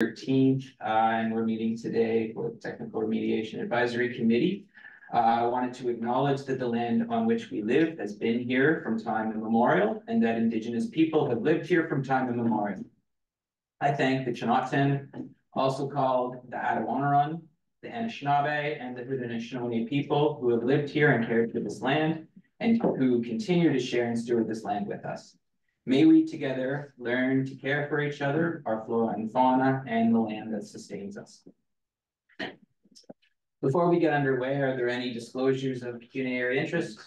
thirteenth, uh, and we're meeting today for the Technical Remediation Advisory Committee. Uh, I wanted to acknowledge that the land on which we live has been here from time immemorial and that Indigenous people have lived here from time immemorial. I thank the Chonnonton, also called the Attawandaron, the Anishinaabe, and the Haudenosaunee people who have lived here and cared for this land and who continue to share and steward this land with us. May we together learn to care for each other, our flora and fauna, and the land that sustains us. Before we get underway, are there any disclosures of pecuniary interest?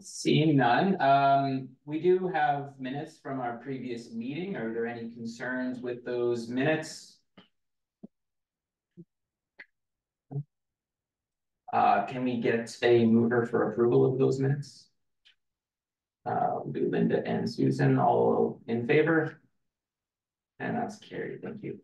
Seeing none, um, we do have minutes from our previous meeting. Are there any concerns with those minutes? Uh, can we get a mover for approval of those minutes? Uh, do Linda and Susan all in favor? And that's carried, thank you.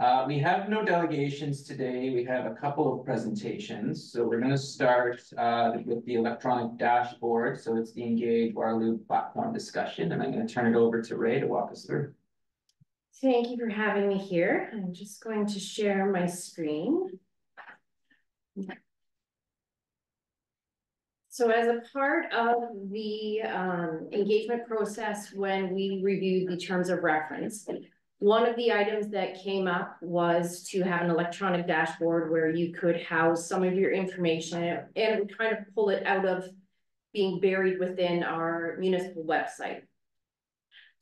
Uh, we have no delegations today. We have a couple of presentations. So we're going to start uh, with the electronic dashboard. So it's the Engage Waterloo platform discussion. And I'm going to turn it over to Ray to walk us through. Thank you for having me here. I'm just going to share my screen. So as a part of the um, engagement process, when we reviewed the terms of reference, one of the items that came up was to have an electronic dashboard where you could house some of your information and kind of pull it out of being buried within our municipal website.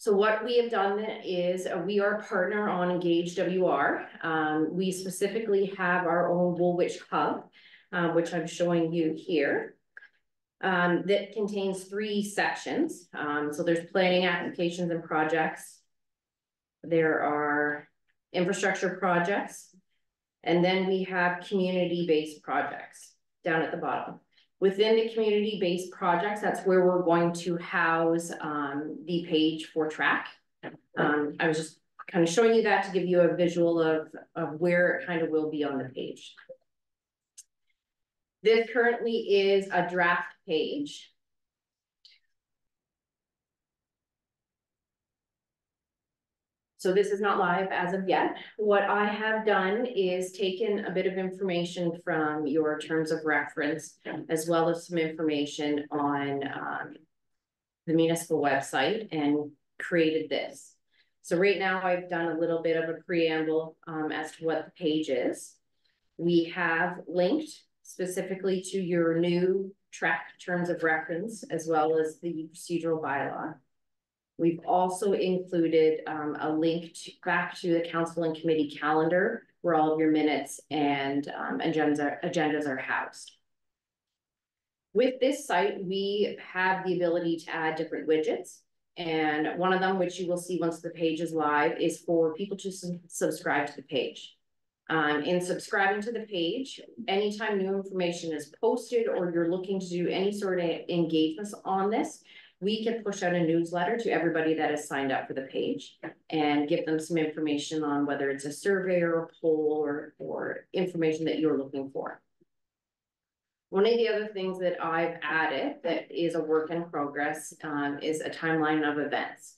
So what we have done is uh, we are a partner on Engage WR. Um, we specifically have our own Woolwich Hub, uh, which I'm showing you here. Um, that contains three sections. Um, so there's planning applications and projects. There are infrastructure projects. And then we have community-based projects down at the bottom. Within the community-based projects, that's where we're going to house um, the page for TRAC. Um, I was just kind of showing you that to give you a visual of, of where it kind of will be on the page. This currently is a draft page. So this is not live as of yet. What I have done is taken a bit of information from your terms of reference, as well as some information on um, the municipal website and created this. So right now I've done a little bit of a preamble um, as to what the page is. We have linked specifically to your new TRAC terms of reference, as well as the procedural bylaw. We've also included um, a link to, back to the council and committee calendar where all of your minutes and um, agendas, agendas are housed. With this site, we have the ability to add different widgets. And one of them, which you will see once the page is live, is for people to subscribe to the page. Um, in subscribing to the page, anytime new information is posted or you're looking to do any sort of engagements on this, we can push out a newsletter to everybody that has signed up for the page and give them some information on whether it's a survey or a poll or, or information that you're looking for. One of the other things that I've added that is a work in progress um, is a timeline of events.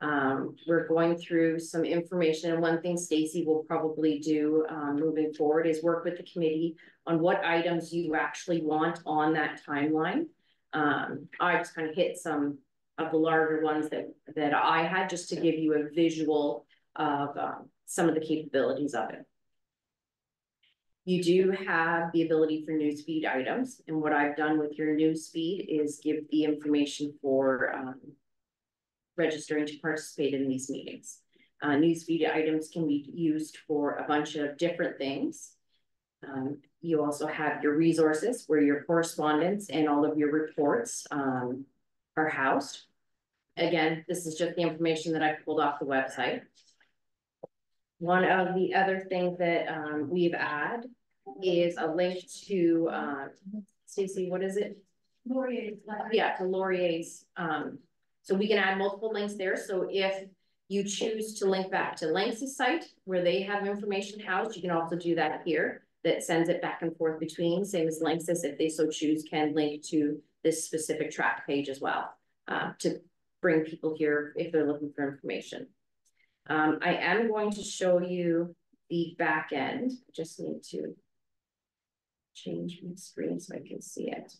Um, we're going through some information and one thing Stacy will probably do um, moving forward is work with the committee on what items you actually want on that timeline um, I just kind of hit some of the larger ones that, that I had just to give you a visual of um, some of the capabilities of it. You do have the ability for newsfeed items. And what I've done with your newsfeed is give the information for um, registering to participate in these meetings. Uh, newsfeed items can be used for a bunch of different things. Um, you also have your resources where your correspondence and all of your reports um, are housed. Again, this is just the information that I pulled off the website. One of the other things that um, we've added is a link to, uh, Stacey, what is it? Laurier's. Yeah, to Laurier's. Um, so we can add multiple links there. So if you choose to link back to Lanxess' site where they have information housed, you can also do that here that sends it back and forth between, same as Lanxess, if they so choose, can link to this specific TRAC page as well uh, to bring people here if they're looking for information. Um, I am going to show you the back end, I just need to change my screen so I can see it.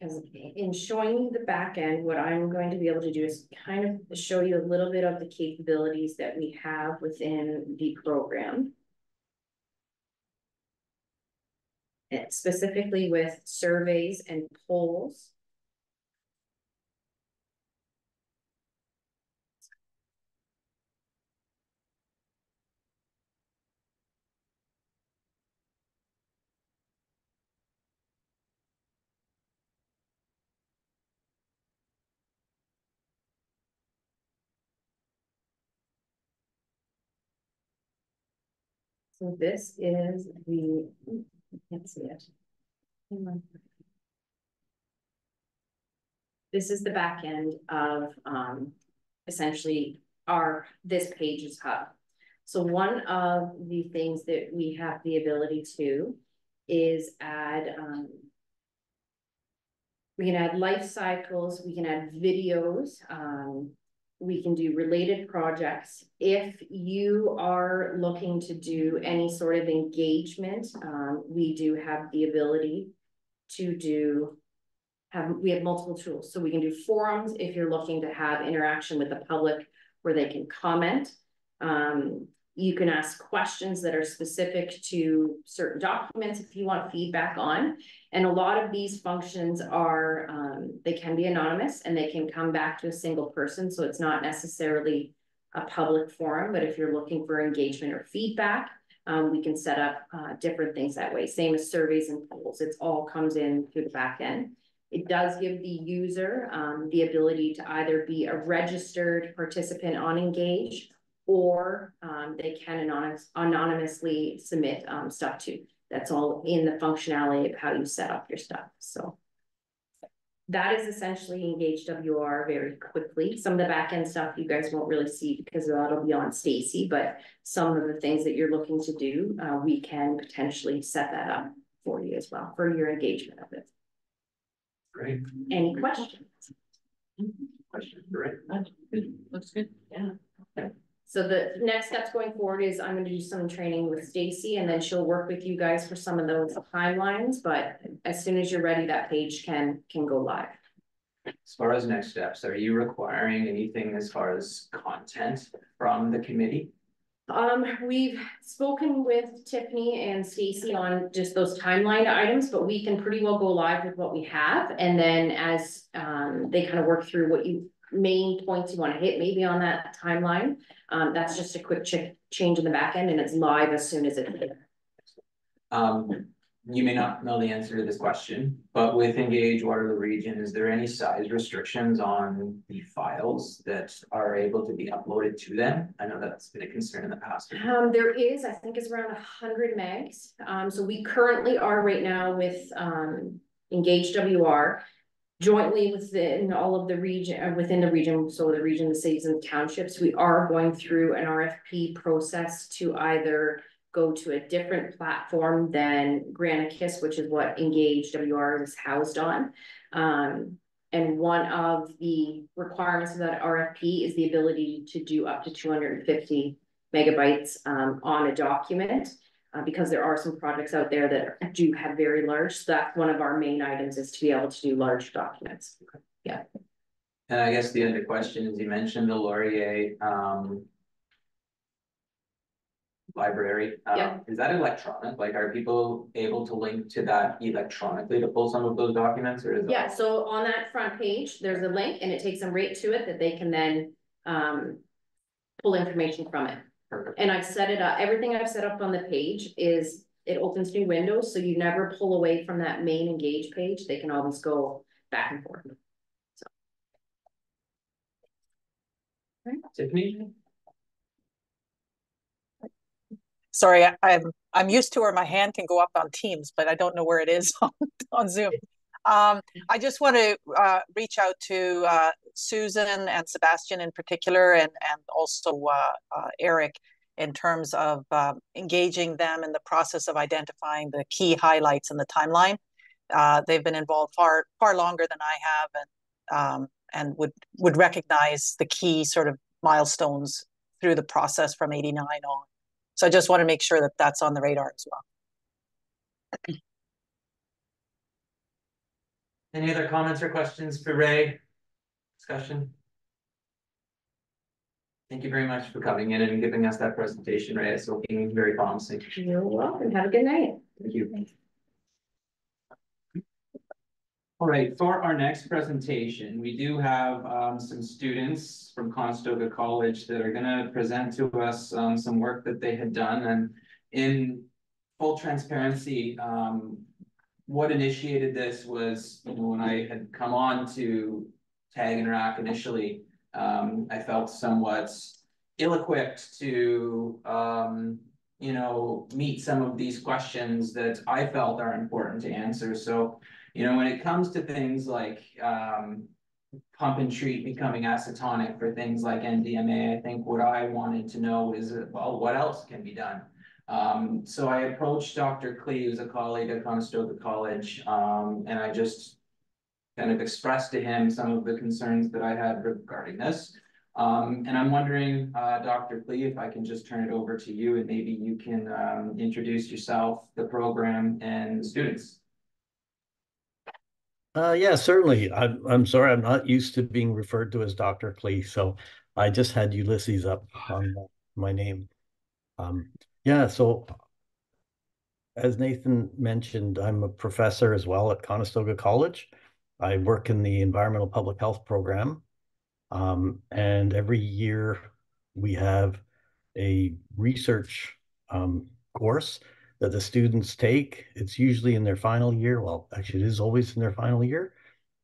Because in showing the back end, what I'm going to be able to do is kind of show you a little bit of the capabilities that we have within the program. And specifically with surveys and polls. So this is the, I can't see it. This is the back end of um essentially our this page's hub. So one of the things that we have the ability to is add um we can add life cycles, we can add videos, um, we can do related projects. If you are looking to do any sort of engagement, um, we do have the ability to do, have, we have multiple tools. So we can do forums if you're looking to have interaction with the public where they can comment. Um, you can ask questions that are specific to certain documents if you want feedback on. And a lot of these functions are, um, they can be anonymous and they can come back to a single person. So it's not necessarily a public forum, but if you're looking for engagement or feedback, um, we can set up uh, different things that way. Same as surveys and polls. It all comes in through the back end. It does give the user um, the ability to either be a registered participant on Engage or um, they can anonymous, anonymously submit um, stuff too. That's all in the functionality of how you set up your stuff. So that is essentially Engage WR very quickly. Some of the back end stuff you guys won't really see because that'll be on Stacy, but some of the things that you're looking to do, uh, we can potentially set that up for you as well for your engagement of it. Great. Any questions? Question, great. Looks good, yeah. So the next steps going forward is I'm gonna do some training with Stacy and then she'll work with you guys for some of those timelines, but as soon as you're ready, that page can, can go live. As far as next steps, are you requiring anything as far as content from the committee? Um, we've spoken with Tiffany and Stacy on just those timeline items, but we can pretty well go live with what we have. And then as, um, they kind of work through what you, main points you want to hit maybe on that timeline. Um, that's just a quick ch change in the back end and it's live as soon as it's Um, you may not know the answer to this question, but with Engage Waterloo Region, is there any size restrictions on the files that are able to be uploaded to them? I know that's been a concern in the past. Um, there is, I think it's around a hundred megs. Um, so we currently are right now with, um, Engage WR. Jointly within all of the region, uh, within the region, so the region, the cities and townships, we are going through an RFP process to either. Go to a different platform than Granicus, which is what Engage WR is housed on. Um, and one of the requirements of that RFP is the ability to do up to two hundred and fifty megabytes um, on a document. Uh, because there are some projects out there that do have very large, so that's one of our main items is to be able to do large documents. Yeah. And I guess the other question is, you mentioned the Laurier, um. Library, Yeah. um, is that electronic? Like, are people able to link to that electronically to pull some of those documents or is? it- Yeah, so on that front page, there's a link and it takes them right to it that they can then um. Pull information from it. Perfect. And I've set it up, everything I've set up on the page is, it opens new windows, so you never pull away from that main engage page, they can always go back and forth. Tiffany? Sorry, I- I'm, I'm used to where my hand can go up on Teams, but I don't know where it is on, on Zoom. Um, I just want to, uh, reach out to, uh, Susan and Sebastian in particular and, and also, uh, uh, Eric in terms of uh, engaging them in the process of identifying the key highlights in the timeline. Uh, they've been involved far far longer than I have, and um, and would would recognize the key sort of milestones through the process from 89 on. So I just want to make sure that that's on the radar as well. Any other comments or questions for Ray? Discussion? Thank you very much for coming in and giving us that presentation, Ray. It's looking very promising. You're welcome. Have a good night. Thank you. All right, for our next presentation, we do have um some students from Conestoga College that are gonna present to us um some work that they had done and in full transparency, um what initiated this was, you know, when I had come on to Tag and TRAC initially, um I felt somewhat ill-equipped to um you know, meet some of these questions that I felt are important to answer. So you know, when it comes to things like um pump and treat becoming asymptotic for things like NDMA, I think what I wanted to know is, well, what else can be done? Um, so I approached Dr. Klee, who's a colleague at Conestoga College, um, and I just kind of expressed to him some of the concerns that I had regarding this. Um, and I'm wondering, uh, Dr. Klee, if I can just turn it over to you and maybe you can um, introduce yourself, the program and the students. Uh, yeah, certainly. I'm I'm sorry, I'm not used to being referred to as Dr. Klee, so I just had Ulysses up on my name. Um, yeah, so as Nathan mentioned, I'm a professor as well at Conestoga College. I work in the environmental public health program. Um, and every year we have a research um, course that the students take. It's usually in their final year. Well, actually, it is always in their final year.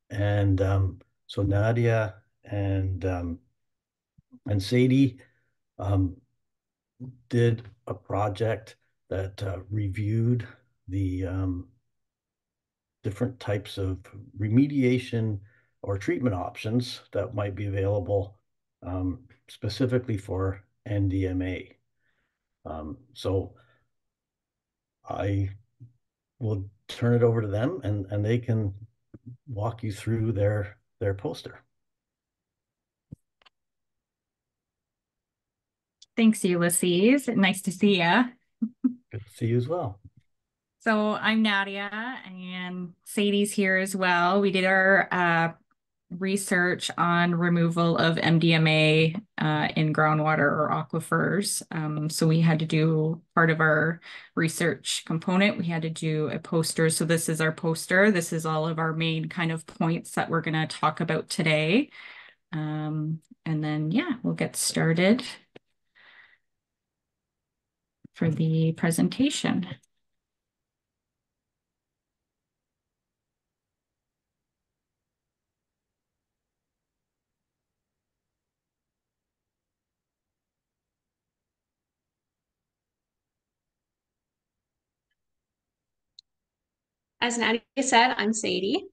And um, so Nadia and um, and Sadie um, did a project that uh, reviewed the um, different types of remediation or treatment options that might be available um, specifically for NDMA. Um, so I will turn it over to them and, and they can walk you through their, their poster. Thanks, Ulysses. Nice to see you. Good to see you as well. So I'm Nadia and Sadie's here as well. We did our uh, research on removal of NDMA uh, in groundwater or aquifers. Um, so we had to do part of our research component. We had to do a poster. So this is our poster. This is all of our main kind of points that we're going to talk about today. Um, and then, yeah, we'll get started for the presentation. As Nadia said, I'm Sadie.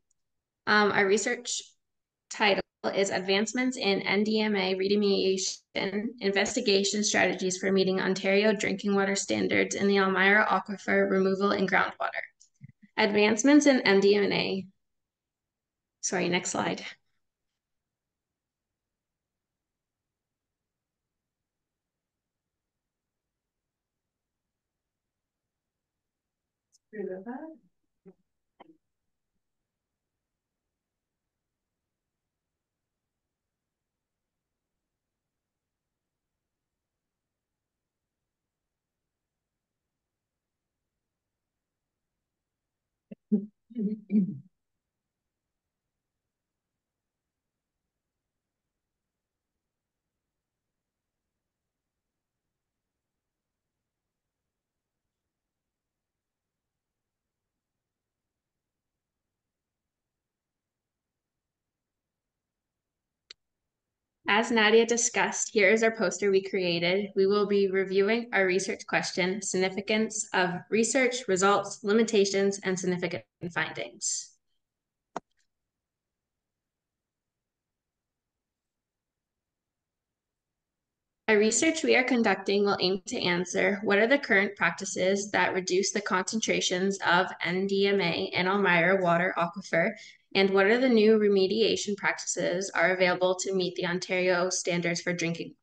Um, our research title is Advancements in NDMA Remediation Investigation Strategies for Meeting Ontario Drinking Water Standards in the Elmira Aquifer Removal in Groundwater. Advancements in NDMA. Sorry, next slide. Uhum. As Nadia discussed, here is our poster we created. We will be reviewing our research question, significance of research, results, limitations, and significant findings. A research we are conducting will aim to answer what are the current practices that reduce the concentrations of NDMA in Elmira water aquifer and what are the new remediation practices are available to meet the Ontario standards for drinking.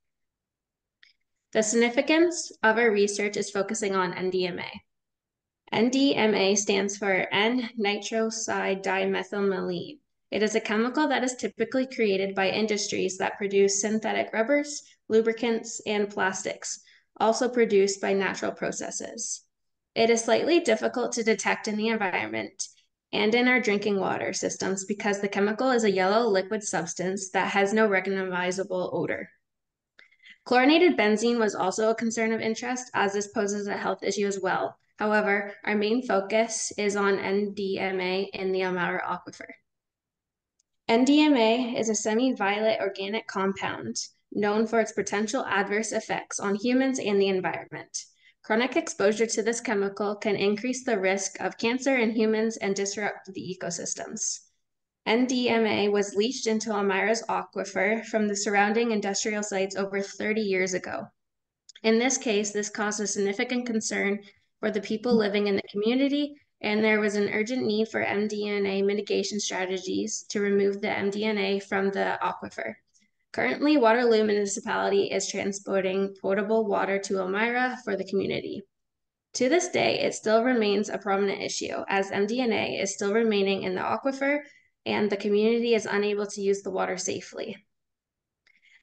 The significance of our research is focusing on NDMA. NDMA stands for N-nitroside. It is a chemical that is typically created by industries that produce synthetic rubbers, lubricants, and plastics, also produced by natural processes. It is slightly difficult to detect in the environment and in our drinking water systems because the chemical is a yellow liquid substance that has no recognizable odor. Chlorinated benzene was also a concern of interest as this poses a health issue as well. However, our main focus is on NDMA in the Elmira aquifer. NDMA is a semi-volatile organic compound known for its potential adverse effects on humans and the environment. Chronic exposure to this chemical can increase the risk of cancer in humans and disrupt the ecosystems. NDMA was leached into Elmira's aquifer from the surrounding industrial sites over 30 years ago. In this case, this caused a significant concern for the people living in the community, and there was an urgent need for NDMA mitigation strategies to remove the NDMA from the aquifer. Currently, Waterloo Municipality is transporting potable water to Elmira for the community. To this day, it still remains a prominent issue as NDMA is still remaining in the aquifer and the community is unable to use the water safely.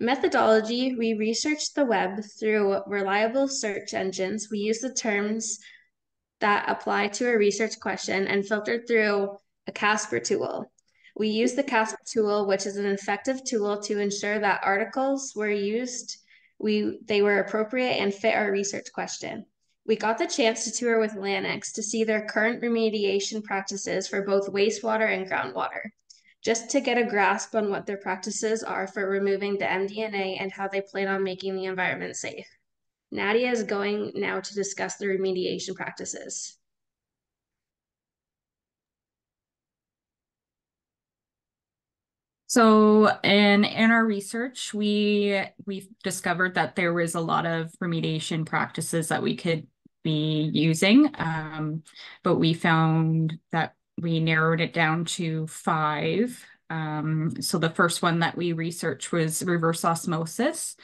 Methodology, we researched the web through reliable search engines. We used the terms that apply to a research question and filtered through a Casper tool. We use the CASP tool, which is an effective tool to ensure that articles were used, we they were appropriate and fit our research question. We got the chance to tour with Lanxess to see their current remediation practices for both wastewater and groundwater, just to get a grasp on what their practices are for removing the NDMA and how they plan on making the environment safe. Nadia is going now to discuss the remediation practices. So in in our research, we we discovered that there was a lot of remediation practices that we could be using, um, but we found that we narrowed it down to five. Um, so the first one that we researched was reverse osmosis.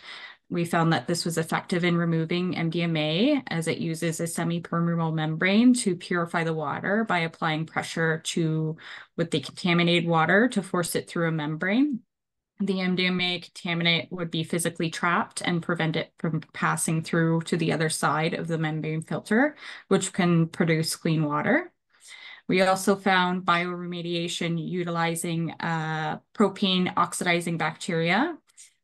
We found that this was effective in removing NDMA as it uses a semi-permeable membrane to purify the water by applying pressure to with the contaminated water to force it through a membrane. The NDMA contaminant would be physically trapped and prevent it from passing through to the other side of the membrane filter, which can produce clean water. We also found bioremediation utilizing uh, propane oxidizing bacteria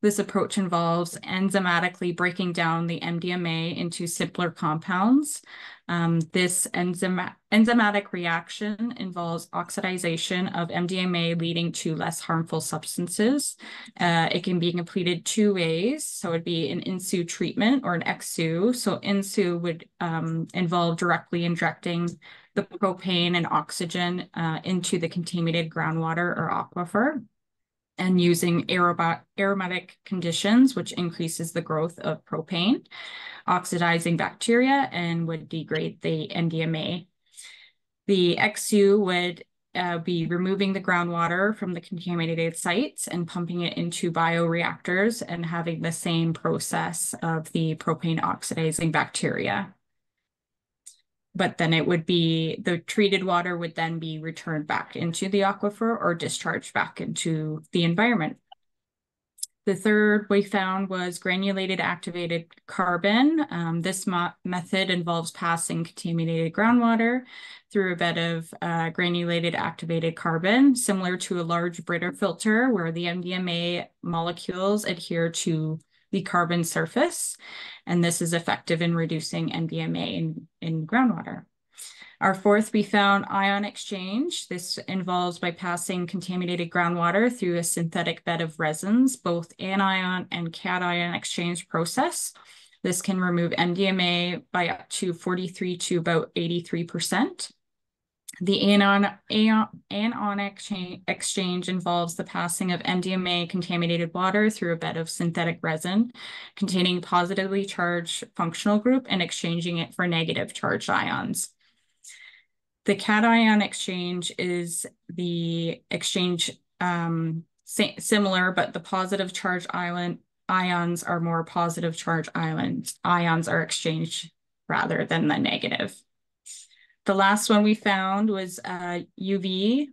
this approach involves enzymatically breaking down the NDMA into simpler compounds. Um, this enzyma enzymatic reaction involves oxidization of NDMA leading to less harmful substances. Uh, it can be completed two ways. So it'd be an in-situ treatment or an ex-situ. So in-situ would um, involve directly injecting the propane and oxygen uh, into the contaminated groundwater or aquifer and using aerobic conditions, which increases the growth of propane, oxidizing bacteria, and would degrade the NDMA. The ex-situ would uh, be removing the groundwater from the contaminated sites and pumping it into bioreactors and having the same process of the propane oxidizing bacteria but then it would be the treated water would then be returned back into the aquifer or discharged back into the environment. The third we found was granulated activated carbon. Um, this method involves passing contaminated groundwater through a bed of uh, granulated activated carbon, similar to a large Brita filter where the NDMA molecules adhere to the carbon surface. And this is effective in reducing NDMA in, in groundwater. Our fourth, we found ion exchange. This involves by passing contaminated groundwater through a synthetic bed of resins, both anion and cation exchange process. This can remove NDMA by up to 43 to about 83%. The anion, exchange, involves the passing of NDMA contaminated water through a bed of synthetic resin containing positively charged functional group and exchanging it for negative charged ions. The cation exchange is the exchange um, similar, but the positive charge ion ions are more positive charge ions. Ions are exchanged rather than the negative. The last one we found was uh, UV.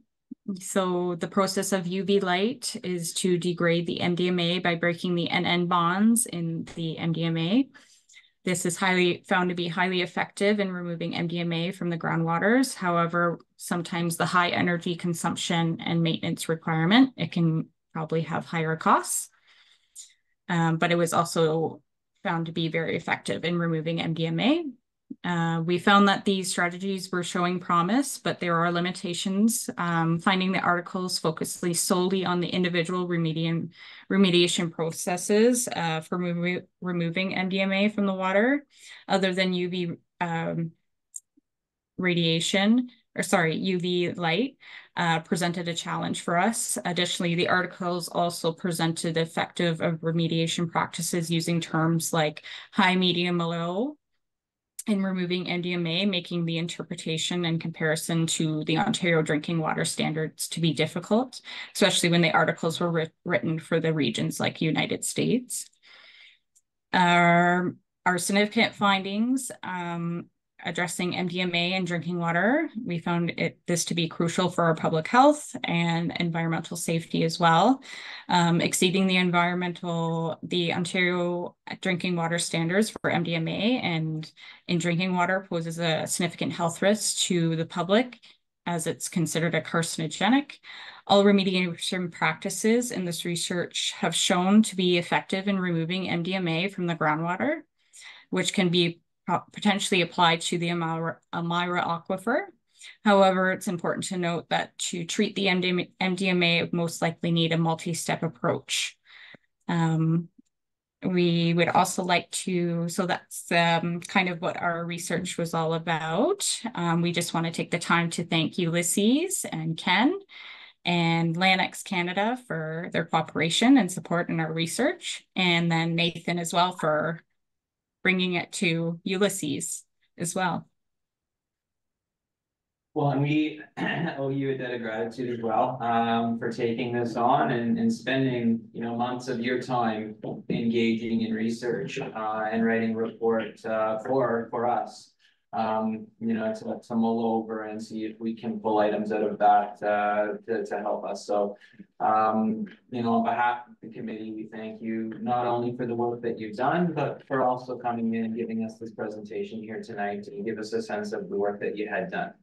So the process of UV light is to degrade the NDMA by breaking the NN bonds in the NDMA. This is highly found to be highly effective in removing NDMA from the groundwaters. However, sometimes the high energy consumption and maintenance requirement, it can probably have higher costs. Um, but it was also found to be very effective in removing NDMA. Uh, we found that these strategies were showing promise, but there are limitations. Um, finding the articles focused solely on the individual remediation, remediation processes uh, for remo removing NDMA from the water, other than UV um, radiation, or sorry, UV light, uh, presented a challenge for us. Additionally, the articles also presented effective of remediation practices using terms like high, medium, low, in removing NDMA, making the interpretation and comparison to the Ontario drinking water standards to be difficult, especially when the articles were writ written for the regions like United States. Our, our significant findings um, addressing NDMA and drinking water. We found it this to be crucial for our public health and environmental safety as well. Um, exceeding the environmental, the Ontario drinking water standards for NDMA and in drinking water poses a significant health risk to the public as it's considered a carcinogenic. All remediation practices in this research have shown to be effective in removing NDMA from the groundwater, which can be potentially apply to the Amira, Elmira aquifer. However, it's important to note that to treat the NDMA, NDMA would most likely need a multi-step approach. Um, we would also like to, so that's um, kind of what our research was all about. Um, we just want to take the time to thank Ulysses and Ken and Lanxess Canada for their cooperation and support in our research, and then Nathan as well for bringing it to Ulysses as well. Well, and we owe you a debt of gratitude as well um, for taking this on and, and spending, you know, months of your time engaging in research uh, and writing report uh, for for us um, you know, to, to mull over and see if we can pull items out of that, uh, to, to help us. So, um, you know, on behalf of the committee, we thank you not only for the work that you've done, but for also coming in and giving us this presentation here tonight and give us a sense of the work that you had done.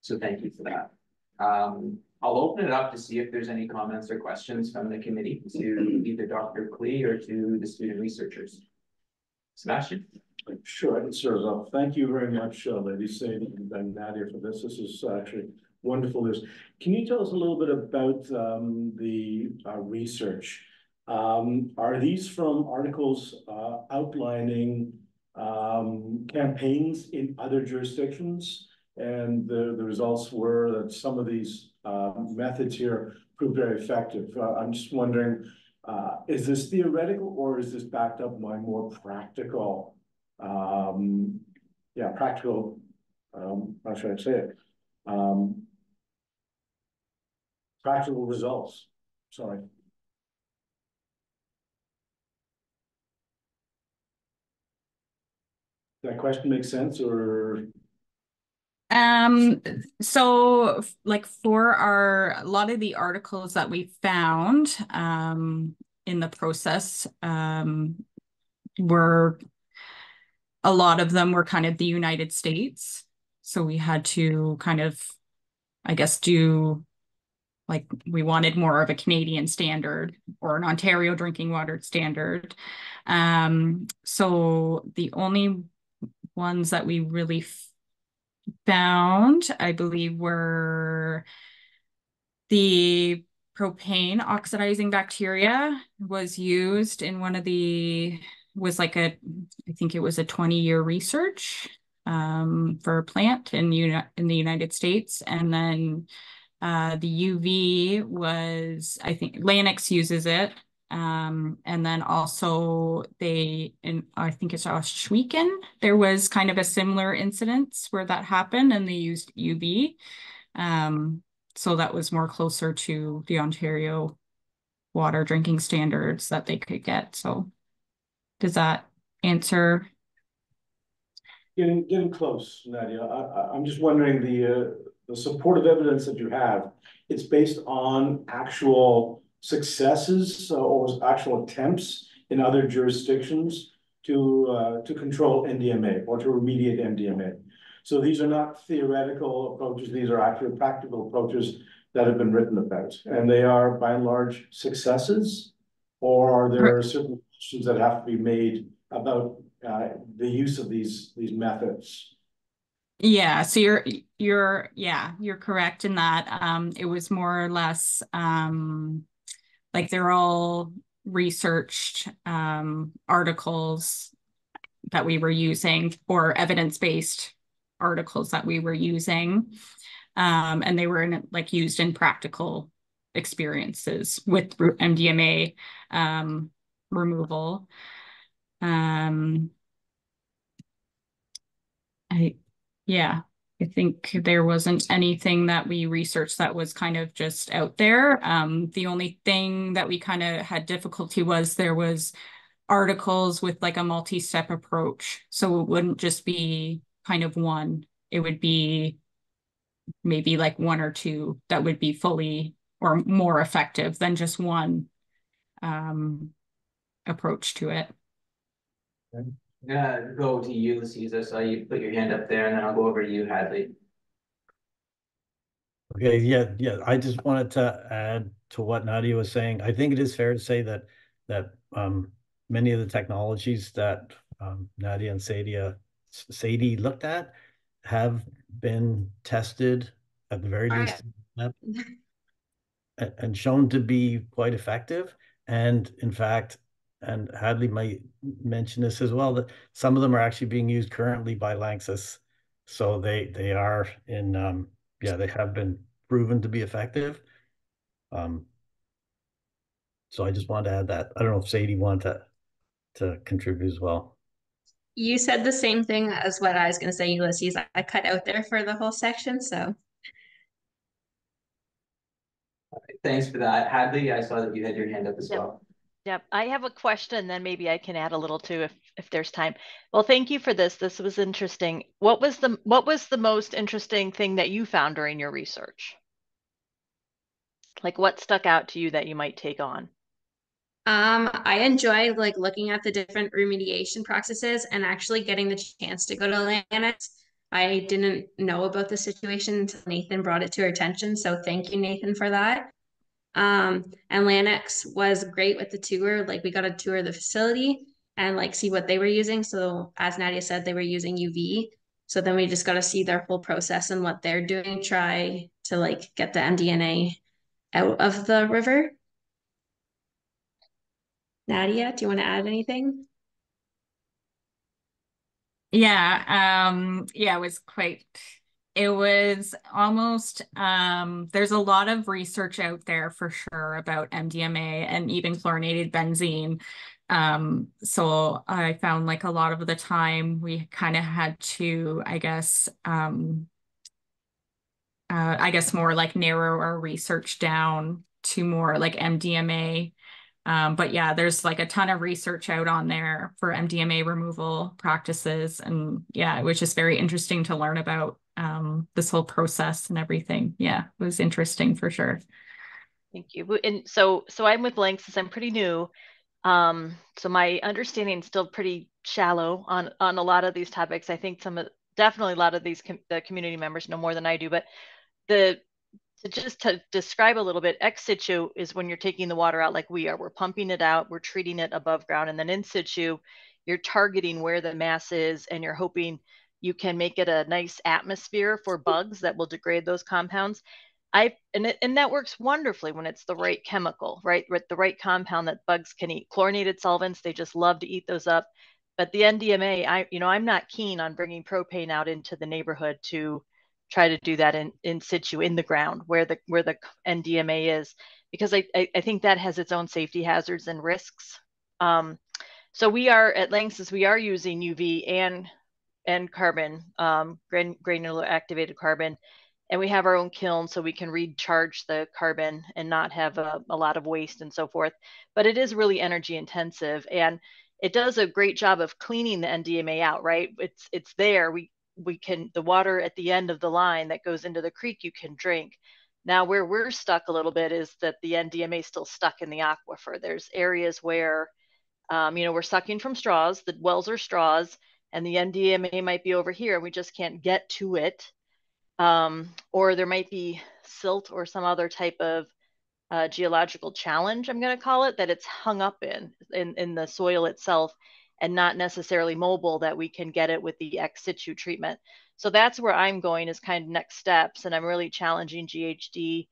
So thank you for that. Um, I'll open it up to see if there's any comments or questions from the committee to either Dr. Klee or to the student researchers. Sebastian? Sure, I can start off. Thank you very much, uh, Lady Sadie and Nadia for this. This is actually wonderful news. Can you tell us a little bit about um, the uh, research? Um, are these from articles uh, outlining um, campaigns in other jurisdictions? And the, the results were that some of these uh, methods here proved very effective. Uh, I'm just wondering, uh, is this theoretical or is this backed up by more practical um, yeah, practical, um, how should I say it? Um, practical results, sorry. That question makes sense or? Um, so like for our, a lot of the articles that we found, um, in the process, um, were a lot of them were kind of the United States. So we had to kind of, I guess, do like we wanted more of a Canadian standard or an Ontario drinking water standard. Um, so the only ones that we really found, I believe, were the propane oxidizing bacteria was used in one of the was like a, I think it was a 20 year research um, for a plant in uni- in the United States, and then uh, the UV was I think Lanxess uses it, um, and then also they in I think it's Ohsweken there was kind of a similar incidence where that happened, and they used UV. Um, so that was more closer to the Ontario water drinking standards that they could get. So does that answer? Getting, getting close, Nadia. I, I'm just wondering the, uh, the supportive evidence that you have, it's based on actual successes or actual attempts in other jurisdictions to, uh, to control NDMA or to remediate NDMA. So these are not theoretical approaches, these are actually practical approaches that have been written about. And they are by and large successes? Or are there certain questions that have to be made about uh, the use of these, these methods? Yeah, so you're you're yeah, you're correct in that. Um, it was more or less um like they're all researched um articles that we were using or evidence-based articles that we were using. Um, and they were in like used in practical experiences with NDMA um, removal. Um, I, yeah, I think there wasn't anything that we researched that was kind of just out there. Um, the only thing that we kind of had difficulty was there was articles with like a multi-step approach. So it wouldn't just be kind of one, it would be maybe like one or two that would be fully or more effective than just one um, approach to it. I'm go to you, I So you put your hand up there and then I'll go over to you, Hadley. Okay, yeah, yeah, I just wanted to add to what Nadia was saying. I think it is fair to say that that um many of the technologies that um Nadia and Sadia Sadie looked at have been tested at the very least and shown to be quite effective. And in fact, and Hadley might mention this as well, that some of them are actually being used currently by Lanxess. So they they are in um yeah, they have been proven to be effective. Um so I just wanted to add that. I don't know if Sadie wanted to to contribute as well. You said the same thing as what I was going to say, Ulysses. I cut out there for the whole section, so. Thanks for that. Hadley, I saw that you had your hand up as Yep. well. Yep, I have a question, then maybe I can add a little too if if there's time. Well, thank you for this. This was interesting. What was the what was the most interesting thing that you found during your research? Like what stuck out to you that you might take on? Um, I enjoy like looking at the different remediation processes and actually getting the chance to go to Lanxess. I didn't know about the situation until Nathan brought it to our attention. So thank you, Nathan, for that. Um, and Lanxess was great with the tour. Like we got a tour of the facility and like see what they were using. So as Nadia said, they were using UV. So then we just got to see their whole process and what they're doing, try to like get the NDMA out of the river. Nadia, do you want to add anything? Yeah, um, yeah, it was quite it was almost um, there's a lot of research out there for sure about NDMA and even chlorinated benzene. Um, so I found like a lot of the time we kind of had to, I guess, um, uh, I guess more like narrow our research down to more like NDMA. Um, but yeah, there's like a ton of research out on there for NDMA removal practices. And yeah, it was just very interesting to learn about um, this whole process and everything. Yeah, it was interesting for sure. Thank you. And so, so I'm with Lanxess. I'm pretty new. Um, so my understanding is still pretty shallow on on a lot of these topics. I think some of definitely a lot of these com the community members know more than I do. But the to just to describe a little bit, ex situ is when you're taking the water out like we are. We're pumping it out, we're treating it above ground, and then in situ, you're targeting where the mass is, and you're hoping you can make it a nice atmosphere for bugs that will degrade those compounds. I and it, and that works wonderfully when it's the right chemical, right? With the right compound that bugs can eat. Chlorinated solvents, they just love to eat those up. but the NDMA, I, you know, I'm not keen on bringing propane out into the neighborhood to try to do that in, in situ in the ground where the where the NDMA is, because I, I, I think that has its own safety hazards and risks. Um, so we are at LANXESS, we are using UV and and carbon, um, gran granular activated carbon, and we have our own kiln so we can recharge the carbon and not have a, a lot of waste and so forth. But it is really energy intensive and it does a great job of cleaning the NDMA out, right? It's it's there. We we can the water at the end of the line that goes into the creek you can drink. Now where we're stuck a little bit is that the NDMA is still stuck in the aquifer. There's areas where um, you know we're sucking from straws. The wells are straws, and the NDMA might be over here, and we just can't get to it. Um, or there might be silt or some other type of uh, geological challenge, I'm going to call it, that it's hung up in, in, in the soil itself and not necessarily mobile that we can get it with the ex situ treatment. So that's where I'm going is kind of next steps. And I'm really challenging GHD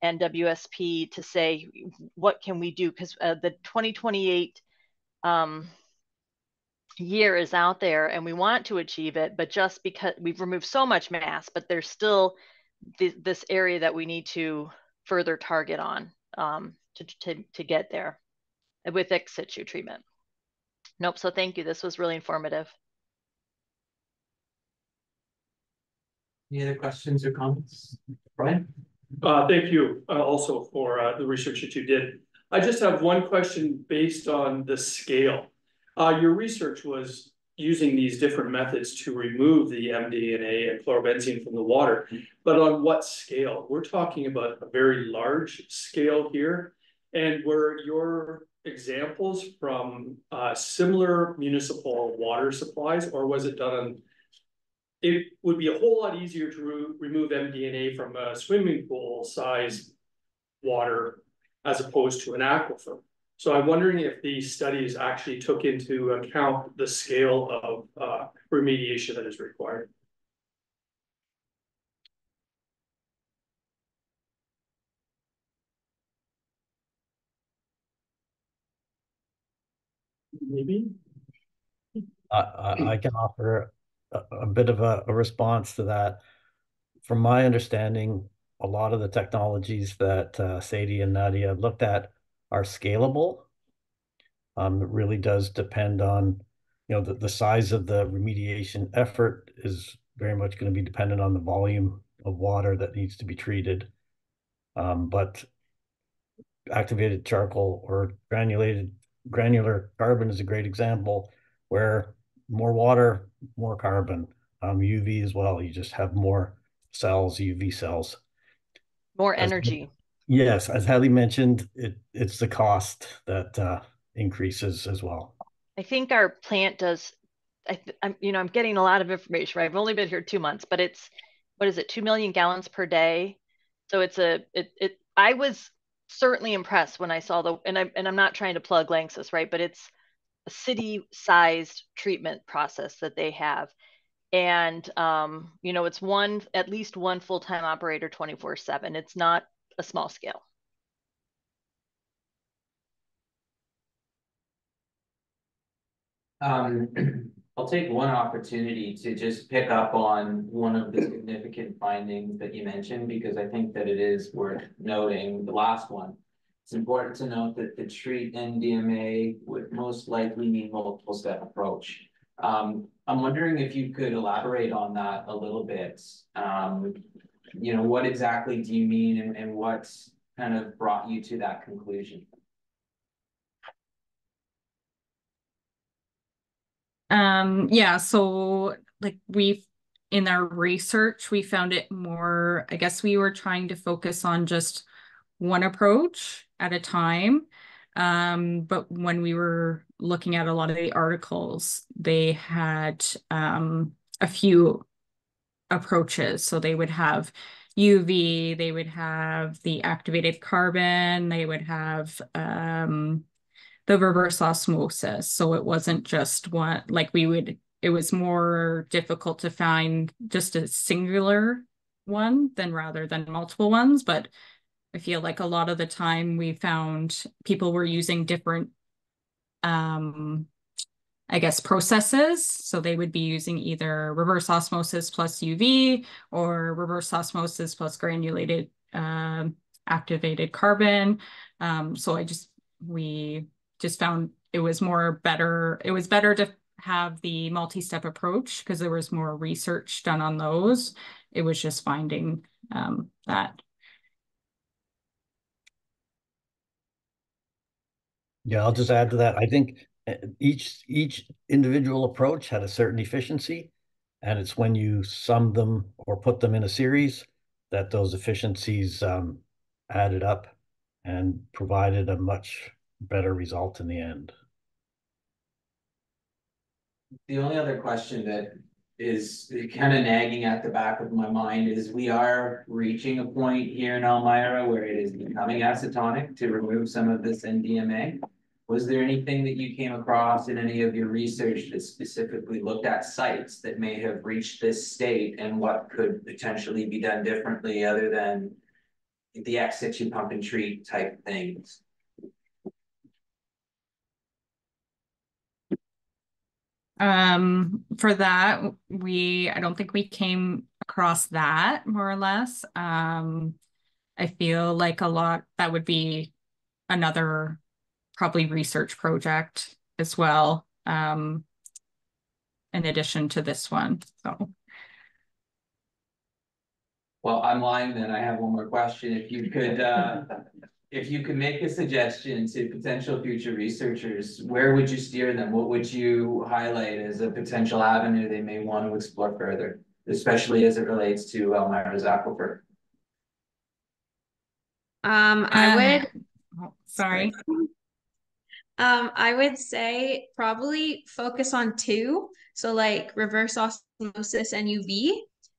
and WSP to say, what can we do? Because uh, the 2028 um, year is out there and we want to achieve it, but just because we've removed so much mass, but there's still th this area that we need to further target on um, to, to, to get there with ex situ treatment. Nope. So thank you. This was really informative. Any other questions or comments? Brian? Uh, thank you uh, also for uh, the research that you did. I just have one question based on the scale. Uh, your research was using these different methods to remove the MDNA and chlorobenzene from the water, but on what scale? We're talking about a very large scale here. And were your examples from uh, similar municipal water supplies, or was it done on? It would be a whole lot easier to re remove MDNA from a swimming pool size water as opposed to an aquifer. So I'm wondering if these studies actually took into account the scale of uh, remediation that is required. Maybe. I, I, can offer a, a bit of a, a response to that. From my understanding, a lot of the technologies that uh, Sadie and Nadia looked at are scalable. Um, it really does depend on, you know, the, the size of the remediation effort is very much going to be dependent on the volume of water that needs to be treated. Um, but activated charcoal or granulated granular carbon is a great example where more water, more carbon, um, UV as well. You just have more cells, UV cells. More energy. As, yes, as Hallie mentioned, it it's the cost that uh, increases as well. I think our plant does. I, am you know, I'm getting a lot of information. Right, I've only been here two months, but it's what is it, two million gallons per day. So it's a it it. I was certainly impressed when I saw the and I and I'm not trying to plug LANXESS, right? But it's a city-sized treatment process that they have, and um, you know, it's one at least one full-time operator, 24/7. It's not a small scale. Um, I'll take one opportunity to just pick up on one of the significant findings that you mentioned, because I think that it is worth noting, the last one. It's important to note that the treat NDMA would most likely need multiple step approach. Um, I'm wondering if you could elaborate on that a little bit. Um, you know, what exactly do you mean and, and what kind of brought you to that conclusion? Um, yeah, so like we've in our research, we found it more, I guess we were trying to focus on just one approach at a time. Um, but when we were looking at a lot of the articles, they had um, a few approaches. So they would have UV, they would have the activated carbon, they would have um, the reverse osmosis. So it wasn't just one, like we would, it was more difficult to find just a singular one than rather than multiple ones. But I feel like a lot of the time we found people were using different um, I guess, processes. So they would be using either reverse osmosis plus UV or reverse osmosis plus granulated um, activated carbon. Um, so I just, we just found it was more better, it was better to have the multi-step approach because there was more research done on those. It was just finding um, that. Yeah, I'll just add to that. I think uh, each each individual approach had a certain efficiency, and it's when you sum them or put them in a series that those efficiencies um, added up and provided a much better result in the end. The only other question that is kind of nagging at the back of my mind is we are reaching a point here in Elmira where it is becoming asymptotic to remove some of this NDMA. Was there anything that you came across in any of your research that specifically looked at sites that may have reached this state and what could potentially be done differently other than the ex situ pump and treat type things? Um, for that, we, I don't think we came across that more or less. Um, I feel like a lot, that would be another probably research project as well. Um, in addition to this one, so. Well, I'm lying then. I have one more question. If you could, uh, if you could make a suggestion to potential future researchers, where would you steer them? What would you highlight as a potential avenue they may want to explore further, especially as it relates to Elmira's aquifer? Um, I would, oh, Sorry. um, I would say probably focus on two. So like reverse osmosis and UV,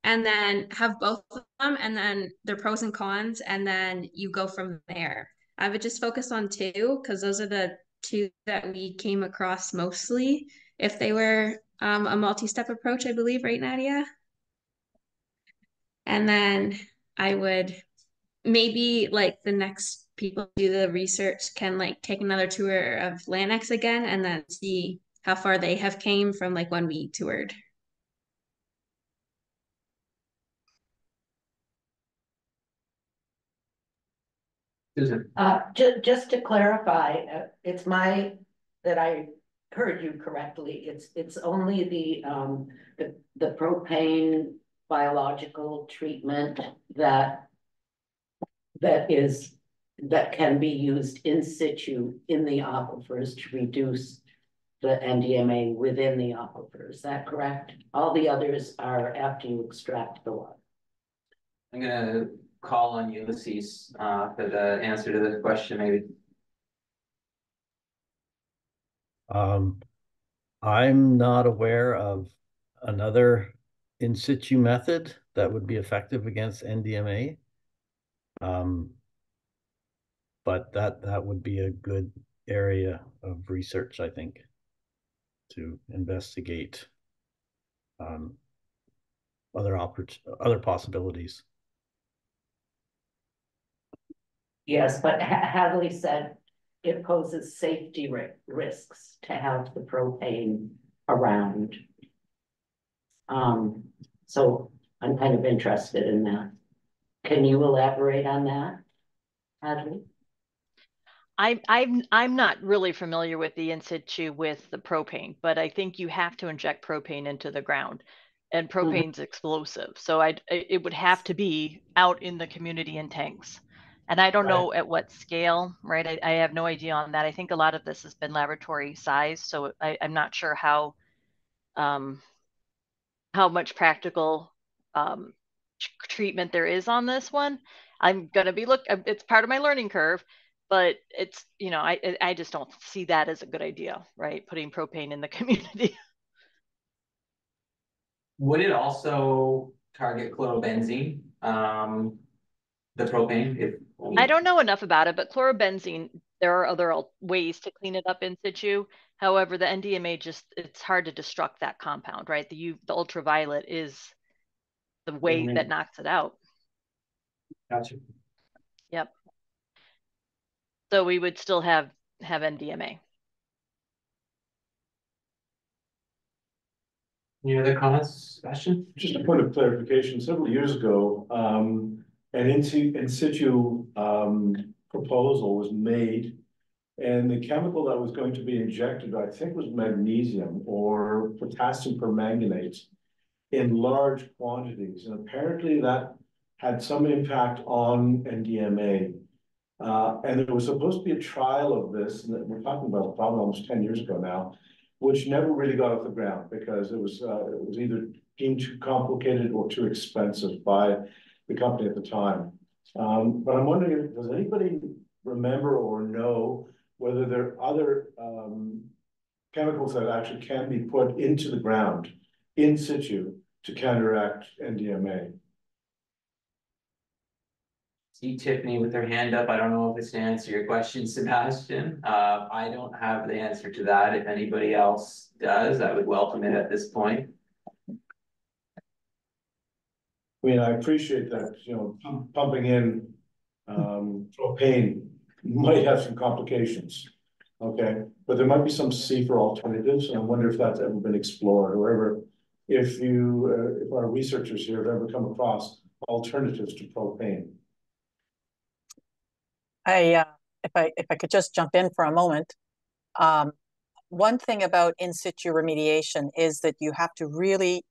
and then have both of them, and then their pros and cons, and then you go from there. I would just focus on two because those are the two that we came across mostly. If they were um, a multi-step approach, I believe, right, Nadia? And then I would maybe like the next people do the research can like take another tour of Lanxess again and then see how far they have came from like when we toured. Susan? Uh, ju- just to clarify, uh, it's my, that I heard you correctly, it's, it's only the, um, the, the propane biological treatment that that is, that can be used in situ in the aquifers to reduce the NDMA within the aquifer, is that correct? All the others are after you extract the water. I'm gonna call on Ulysses, uh, for the answer to this question, maybe. Um, I'm not aware of another in situ method that would be effective against NDMA. Um, but that that would be a good area of research, I think, to investigate um, other other possibilities. Yes, but Ha- Hadley said it poses safety ri- risks to have the propane around. Um, so I'm kind of interested in that. Can you elaborate on that? Hadley? I, I'm I'm not really familiar with the in situ with the propane, but I think you have to inject propane into the ground, and propane's explosive. So I it would have to be out in the community in tanks, and I don't Right. know at what scale. Right, I, I have no idea on that. I think a lot of this has been laboratory size, so I, I'm not sure how um, how much practical um, tr- treatment there is on this one. I'm gonna be look. It's part of my learning curve, but it's you know I I- I just don't see that as a good idea, right? Putting propane in the community. Would it also target chlorobenzene, um, the propane, if? I don't know enough about it, but chlorobenzene, there are other ways to clean it up in situ. However, the NDMA just it's hard to destruct that compound, right? The U the ultraviolet is the way that Mhm. knocks it out. Gotcha. Yep. So we would still have have NDMA. Any other comments, Sebastian? Just a point of clarification, several years ago, um, an in situ, in situ, um, proposal was made. And the chemical that was going to be injected, I think was magnesium or potassium permanganate. In large quantities, and apparently that had some impact on NDMA. Uh, and there was supposed to be a trial of this, and we're talking about probably almost ten years ago now. Which never really got off the ground because it was, uh, it was either deemed too complicated or too expensive by the company at the time. Um, but I'm wondering, does anybody remember or know whether there are other, um. Chemicals that actually can be put into the ground in situ to counteract NDMA? See Tiffany with her hand up. I don't know if it's to answer your question, Sebastian. Uh, I don't have the answer to that. If anybody else does, I would welcome it at this point. I mean, I appreciate that, you know, pumping in, um, propane might have some complications. Okay, but there might be some safer alternatives, and I wonder if that's ever been explored, or ever. If you, uh, if our researchers here have ever come across alternatives to propane. I, uh, if I, if I could just jump in for a moment. Um, one thing about in situ remediation is that you have to really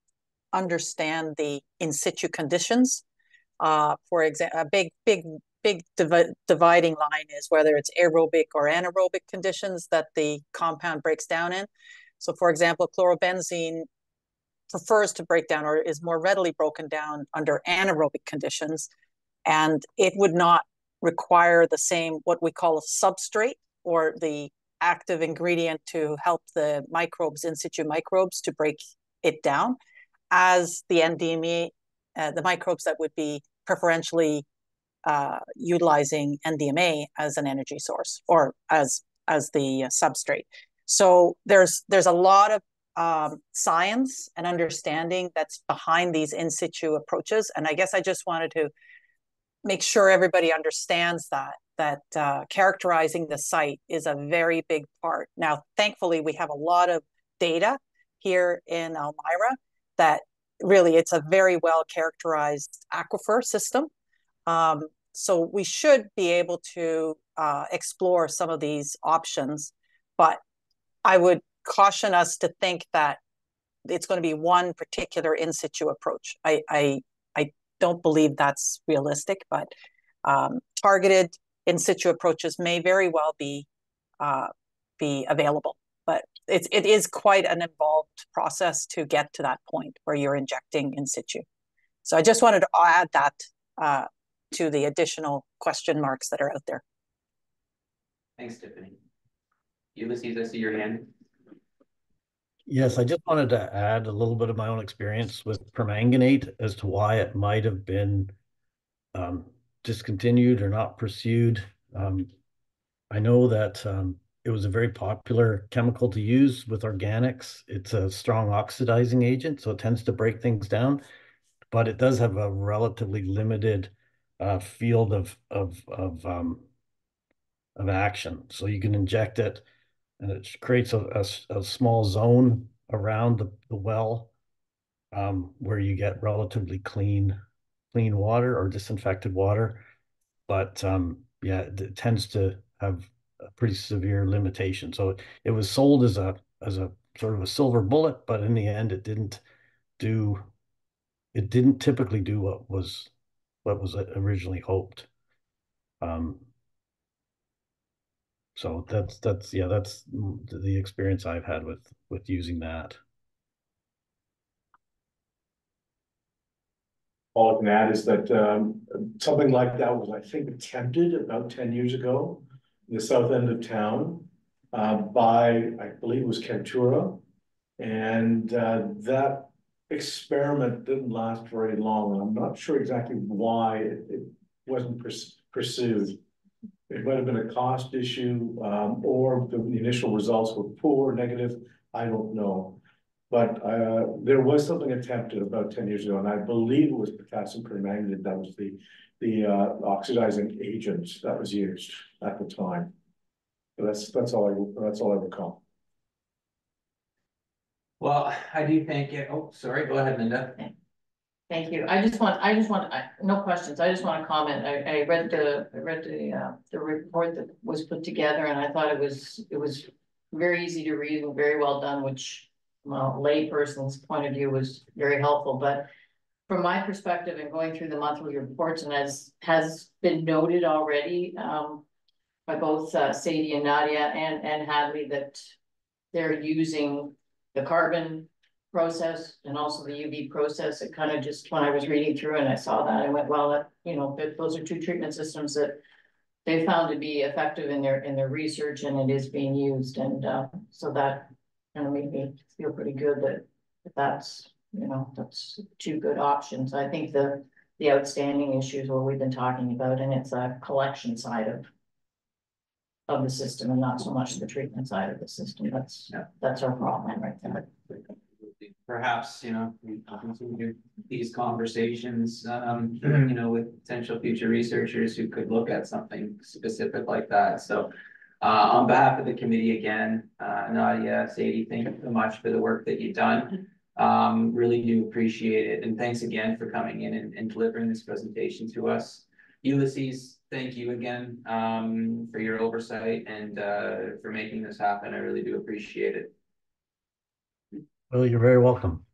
understand the in situ conditions. Uh, for example, a big, big, big divi- dividing line is whether it's aerobic or anaerobic conditions that the compound breaks down in. So for example, chlorobenzene prefers to break down or is more readily broken down under anaerobic conditions. And it would not require the same, what we call a substrate or the active ingredient to help the microbes, in situ microbes, to break it down, as the NDMA, uh, the microbes that would be preferentially uh, utilizing NDMA as an energy source or as as the substrate. So there's there's a lot of um, science and understanding that's behind these in situ approaches, and I guess I just wanted to make sure everybody understands that that uh, characterizing the site is a very big part. Now, thankfully, we have a lot of data here in Elmira that really it's a very well characterized aquifer system. Um, so we should be able to uh, explore some of these options, but I would caution us to think that it's going to be one particular in situ approach. I, I don't believe that's realistic, but um, targeted in situ approaches may very well be uh, be available. But it's it is quite an involved process to get to that point where you're injecting in situ. So I just wanted to add that uh, to the additional question marks that are out there. Thanks, Tiffany. Ulysses, I see your hand. Yes, I just wanted to add a little bit of my own experience with permanganate as to why it might have been um, discontinued or not pursued. Um, I know that um, it was a very popular chemical to use with organics. It's a strong oxidizing agent, so it tends to break things down, but it does have a relatively limited uh, field of of of um, of action. So you can inject it and it creates a, a, a small zone around the, the well um, where you get relatively clean clean water or disinfected water. But um, yeah, it, it tends to have a pretty severe limitation. So it, was sold as a as a sort of a silver bullet, but in the end, it didn't do. It didn't typically do what was what was originally hoped. Um, so that's that's yeah that's the experience I've had with with using that. All I can add is that um, something like that was, I think, attempted about ten years ago the south end of town uh, by, I believe it was Chemtura. And uh, that experiment didn't last very long. I'm not sure exactly why it, it wasn't pursued. It might have been a cost issue, um, or the initial results were poor, negative, I don't know. But, uh, there was something attempted about ten years ago, and I believe it was potassium permanganate, that was the, the, uh, oxidizing agent that was used at the time. But that's, that's all I, that's all I recall. Well, I do thank you. Oh, sorry, go ahead, Linda. Thank you. I just want, I just want, I, no questions. I just want to comment. I, I read the, I read the, uh, the report that was put together and I thought it was, it was very easy to read and very well done, which, well, layperson's point of view was very helpful, but from my perspective and going through the monthly reports and as has been noted already, um, by both, uh, Sadie and Nadia and, and Hadley that they're using the carbon process and also the UV process, it kind of just, when I was reading through and I saw that, I went, well, that, you know, those are two treatment systems that they found to be effective in their, in their research and it is being used. And, uh, so that kind of made me feel pretty good that that that's, you know, that's two good options. I think the, the outstanding issues what we've been talking about, and it's a collection side of of the system and not so much the treatment side of the system. That's, Yeah. that's our problem right there. Perhaps, you know, we continue these conversations, um, you know, with potential future researchers who could look at something specific like that, so. Uh, on behalf of the committee again, uh, Nadia, Sadie, thank you so much for the work that you've done. Um, really do appreciate it, and thanks again for coming in and, and delivering this presentation to us. Ulysses, thank you again, um, for your oversight and, uh, for making this happen, I really do appreciate it. Well, you're very welcome.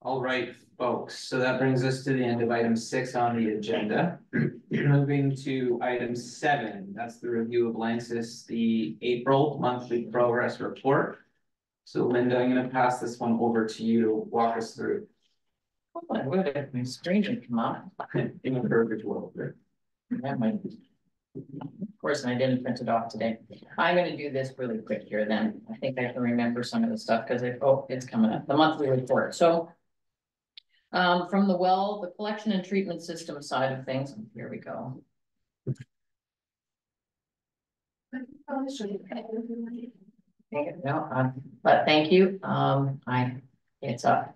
All right, folks, so that brings us to the end of item six on the agenda. Moving to item seven, that's the review of Lanxess, the April monthly progress report. So Linda, I'm gonna pass this one over to you to walk us through. Oh, my word, my screen didn't come on. In a perfect world, right? Yeah, my- Of course, and I didn't print it off today. I'm gonna do this really quick here then. I think I can remember some of the stuff because it, oh, it's coming up, the monthly report, so. Um, from the well, the collection and treatment system side of things, here we go. No, um, but thank you, um, I, it's up.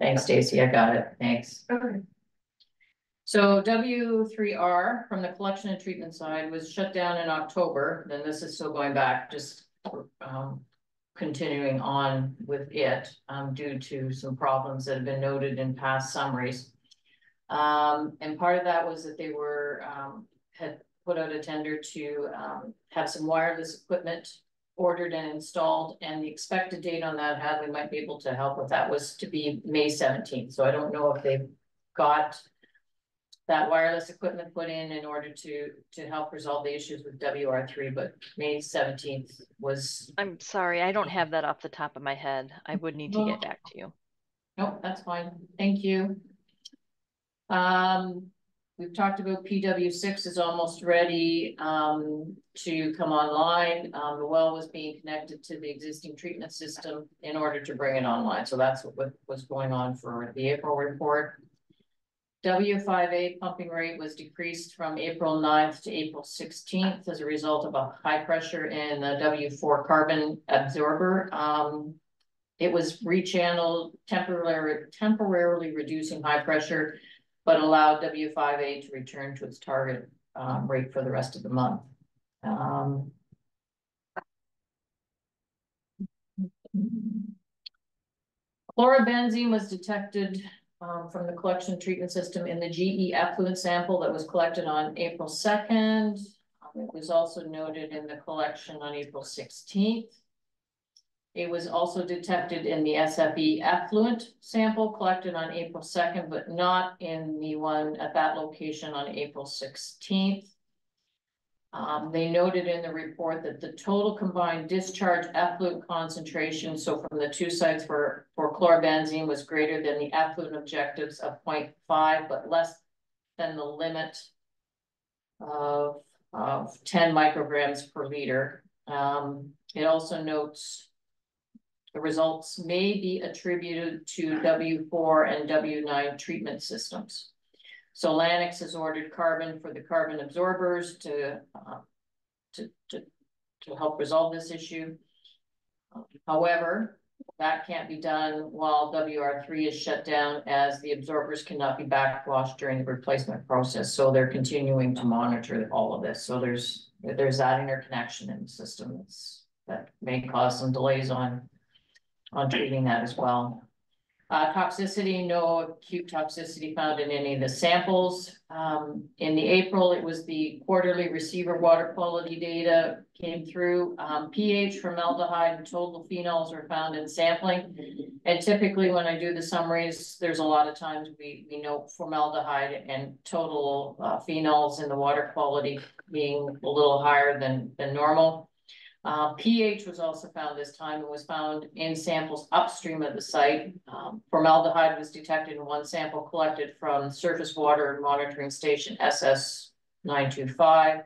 Thanks, Stacy, I got it, thanks. Okay. So W three R from the collection and treatment side was shut down in October, then this is still going back, just um. Continuing on with it, um, due to some problems that have been noted in past summaries. Um, and part of that was that they were, um, had put out a tender to, um, have some wireless equipment. Ordered and installed, and the expected date on that, Hadley might be able to help with that, was to be May seventeenth, so I don't know if they've got that wireless equipment put in in order to, to help resolve the issues with WR three, but May seventeenth was, I'm sorry, I don't have that off the top of my head. I would need to get back to you. nope, that's fine, thank you. Um, we've talked about PW six is almost ready, um, to come online. Um, the well was being connected to the existing treatment system in order to bring it online, so that's what was going on for the April report. W five A pumping rate was decreased from April 9th to April sixteenth as a result of a high pressure in the W four carbon absorber. Um, it was rechanneled temporarily, temporarily reducing high pressure, but allowed W five A to return to its target um, rate for the rest of the month. Um, Chlorobenzene was detected um, from the collection treatment system in the GE effluent sample that was collected on April second. Um, It was also noted in the collection on April sixteenth. It was also detected in the SFE effluent sample collected on April second, but not in the one at that location on April sixteenth. Um, they noted in the report that the total combined discharge effluent concentration, so from the two sites for, for chlorobenzene was greater than the effluent objectives of 0.5, but less than the limit of, of ten micrograms per liter. Um, it also notes the results may be attributed to W four and W nine treatment systems. So Lanxess has ordered carbon for the carbon absorbers to, uh, to, to, to help resolve this issue. However, that can't be done while WR three is shut down as the absorbers cannot be backwashed during the replacement process. So they're continuing to monitor all of this. So there's, there's that interconnection in the system that's that may cause some delays on, on treating that as well. Uh, toxicity, no acute toxicity found in any of the samples. Um, in the April, it was the quarterly receiver water quality data came through. Um, pH, formaldehyde, and total phenols were found in sampling. And typically when I do the summaries, there's a lot of times we, we note formaldehyde and total uh, phenols in the water quality being a little higher than, than normal. Uh, pH was also found this time and was found in samples upstream of the site. Um, formaldehyde was detected in one sample collected from surface water monitoring station SS nine two five.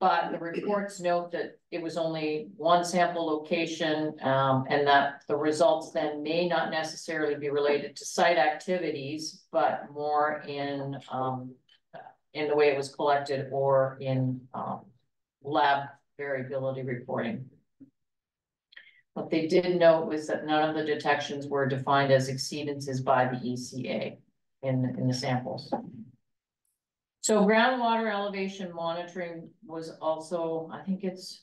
But the reports note that it was only one sample location, um, and that the results then may not necessarily be related to site activities, but more in, um, in the way it was collected or in, um, lab variability reporting. What they did note was that none of the detections were defined as exceedances by the ECA in, in the samples. So groundwater elevation monitoring was also, I think it's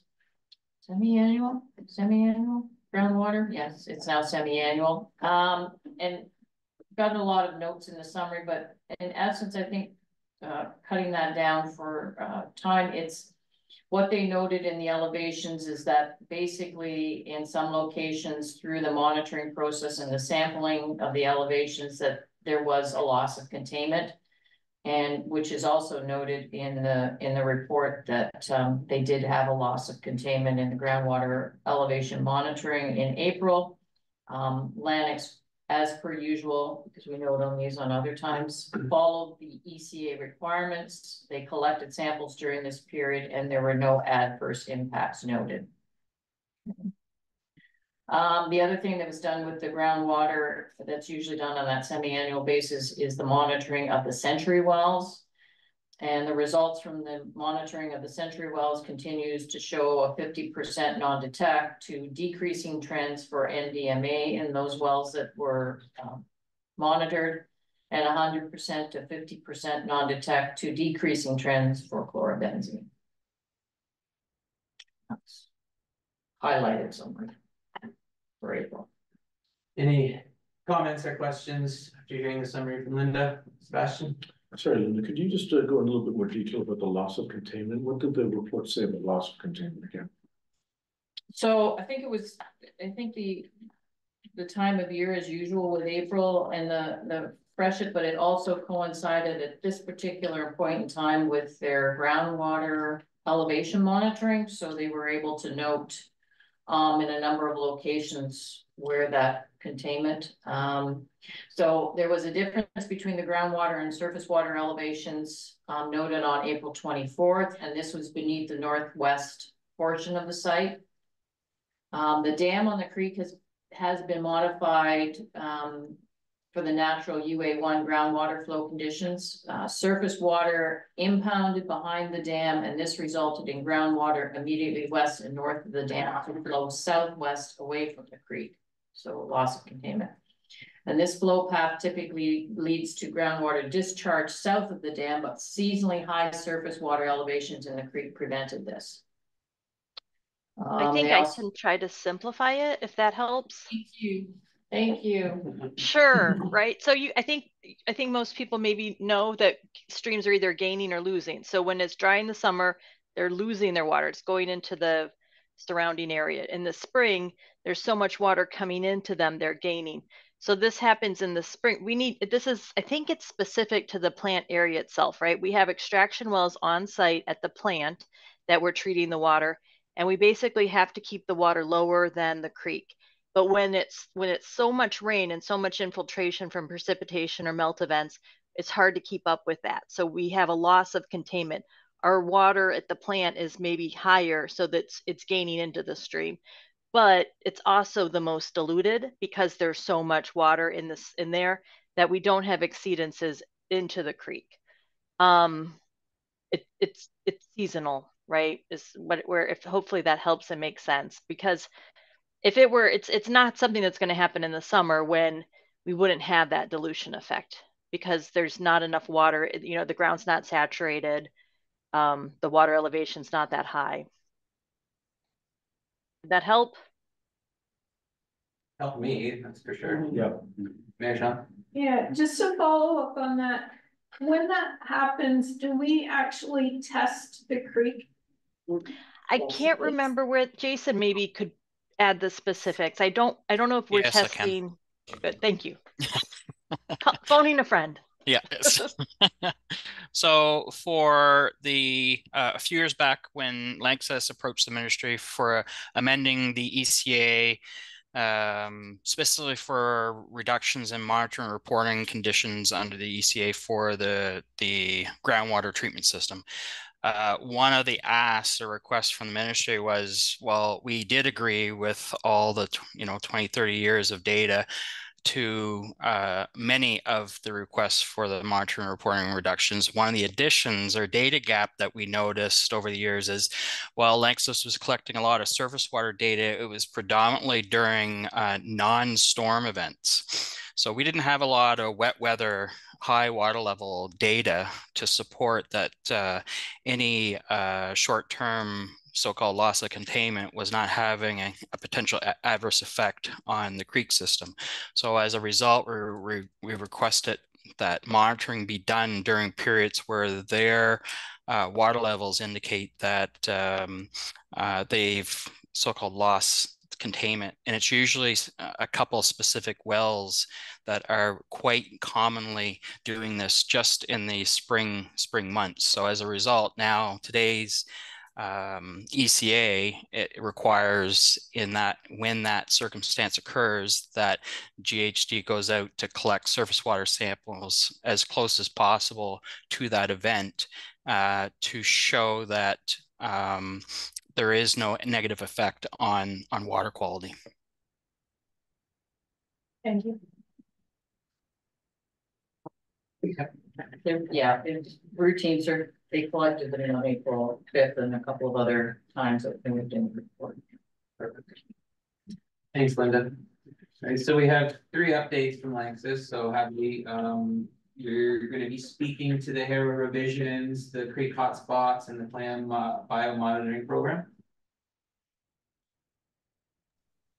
semi-annual, semi-annual groundwater, yes, it's now semi-annual. Um, and gotten a lot of notes in the summary, but in essence, I think uh, cutting that down for uh, time, it's what they noted in the elevations is that basically in some locations through the monitoring process and the sampling of the elevations that there was a loss of containment. And which is also noted in the, in the report that um, they did have a loss of containment in the groundwater elevation monitoring in April. Um, Lanxess as per usual, because we know it on these on other times, followed the ECA requirements. They collected samples during this period and there were no adverse impacts noted. Um, the other thing that was done with the groundwater that's usually done on that semi-annual basis is the monitoring of the sentry wells. And the results from the monitoring of the sentry wells continues to show a fifty percent non-detect to decreasing trends for NDMA in those wells that were um, monitored. And hundred percent to fifty percent non-detect to decreasing trends for chlorobenzene. That's highlighted somewhere for April. Any comments or questions after hearing the summary from Linda, Sebastian? Sorry, Linda, could you just uh, go in a little bit more detail about the loss of containment? What did the report say about loss of containment again? So I think it was, I think the, the time of year as usual with April and the, the freshet, but it also coincided at this particular point in time with their groundwater elevation monitoring, so they were able to note um, in a number of locations where that containment. Um, so there was a difference between the groundwater and surface water elevations um, noted on April twenty-fourth, and this was beneath the northwest portion of the site. Um, the dam on the creek has, has been modified, um, for the natural UA one groundwater flow conditions. Uh, surface water impounded behind the dam, and this resulted in groundwater immediately west and north of the dam to flow southwest away from the creek. So loss of containment. And this flow path typically leads to groundwater discharge south of the dam, but seasonally high surface water elevations in the creek prevented this. I Um, think I also- can try to simplify it if that helps. Thank you. Thank you. Sure, right? So you, I think, I think most people maybe know that streams are either gaining or losing. So when it's dry in the summer, they're losing their water. It's going into the surrounding area. In the spring, there's so much water coming into them, they're gaining. So this happens in the spring. We need, this is, I think it's specific to the plant area itself, right? We have extraction wells on site at the plant that we're treating the water. And we basically have to keep the water lower than the creek. But when it's when it's so much rain and so much infiltration from precipitation or melt events, it's hard to keep up with that. So we have a loss of containment. Our water at the plant is maybe higher so that it's, it's gaining into the stream. But it's also the most diluted because there's so much water in this in there that we don't have exceedances into the creek. Um, it, it's it's seasonal, right? Is what where if hopefully that helps and makes sense because if it were it's it's not something that's going to happen in the summer when we wouldn't have that dilution effect because there's not enough water you know the ground's not saturated um, the water elevation's not that high Did that help? Help me, that's for sure. Yeah. Mayor Sean? Yeah, just to follow up on that, when that happens, do we actually test the creek? I can't remember where Jason maybe could add the specifics. I don't, I don't know if we're Yes, I can. testing. Good, thank you. Phoning a friend. Yeah. so for the uh, a few years back when Lanxess approached the ministry for amending the ECA um, specifically for reductions in monitoring and reporting conditions under the ECA for the the groundwater treatment system. Uh, one of the asks or requests from the ministry was, well, we did agree with all the, you know, 20, 30 years of data to uh, many of the requests for the monitoring reporting reductions. One of the additions or data gap that we noticed over the years is while Lanxess was collecting a lot of surface water data, it was predominantly during uh, non-storm events. So we didn't have a lot of wet weather, high water level data to support that uh, any uh, short-term so-called loss of containment was not having a, a potential a- adverse effect on the creek system. So as a result, we, we, we requested that monitoring be done during periods where their uh, water levels indicate that um, uh, they've so-called lost containment. And it's usually a couple specific wells that are quite commonly doing this just in the spring spring months. So as a result, now today's um, ECA, it requires in that when that circumstance occurs that GHD goes out to collect surface water samples as close as possible to that event uh, to show that um, there is no negative effect on on water quality. Thank you. Yeah, it's routine, sir. They collected them on April fifth and a couple of other times that they moved in the report. Thanks, Linda. Alright, so we have three updates from Lanxess, so have we, um, you're gonna be speaking to the HERA revisions, the creek hotspots and the plan uh, bio monitoring program?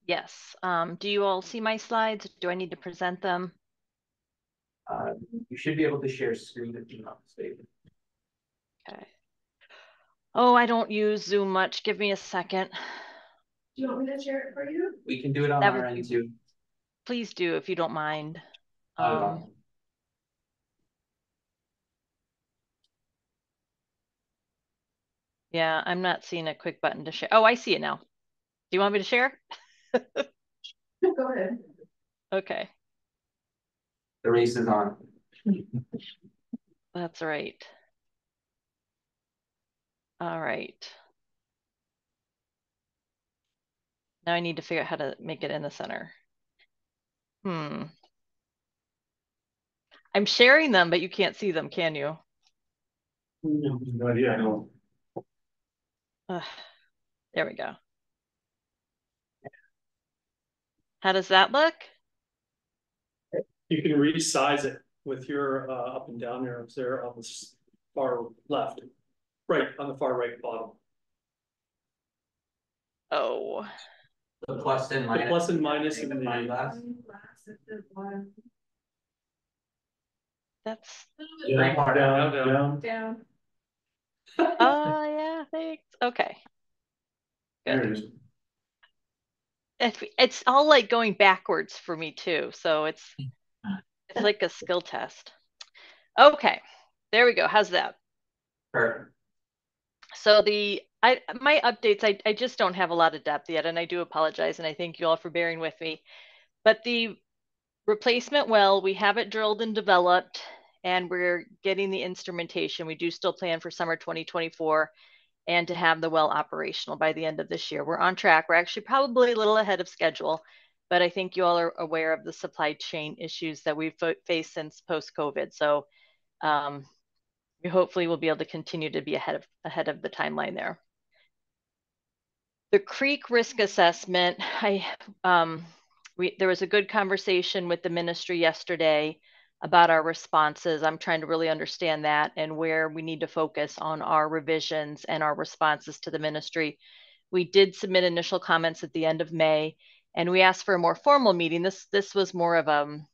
Yes. Um, do you all see my slides? Do I need to present them? Uh, you should be able to share screen if you're not mistaken. Okay. Oh, I don't use Zoom much. Give me a second. Do you want me to share it for you? We can do it on That our would be- end too. Please do if you don't mind. Not at all. Um, yeah, I'm not seeing a quick button to share. Oh, I see it now. Do you want me to share? Go ahead. Okay, The race is on. that's right. All right. Now I need to figure out how to make it in the center. Hmm. I'm sharing them, but you can't see them, can you? No idea, no. Ugh, there we go. How does that look? You can resize it with your uh up and down arrows there on the far left. Right, on the far right bottom. Oh, The plus and The minus. plus and minus in the line the, glass. that's, Yeah, Down, down, down. down. Down. oh, yeah, thanks. Okay. There it is. It's, it's all like going backwards for me too, so it's, it's like a skill test. Okay, there we go. How's that? Perfect. So the I my updates I I just don't have a lot of depth yet and I do apologize and I thank you all for bearing with me. But the replacement well, we have it drilled and developed and we're getting the instrumentation. We do still plan for summer 2024 and to have the well operational by the end of this year. We're on track. We're actually probably a little ahead of schedule, but I think you all are aware of the supply chain issues that we've faced since post COVID. So um, we hopefully will be able to continue to be ahead of ahead of the timeline there. The creek risk assessment, I um, we there was a good conversation with the ministry yesterday about our responses. I'm trying to really understand that and where we need to focus on our revisions and our responses to the ministry. We did submit initial comments at the end of May, and we asked for a more formal meeting. This this was more of a um,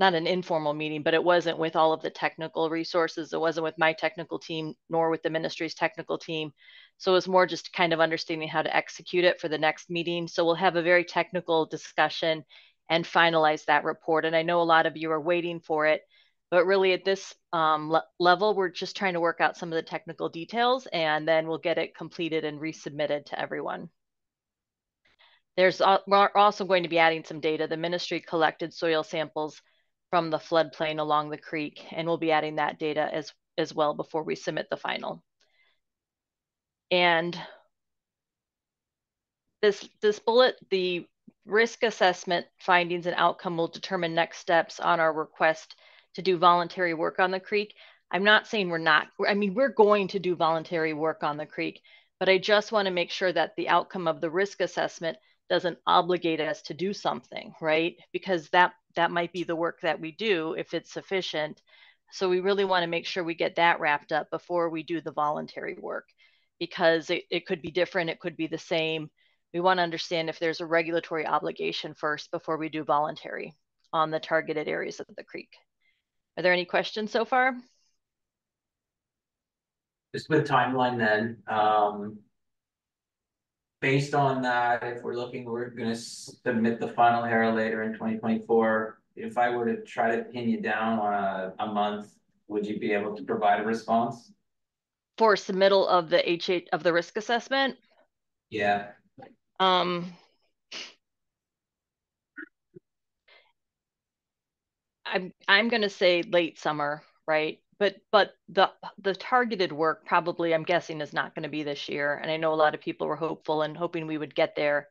not an informal meeting, but it wasn't with all of the technical resources. It wasn't with my technical team, nor with the ministry's technical team. So it was more just kind of understanding how to execute it for the next meeting. So we'll have a very technical discussion and finalize that report. And I know a lot of you are waiting for it, but really at this um, le level, we're just trying to work out some of the technical details and then we'll get it completed and resubmitted to everyone. There's we're also going to be adding some data. The ministry collected soil samples from the floodplain along the creek, and we'll be adding that data as, as well before we submit the final. And this, this bullet, the risk assessment findings and outcome will determine next steps on our request to do voluntary work on the creek. I'm not saying we're not, I mean, we're going to do voluntary work on the creek, but I just want to make sure that the outcome of the risk assessment doesn't obligate us to do something, right? Because that that might be the work that we do if it's sufficient. So we really want to make sure we get that wrapped up before we do the voluntary work because it, it could be different, it could be the same. We want to understand if there's a regulatory obligation first before we do voluntary on the targeted areas of the creek. Are there any questions so far? Just with timeline then, um, based on that, if we're looking, we're gonna submit the final HARA later in twenty twenty-four. If I were to try to pin you down on a, a month, would you be able to provide a response? For submittal of the H of the risk assessment? Yeah. Um. I'm I'm gonna say late summer, right? But but the the targeted work probably i'm guessing is not going to be this year and i know a lot of people were hopeful and hoping we would get there.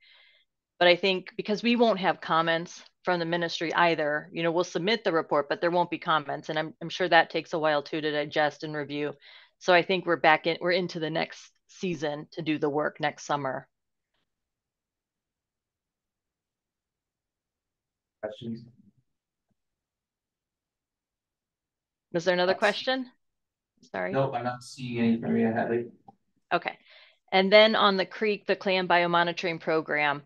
But i think because we won't have comments from the ministry either you know we'll submit the report but there won't be comments and i'm, I'm sure that takes a while too to digest and review. So i think we're back in we're into the next season to do the work next summer. Questions Was there another question? Sorry. Nope, I'm not seeing any Maria Hadley. Okay. And then on the creek, the clam biomonitoring program,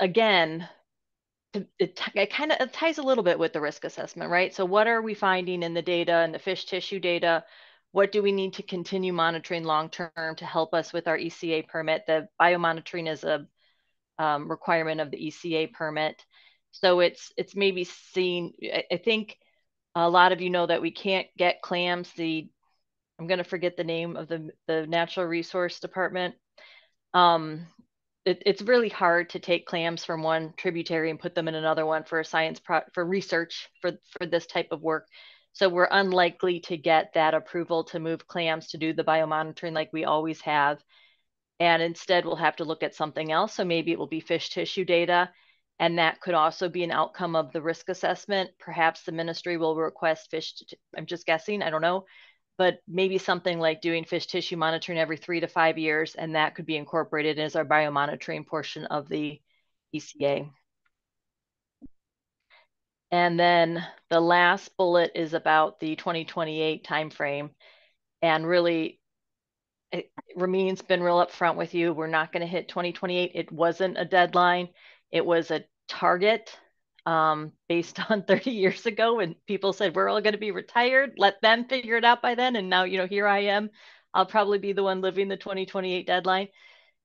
again, it, it kind of ties a little bit with the risk assessment, right? So what are we finding in the data and the fish tissue data? What do we need to continue monitoring long-term to help us with our ECA permit? The biomonitoring is a um, requirement of the ECA permit. So it's it's maybe seen, I, I think a lot of you know that we can't get clams. The I'm going to forget the name of the the natural resource department. Um, it, it's really hard to take clams from one tributary and put them in another one for a science pro for research for for this type of work. So we're unlikely to get that approval to move clams to do the biomonitoring like we always have. And instead, we'll have to look at something else. So maybe it will be fish tissue data and that could also be an outcome of the risk assessment. Perhaps the ministry will request fish, I'm just guessing, I don't know, but maybe something like doing fish tissue monitoring every three to five years, and that could be incorporated as our biomonitoring portion of the ECA. And then the last bullet is about the 2028 timeframe. And really, it, Ramin's been real upfront with you. We're not going to hit 2028. It wasn't a deadline. It was a target um, based on 30 years ago when people said we're all going to be retired. Let them figure it out by then. And now, you know, here I am. I'll probably be the one living the 2028 deadline.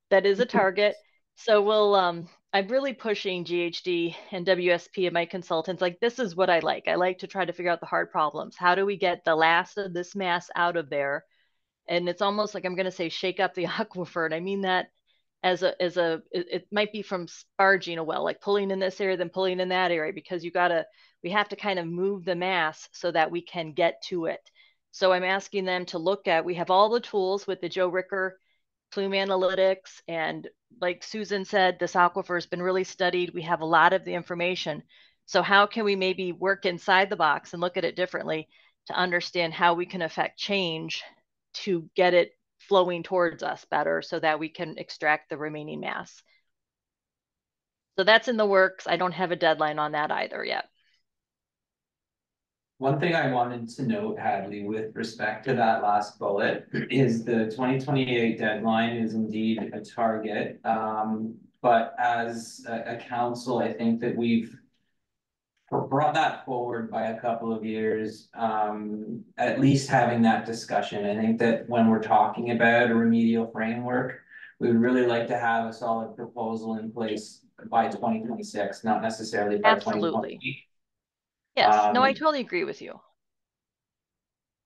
That is a target. So we'll. Um, I'm really pushing GHD and WSP and my consultants. Like this is what I like. I like to try to figure out the hard problems. How do we get the last of this mass out of there? And it's almost like I'm going to say shake up the aquifer, and I mean that as a as a it, it, might be from sparging a well like pulling in this area then pulling in that area because you got to we have to kind of move the mass so that we can get to it. So i'm asking them to look at we have all the tools with the joe ricker plume analytics and like susan said this aquifer has been really studied. We have a lot of the information. So how can we maybe work inside the box and look at it differently to understand how we can affect change to get it flowing towards us better so that we can extract the remaining mass. So that's in the works. I don't have a deadline on that either yet. One thing I wanted to note, Hadley, with respect to that last bullet, is the twenty twenty-eight deadline is indeed a target. Um, but as a, a council, I think that we've brought that forward by a couple of years, um, at least having that discussion. I think that when we're talking about a remedial framework, we would really like to have a solid proposal in place by twenty twenty-six, not necessarily by twenty Absolutely. twenty. Yes, no, I Um, totally agree with you.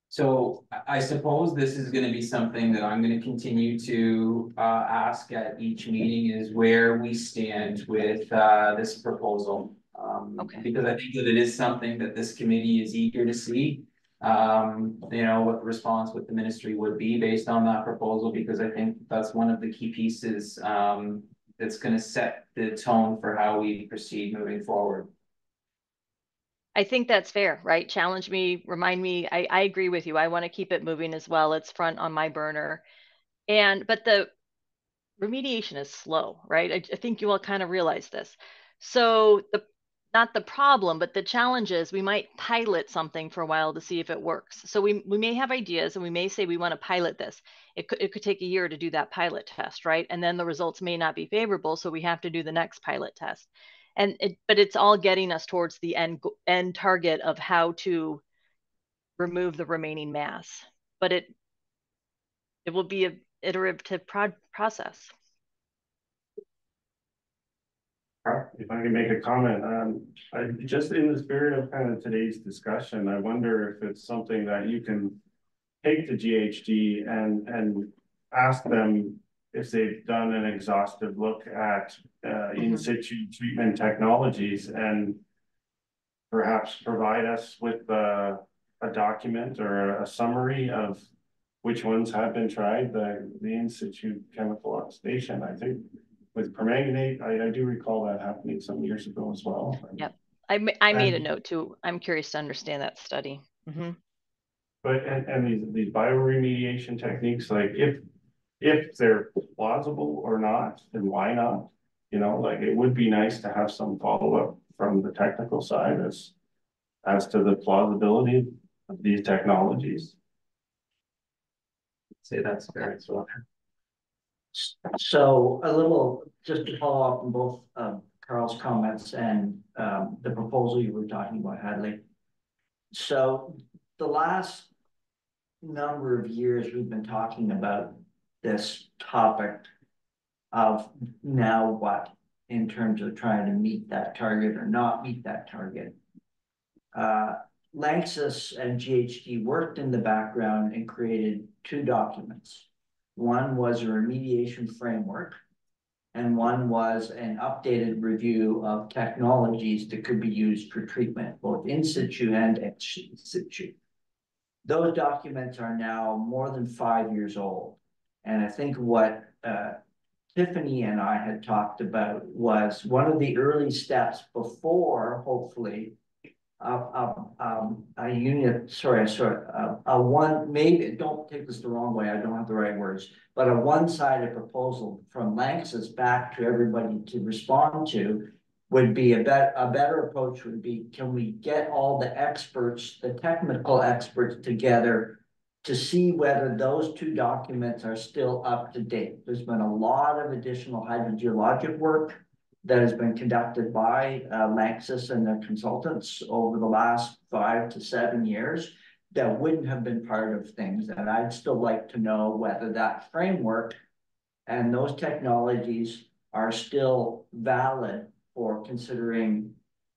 So I- I suppose this is gonna be something that I'm gonna continue to uh ask at each meeting is where we stand with uh this proposal. Um, Okay. because I think that it is something that this committee is eager to see. Um, you know, what the response with the ministry would be based on that proposal, because I think that's one of the key pieces um. That's gonna set the tone for how we proceed moving forward. I think that's fair, right? Challenge me, remind me. I, I agree with you. I want to keep it moving as well. It's front on my burner. And, but the remediation is slow, right? I, I think you all kind of realize this. So the, not the problem, but the challenge is we might pilot something for a while to see if it works. So we, we may have ideas and we may say we want to pilot this. It could, it could take a year to do that pilot test, right? And then the results may not be favorable. So we have to do the next pilot test and it, but it's all getting us towards the end end target of how to remove the remaining mass but it it will be a iterative pro- process If I can make a comment, um, I, just in the spirit of kind of today's discussion, I wonder if it's something that you can. Take to GHD and, and ask them if they've done an exhaustive look at, uh, in Mhm. situ treatment technologies and. Perhaps provide us with a, a document or a summary of which ones have been tried, the, the in situ chemical oxidation, I think. With permanganate, I, I do recall that happening some years ago as well. Yep. i, I made a note too i'm curious to understand that study Mhm. But, and, and these, these bioremediation techniques, like if, if they're plausible or not, then why not? You know, like it would be nice to have some follow-up from the technical side as, as to the plausibility of these technologies. Say that's fair as well. So a little, just to follow up on both um Carl's comments and um the proposal you were talking about, Hadley. So the last number of years, we've been talking about this topic of now what in terms of trying to meet that target or not meet that target. Uh, and GHD worked in the background and created two documents. One was a remediation framework. And one was an updated review of technologies that could be used for treatment, both in situ and ex situ. Those documents are now more than five years old. And I think what uh Tiffany and I had talked about was one of the early steps before, hopefully. Of, um, a unit, sorry, sorry, uh, a one, maybe, don't take this the wrong way, I don't have the right words. But a one-sided proposal from Lanxess back to everybody to respond to. Would be a bet, a better approach would be, can we get all the experts, the technical experts together? To see whether those two documents are still up to date. There's been a lot of additional hydrogeologic work that has been conducted by uh and their consultants over the last five to seven years. That wouldn't have been part of things, and I'd still like to know whether that framework. And those technologies are still valid for considering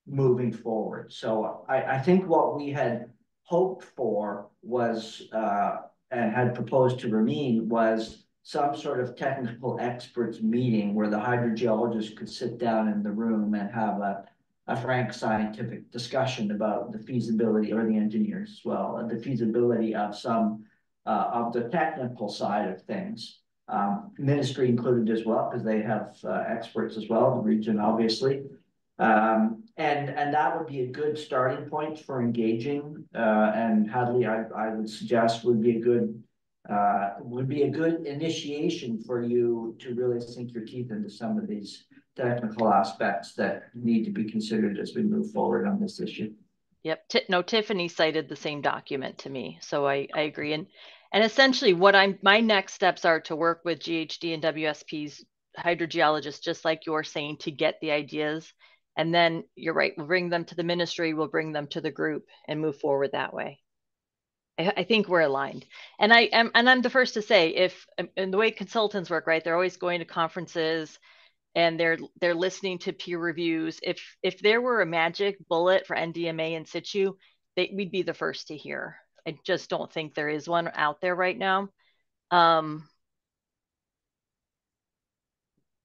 moving forward. So I I think what we had hoped for was uh and had proposed to Ramin was some sort of technical experts meeting where the hydrogeologists could sit down in the room and have a, a frank scientific discussion about the feasibility, or the engineers as well, the feasibility of some uh, of the technical side of things. Um, ministry included as well, because they have uh, experts as well, the region obviously. Um, and, and that would be a good starting point for engaging, uh, and Hadley, I, I would suggest would be a good uh, would be a good initiation for you to really sink your teeth into some of these technical aspects that need to be considered as we move forward on this issue. Yep. Ti- no, Tiffany cited the same document to me, so I, I agree. And, and essentially what I'm, my next steps are to work with GHD and WSP's hydrogeologists, just like you're saying, to get the ideas. And then you're right, we'll bring them to the ministry, we'll bring them to the group and move forward that way. I, I think we're aligned. And I am, and I'm the first to say, if, and the way consultants work, right, they're always going to conferences, and they're they're listening to peer reviews. If if there were a magic bullet for NDMA in situ, they, we'd be the first to hear. I just don't think there is one out there right now. Um,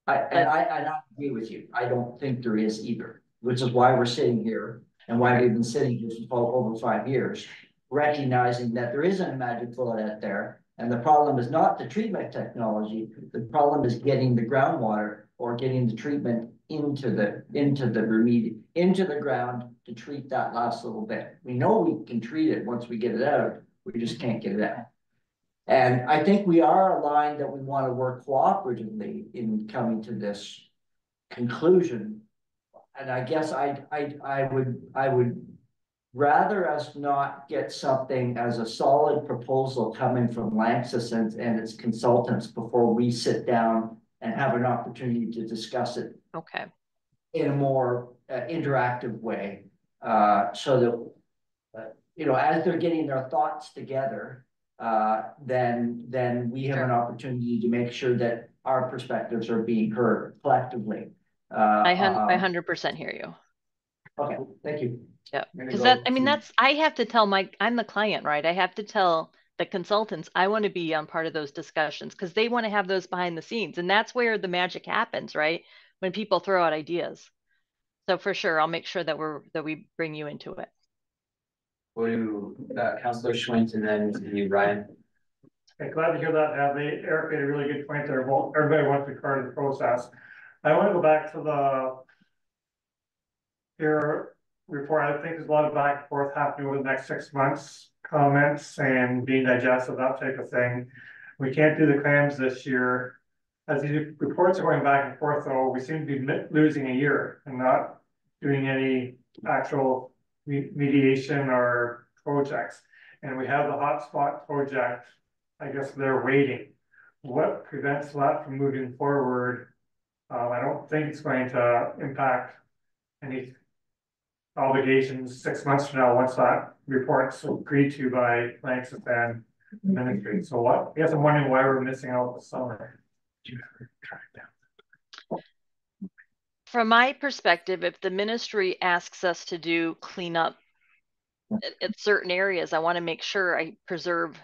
I, and I, and I agree with you. I don't think there is either, which is why we're sitting here and why we've been sitting here for over five years, recognizing that there isn't a magic bullet out there. And the problem is not the treatment technology. The problem is getting the groundwater or getting the treatment into the, into the remedi, into the ground to treat that last little bit. We know we can treat it once we get it out, we just can't get it out. And I think we are aligned that we want to work cooperatively in coming to this conclusion. And I guess I, I, I would, I would rather us not get something as a solid proposal coming from Lanxess and, and its consultants before we sit down and have an opportunity to discuss it okay. in a more uh, interactive way. Uh, so that, uh, you know, as they're getting their thoughts together, uh, then, then we have an opportunity to make sure that our perspectives are being heard collectively. Uh, I hun- I um, hundred percent hear you. Okay, thank you. Yeah, because that, I mean, that's, I have to tell my, I'm the client, right? I have to tell the consultants, I want to be on part of those discussions because they want to have those behind the scenes. And that's where the magic happens, right? When people throw out ideas. So for sure, I'll make sure that we're, that we bring you into it. Go to uh, Councillor Schwindt and then to you, Ryan. Okay, glad to hear that, Hadley. Eric made a really good point there. Well, everybody wants to be part of the process. I want to go back to the your report. I think there's a lot of back and forth happening over the next six months, comments and being digested, that type of thing. We can't do the clams this year. As these reports are going back and forth, though, we seem to be losing a year and not doing any actual me- mediation or projects. And we have the hotspot project, I guess they're waiting. What prevents that from moving forward? Um, I don't think it's going to impact any obligations six months from now, once that report's agreed to by Lanxess and ministry. So what, I guess I'm wondering why we're missing out the summer. From my perspective, if the ministry asks us to do cleanup at, at certain areas, I want to make sure I preserve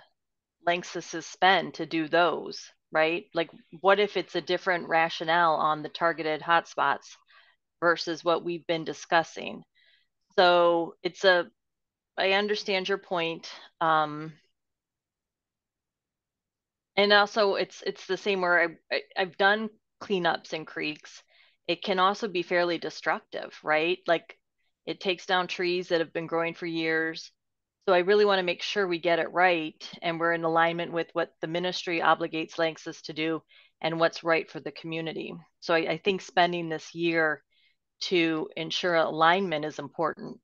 Lanxess's spend to do those, right? Like, what if it's a different rationale on the targeted hotspots versus what we've been discussing? So it's a, I understand your point. Um, and also it's, it's the same where I, I, I've done cleanups in creeks. It can also be fairly destructive, right? Like it takes down trees that have been growing for years. So I really want to make sure we get it right and we're in alignment with what the ministry obligates Lanxess to do and what's right for the community. So I, I think spending this year to ensure alignment is important.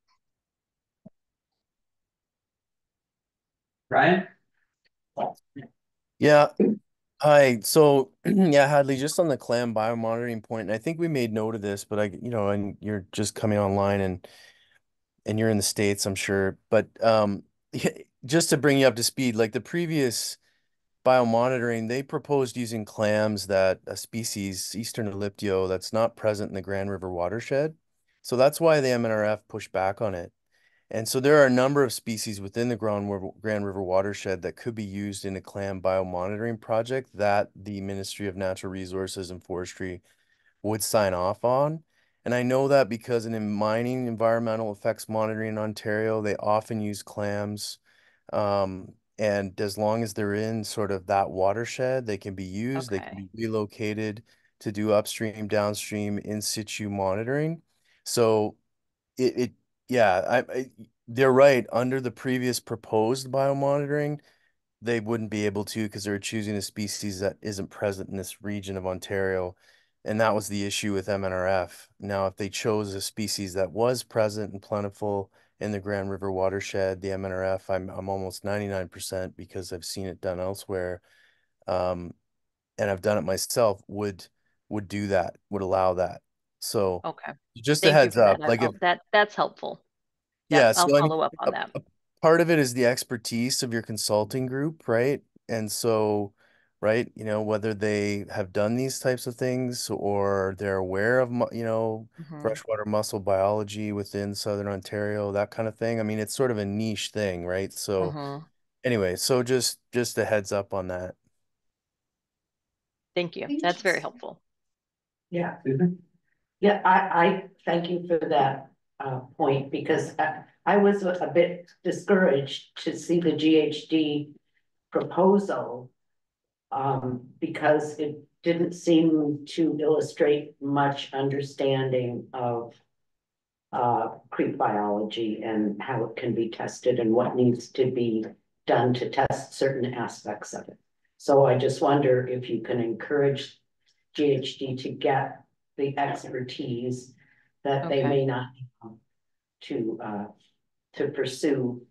Ryan? Yeah. Hi. So yeah, Hadley, just on the clam biomonitoring point, and I think we made note of this, but I, you know, and you're just coming online and and you're in the States, I'm sure. But um just to bring you up to speed, like the previous biomonitoring, they proposed using clams that a species, Eastern elliptio, that's not present in the Grand River watershed. So that's why the MNRF pushed back on it. And so there are a number of species within the Grand River, Grand River watershed that could be used in a clam biomonitoring project that the Ministry of Natural Resources and Forestry would sign off on. And I know that because in mining environmental effects monitoring in Ontario, they often use clams. Um, and as long as they're in sort of that watershed, they can be used, they can be relocated to do upstream, downstream, in situ monitoring. So it, it yeah, I, I they're right. Under the previous proposed biomonitoring, they wouldn't be able to because they're choosing a species that isn't present in this region of Ontario. And that was the issue with MNRF. Now, if they chose a species that was present and plentiful in the Grand River watershed, the MNRF, I'm I'm almost 99% because I've seen it done elsewhere. Um, and I've done it myself, would would do that, would allow that. So Okay. just a Thank you heads up, that. like if That, that's helpful. yeah, I'll so I follow up on a- that. a part of it is the expertise of your consulting group, right? And so, right, you know, whether they have done these types of things or they're aware of, you know, Mhm. freshwater mussel biology within Southern Ontario, that kind of thing. I mean, it's sort of a niche thing, right? So Mhm. anyway, so just just a heads up on that. Thank you. That's very helpful. Yeah. Yeah, I, I thank you for that, uh, point, because I, I was a a bit discouraged to see the GHD proposal. Um, because it didn't seem to illustrate much understanding of uh, creek biology and how it can be tested and what needs to be done to test certain aspects of it. So I just wonder if you can encourage GHD to get the expertise that they may not have to uh, to pursue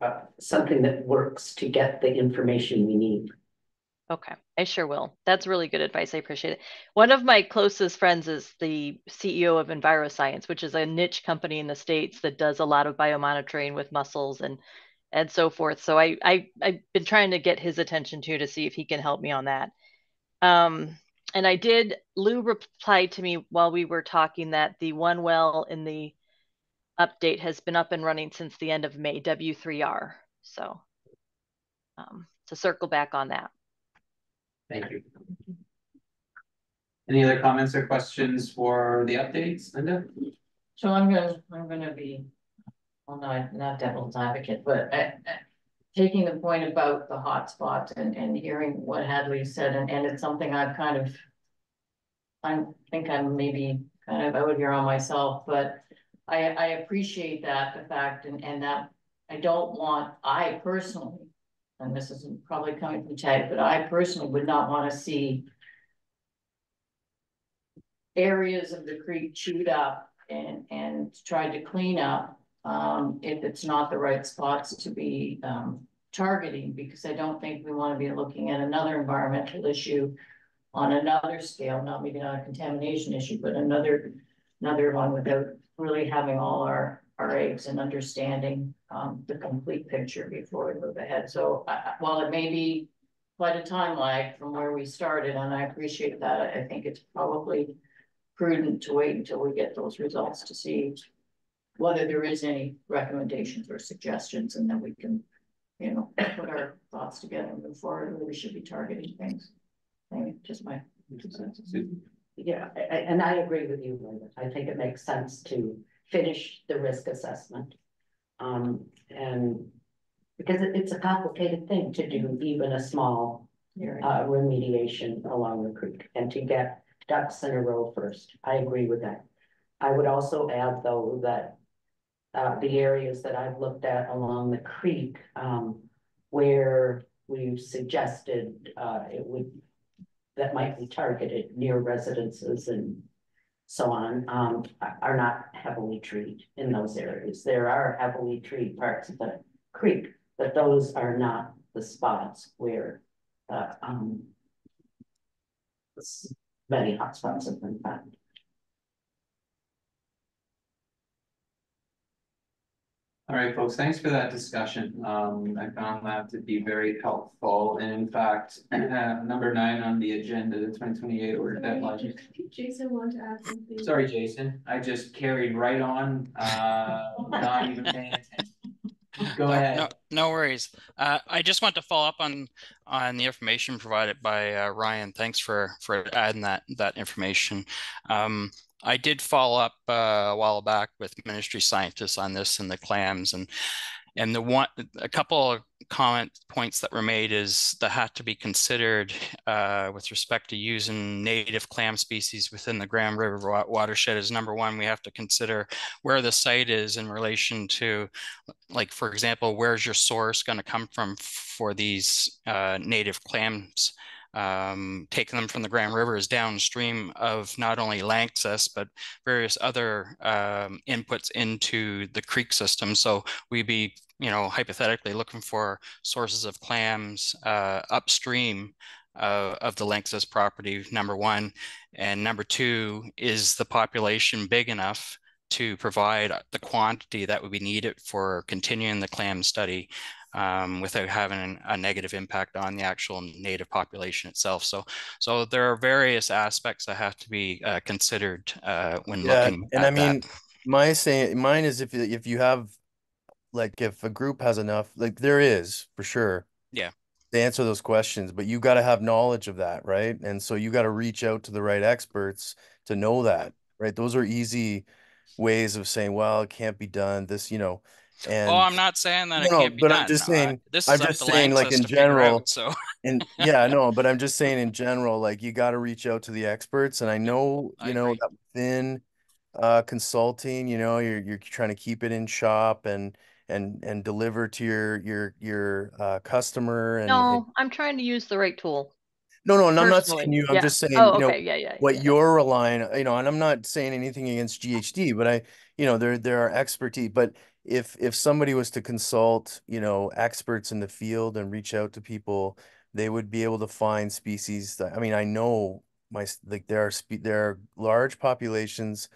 uh, something that works to get the information we need. Okay, I sure will. That's really good advice. I appreciate it. One of my closest friends is the CEO of EnviroScience, which is a niche company in the States that does a lot of biomonitoring with mussels and and so forth. So I, I I've been trying to get his attention too to see if he can help me on that. Um, and I did. Lou replied to me while we were talking that the one well in the update has been up and running since the end of May, W3R. So um, to circle back on that. Thank you. Any other comments or questions for the updates, Linda? So I'm gonna, I'm gonna be, well, not, not devil's advocate, but uh, uh, taking the point about the hotspot and, and hearing what Hadley said, and, and it's something I've kind of I think I'm maybe kind of out here on myself, but I, I appreciate that, the fact, and, and that I don't want, I personally, and this isn't probably coming from Ted, but I personally would not want to see areas of the creek chewed up and, and tried to clean up, um, if it's not the right spots to be, um, targeting, because I don't think we want to be looking at another environmental issue on another scale, not maybe not a contamination issue, but another, another one without really having all our, our eggs and understanding, um, the complete picture before we move ahead. So, uh, while it may be quite a time lag from where we started, and I appreciate that, I think it's probably prudent to wait until we get those results to see whether there is any recommendations or suggestions, and then we can, you know, put our thoughts together and move forward, where we should be targeting things. Maybe just my cents. Yeah, I- and I agree with you, Linda. I think it makes sense to finish the risk assessment. Um, and because it- it's a complicated thing to do even a small uh remediation along the creek and to get ducks in a row first. I agree with that. I would also add though that uh the areas that I've looked at along the creek, um, where we've suggested uh it would that might be targeted near residences and so on, um, are- not heavily treated in those areas. There are heavily treated parts of the creek, but those are not the spots where, uh, um, many hotspots have been found. All right, folks, thanks for that discussion. Um, I found that to be very helpful. And in fact, uh, number nine on the agenda, the twenty twenty-eight order deadline. Jason wanted to add something. Sorry, Jason, I just carried right on, uh, not even paying attention. Go No- ahead. No, no worries. Uh, I just want to follow up on on the information provided by uh, Ryan. Thanks for for adding that that information. Um, I did follow up uh, a while back with ministry scientists on this and the clams and and the one a couple of comment points that were made is that had to be considered uh, with respect to using native clam species within the Grand River watershed is number one. We have to consider where the site is in relation to like for example, where's your source going to come from for these uh, native clams um, taking them from the Grand Rivers downstream of not only Lanxess, but various other um, inputs into the creek system. So we'd be, you know, hypothetically looking for sources of clams uh, upstream uh, of the Lanxess property, number one. And number two, is the population big enough to provide the quantity that would be needed for continuing the clam study um, without having a negative impact on the actual native population itself. So, so there are various aspects that have to be uh, considered uh, when Yeah, looking and I mean, that. my saying, mine is if if you have, like, if a group has enough, like there is for sure. Yeah. To answer those questions, but you got to have knowledge of that, right? And so you got to reach out to the right experts to know that, right? Those are easy ways of saying, well, it can't be done. This, you know, and oh, I'm not saying that no, it can't be but done. I'm just Uh, saying, this I'm is just saying, like Lanxess in to figure general, out, so and yeah, no, but I'm just saying in general, like you got to reach out to the experts, and I know, I you know, agree. that within uh consulting, you know, you're you're trying to keep it in shop and and and deliver to your your your uh customer and, and No, I'm trying to use the right tool. no, no, and I'm not saying you. I'm yeah. just saying, Oh, you know, yeah, yeah, what yeah. you're relying, you know, and I'm not saying anything against GHD, but I, you know, there there are expertise. But if if somebody was to consult, you know, experts in the field and reach out to people, they would be able to find species that, I mean, I know my like there are spe there are large populations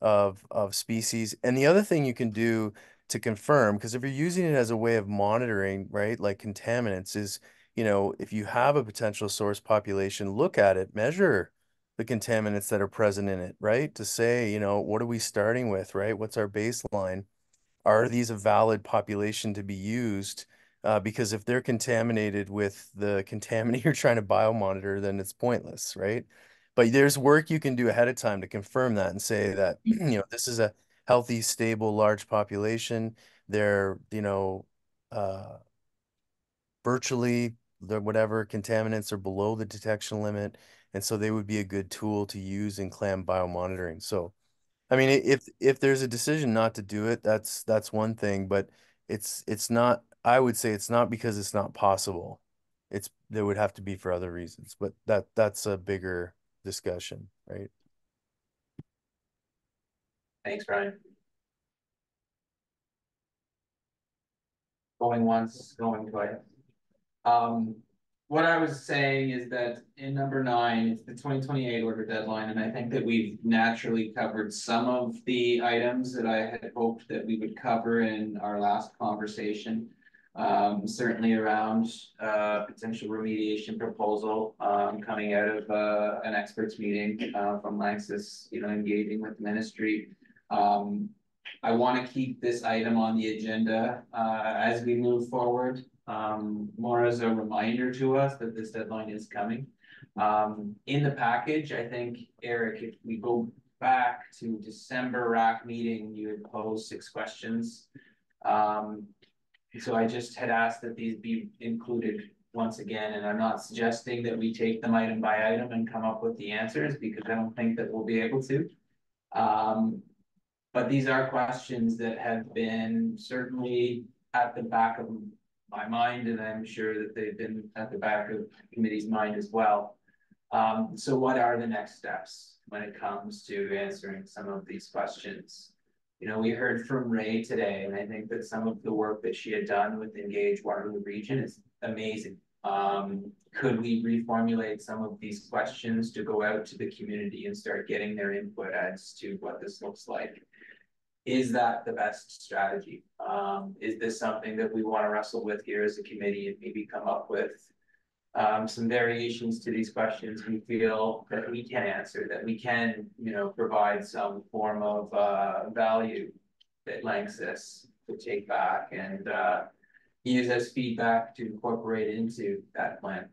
of of species. And the other thing you can do to confirm, because if you're using it as a way of monitoring, right, like contaminants is, you know, if you have a potential source population, look at it, measure the contaminants that are present in it, right? To say, you know, what are we starting with, right? What's our baseline? Are these a valid population to be used? Uh, because if they're contaminated with the contaminant you're trying to biomonitor, then it's pointless, right? But there's work you can do ahead of time to confirm that and say that, you know, this is a healthy, stable, large population. They're, you know, uh, virtually the whatever contaminants are below the detection limit. And so they would be a good tool to use in clam biomonitoring. So, I mean, if if there's a decision not to do it, that's that's one thing, but it's it's not, I would say it's not because it's not possible. It's there would have to be for other reasons, but that that's a bigger discussion, right? Thanks, Brian. Going once, going twice. Um, what I was saying is that in number nine, it's the twenty twenty-eight order deadline, and I think that we've naturally covered some of the items that I had hoped that we would cover in our last conversation. Um, certainly around, uh, potential remediation proposal, um, coming out of, uh, an experts meeting, uh, from Lanxess, you know, engaging with the ministry. Um, I want to keep this item on the agenda, uh, as we move forward, um, more as a reminder to us that this deadline is coming. Um, in the package, I think, Eric, if we go back to December TRAC meeting, you had posed six questions. Um, so I just had asked that these be included once again, and I'm not suggesting that we take them item by item and come up with the answers, because I don't think that we'll be able to. Um, but these are questions that have been certainly at the back of my mind, and I'm sure that they've been at the back of the committee's mind as well. Um, so what are the next steps when it comes to answering some of these questions? You know, we heard from Ray today, and I think that some of the work that she had done with Engage Waterloo Region is amazing. Um, could we reformulate some of these questions to go out to the community and start getting their input as to what this looks like? Is that the best strategy? Um, is this something that we want to wrestle with here as a committee and maybe come up with? Um, some variations to these questions we feel that we can answer, that we can, you know, provide some form of, uh, value. That Lanxess could take back and, uh, use as feedback to incorporate into that plan.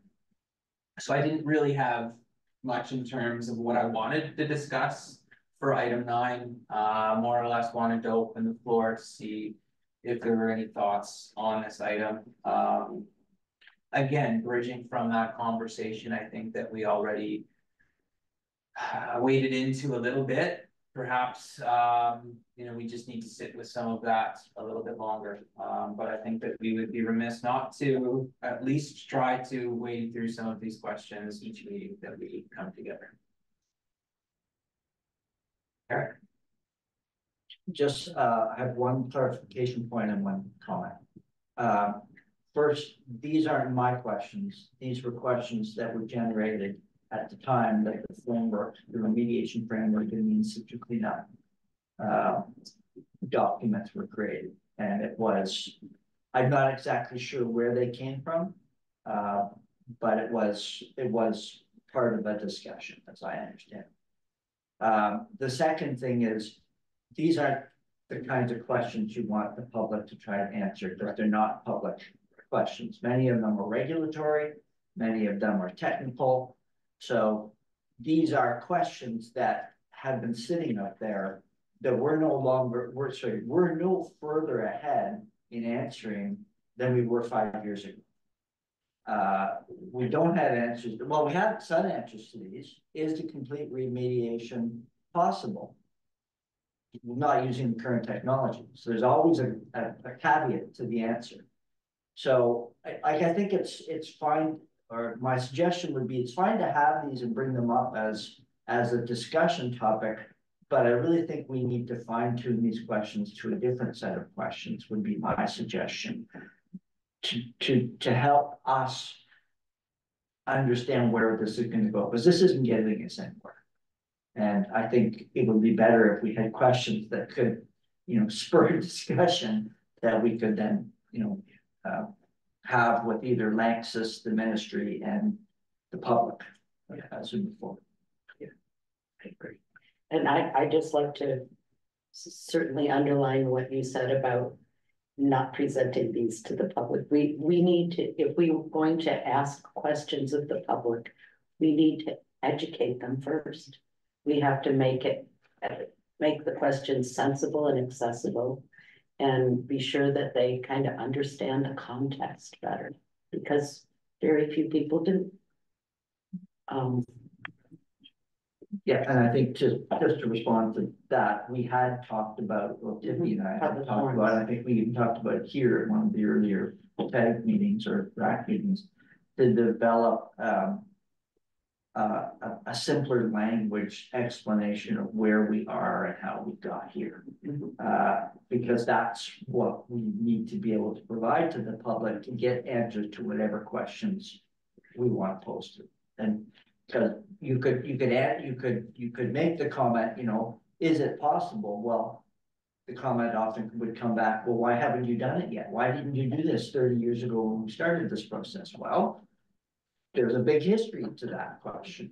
So I didn't really have much in terms of what I wanted to discuss for item nine. Uh, more or less wanted to open the floor to see if there were any thoughts on this item. Um, again, bridging from that conversation, I think that we already uh, waded into a little bit. perhaps, um, you know, we just need to sit with some of that a little bit longer. Um, but I think that we would be remiss not to at least try to wade through some of these questions each meeting that we come together. Eric? Just, uh, have one clarification point and one comment. Uh, first, these aren't my questions. These were questions that were generated at the time that the framework, the remediation framework and the in situ cleanup uh, documents were created. And it was, I'm not exactly sure where they came from, uh, but it was, it was part of a discussion, as I understand. Um, the second thing is, these aren't the kinds of questions you want the public to try to answer, because they're not public questions. Many of them are regulatory, many of them are technical. So these are questions that have been sitting up there that we're no longer, we're sorry, we're no further ahead in answering than we were five years ago. Uh, we don't have answers, well, we have some answers to these. Is the complete remediation possible? Not using the current technology. So there's always a, a, a caveat to the answer. So I, I think it's, it's fine, or my suggestion would be, it's fine to have these and bring them up as, as a discussion topic. But I really think we need to fine tune these questions to a different set of questions would be my suggestion. To, to, to help us understand where this is gonna go, because this isn't getting us anywhere. And I think it would be better if we had questions that could, you know, spur discussion that we could then, you know, uh, have with either Lanxess, the ministry and the public as we move forward. Yeah, I agree. And I, I just like to certainly underline what you said about not presenting these to the public. We, we need to, if we are going to ask questions of the public, we need to educate them first. We have to make it, make the questions sensible and accessible and be sure that they kind of understand the context better because very few people do. Um, yeah, and I think to just to respond to that, we had talked about, well, Tiffany and I had talked about, I think we even talked about it here at one of the earlier TAG meetings or TRAC meetings to develop um, uh, a, a, simpler language explanation of where we are and how we got here. Uh, because that's what we need to be able to provide to the public to get answers to whatever questions we want to pose Because you could, you could add, you could, you could make the comment, you know, is it possible? Well, the comment often would come back, well, why haven't you done it yet? Why didn't you do this 30 years ago when we started this process? Well, there's a big history to that question.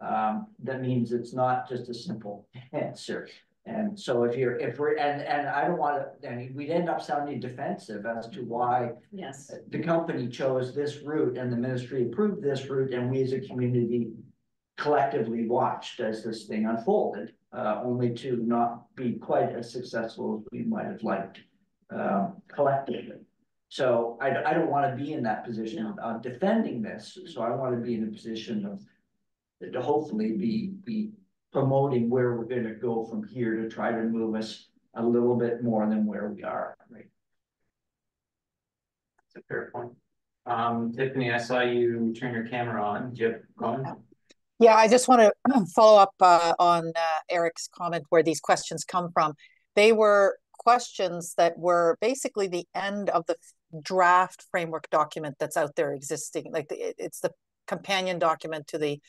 Um, that means it's not just a simple answer. And so if you're, if we're, and, and I don't want to, and we'd end up sounding defensive as to why yes. the company chose this route and the ministry approved this route and we as a community collectively watched as this thing unfolded, uh, only to not be quite as successful as we might have liked um, collectively. So I, I don't want to be in that position of, of defending this. So I want to be in a position of to hopefully be be promoting where we're going to go from here to try to move us a little bit more than where we are. Right. That's a fair point. Um, Tiffany, I saw you turn your camera on. Do you have comment? Yeah, I just want to follow up uh, on uh, Eric's comment where these questions come from. They were questions that were basically the end of the draft framework document that's out there existing. Like the, it's the companion document to the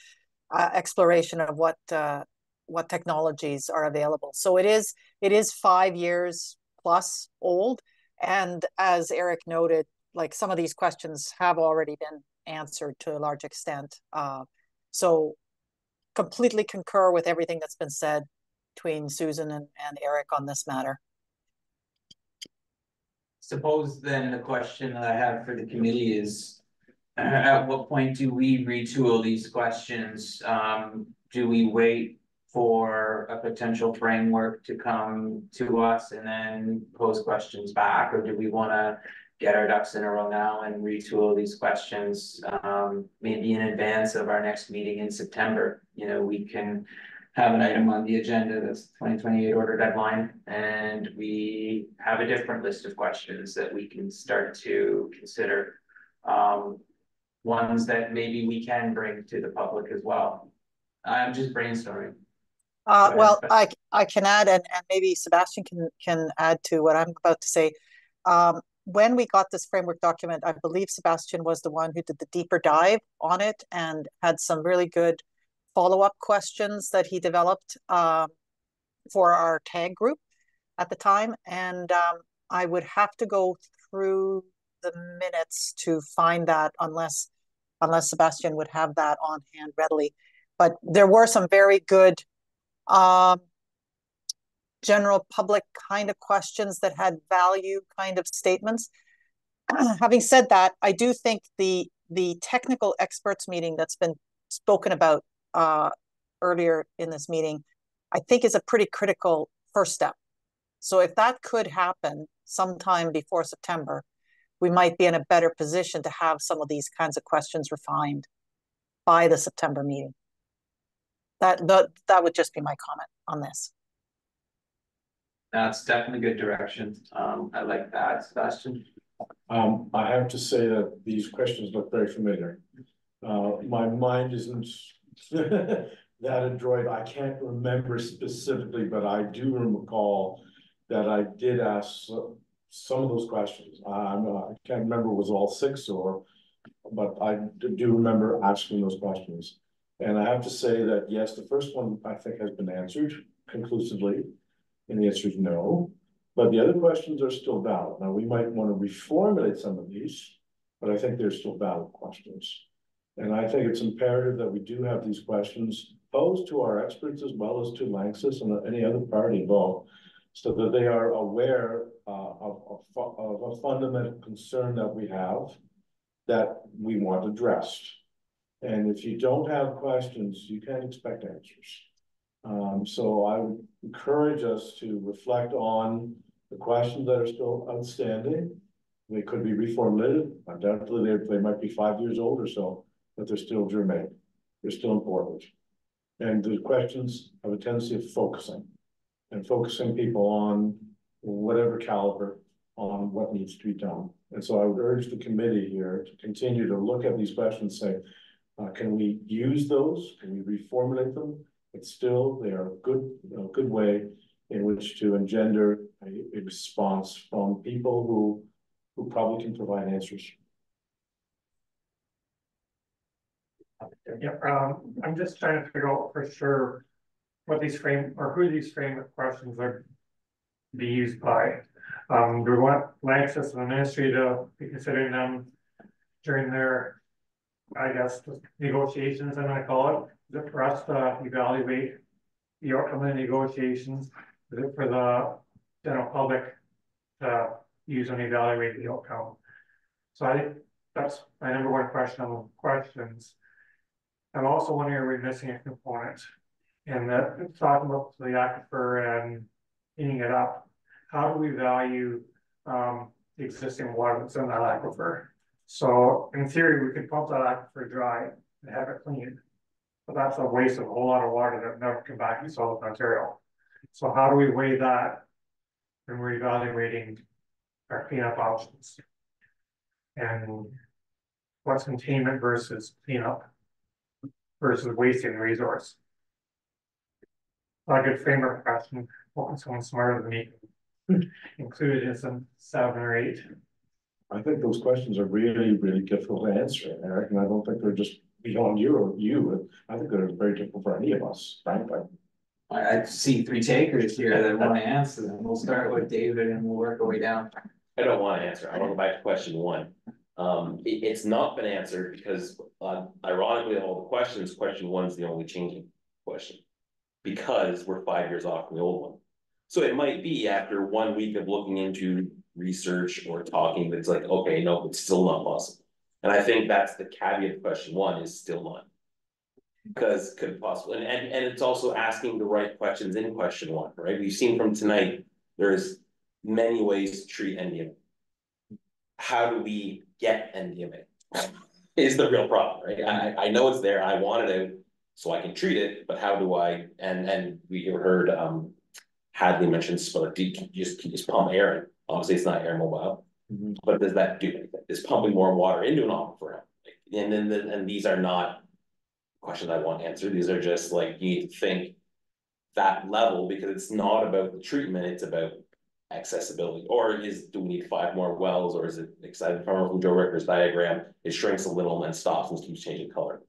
uh, exploration of what uh, what technologies are available. So it is it is five years plus old, and as Eric noted, like some of these questions have already been answered to a large extent. Uh, so completely concur with everything that's been said between Susan and, and Eric on this matter. Suppose then the question that I have for the committee is, at what point do we retool these questions? Um, do we wait for a potential framework to come to us and then pose questions back? Or do we want to get our ducks in a row now and retool these questions? Um, maybe in advance of our next meeting in September, you know, we can have an item on the agenda that's twenty twenty-eight order deadline, and we have a different list of questions that we can start to consider. Um, ones that maybe we can bring to the public as well. I'm just brainstorming. Uh, well, I, I, can add, and, and maybe Sebastian can, can add to what I'm about to say. Um, when we got this framework document, I believe Sebastian was the one who did the deeper dive on it and had some really good follow-up questions that he developed, um, for our tag group at the time. And, um, I would have to go through the minutes to find that unless, unless Sebastian would have that on hand readily. But there were some very good, um, general public kind of questions that had value kind of statements. Having said that, I do think the the technical experts meeting that's been spoken about uh, earlier in this meeting, I think is a pretty critical first step. So if that could happen sometime before September, we might be in a better position to have some of these kinds of questions refined by the September meeting. That that that would just be my comment on this. That's definitely good direction. Um, I like that, Sebastian. Um, I have to say that these questions look very familiar. Uh, my mind isn't that adroit. I can't remember specifically, but I do recall that I did ask some of those questions. I'm, uh, I can't remember it was all six or, but I do remember asking those questions. And I have to say that, yes, the first one I think has been answered conclusively. And the answer is no. But the other questions are still valid. Now, we might want to reformulate some of these, but I think they're still valid questions. And I think it's imperative that we do have these questions posed to our experts as well as to Lanxess and any other party involved. So that they are aware uh, of, of, of a fundamental concern that we have that we want addressed. And if you don't have questions, you can't expect answers. Um, so I would encourage us to reflect on the questions that are still outstanding. They could be reformulated, undoubtedly, they, they might be five years old or so, but they're still germane. They're still important. And the questions have a tendency of focusing. And focusing people on whatever caliber, on what needs to be done. And so I would urge the committee here to continue to look at these questions, and say, uh, can we use those? Can we reformulate them? But still, they are a good, you know, good way in which to engender a, a response from people who, who probably can provide answers. Yeah, um, I'm just trying to figure out for sure what these frame, or who these framework questions are to be used by. Um, do we want Lanxess and the ministry to be considering them during their, I guess, the negotiations, I'm gonna call it? Is it for us to evaluate the outcome of the negotiations? Is it for the general public to use and evaluate the outcome? So I think that's my number one question on questions. I'm also wondering, are we missing a component? And that, talking about the aquifer and cleaning it up. How do we value, um, the existing water that's in that aquifer? So in theory, we could pump that aquifer dry and have it cleaned. But that's a waste of a whole lot of water that never come back to Southern Ontario. So how do we weigh that when we're evaluating our cleanup options? And what's containment versus cleanup? versus wasting resource? Not A good framework question, someone smarter than me included in some seven or eight. I think those questions are really, really difficult to answer, Eric, and I don't think they're just beyond you or you. I think they're very difficult for any of us, frankly. I, I see three takers here that want to answer them. We'll start with David and we'll work our way down. I don't want to answer. I want to go back to question one. Um, it- it's not been answered because uh, ironically, of all the questions, question one is the only changing question. Because we're five years off from the old one. So it might be after one week of looking into research or talking, that's like, okay, no, it's still not possible. And I think that's the caveat question one is still not. Because could possibly, and, and, and it's also asking the right questions in question one, right? We've seen from tonight, there's many ways to treat NDMA how do we get NDMA? Is the real problem, right? I, I know it's there, I want it out, so I can treat it, but how do I, and, and we heard, um. Hadley mentioned, do you just, you just pump air obviously it's not air mobile. But does that do anything? Is pumping more water into an aquifer? And then, the- and these are not. Questions I want answered, these are just like, you need to think. That level, because it's not about the treatment, it's about accessibility, or is, do we need five more wells, or is it excited from from Joe Ricker's diagram? It shrinks a little and then stops and keeps changing color.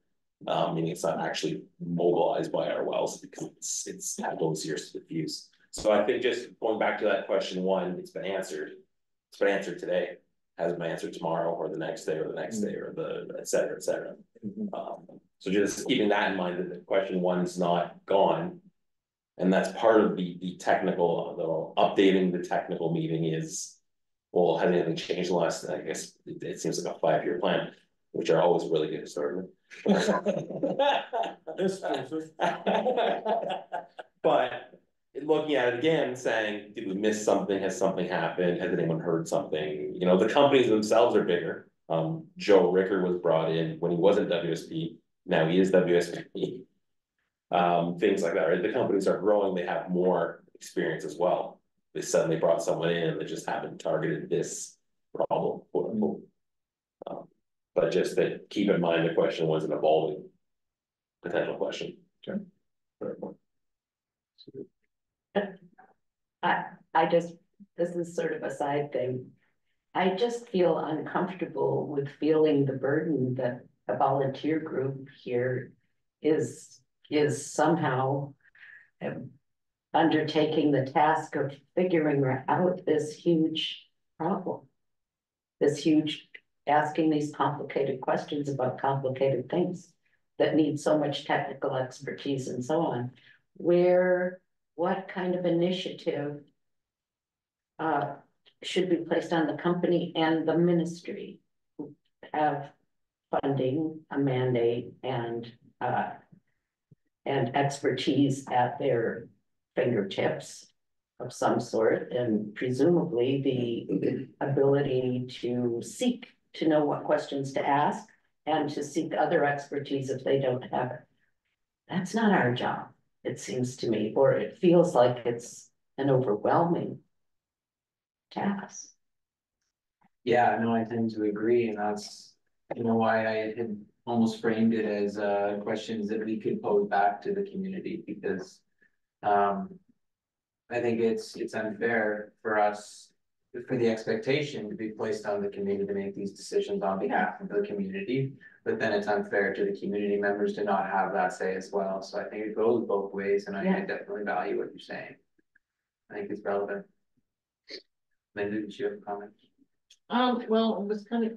Um, meaning it's not actually mobilized by our wells because it's, it's had those years to diffuse. So I think just going back to that question one, it's been answered. It's been answered today, hasn't been answered tomorrow or the next day or the next day or the et cetera, et cetera. Um, so just keeping that in mind that the question one's not gone. And that's part of the, the technical, the updating the technical meeting is. Well, has anything changed in the last, I guess, it, it seems like a five-year plan, which are always really good historically. This, this, But looking at it again, saying, did we miss something? Has something happened? Has anyone heard something? You know, the companies themselves are bigger. Um, Joe Ricker was brought in when he wasn't WSP, now he is WSP. Um, things like that, right? The companies are growing, they have more experience as well. They suddenly brought someone in that just haven't targeted this problem, quote unquote. Um, But just that, keep in mind, the question was an evolving potential question. Okay. I, I just, this is sort of a side thing. I just feel uncomfortable with feeling the burden that a volunteer group here is, is somehow. um, Undertaking the task of figuring out this huge problem. This huge, asking these complicated questions about complicated things that need so much technical expertise and so on. Where, what kind of initiative uh, should be placed on the company and the ministry who have funding, a mandate and uh, and expertise at their fingertips of some sort, and presumably the ability to seek to know what questions to ask and to seek other expertise if they don't have it. That's not our job, it seems to me, or it feels like it's an overwhelming task. Yeah, no, I tend to agree, and that's, you know, why I had almost framed it as uh questions that we could pose back to the community, because. Um. I think it's, it's unfair for us, for the expectation to be placed on the committee to make these decisions on behalf of the community. But then it's unfair to the community members to not have that say as well, so I think it goes both ways, and I I definitely value what you're saying. I think it's relevant. Linda, did you have a comment? Um, well, it was kind of.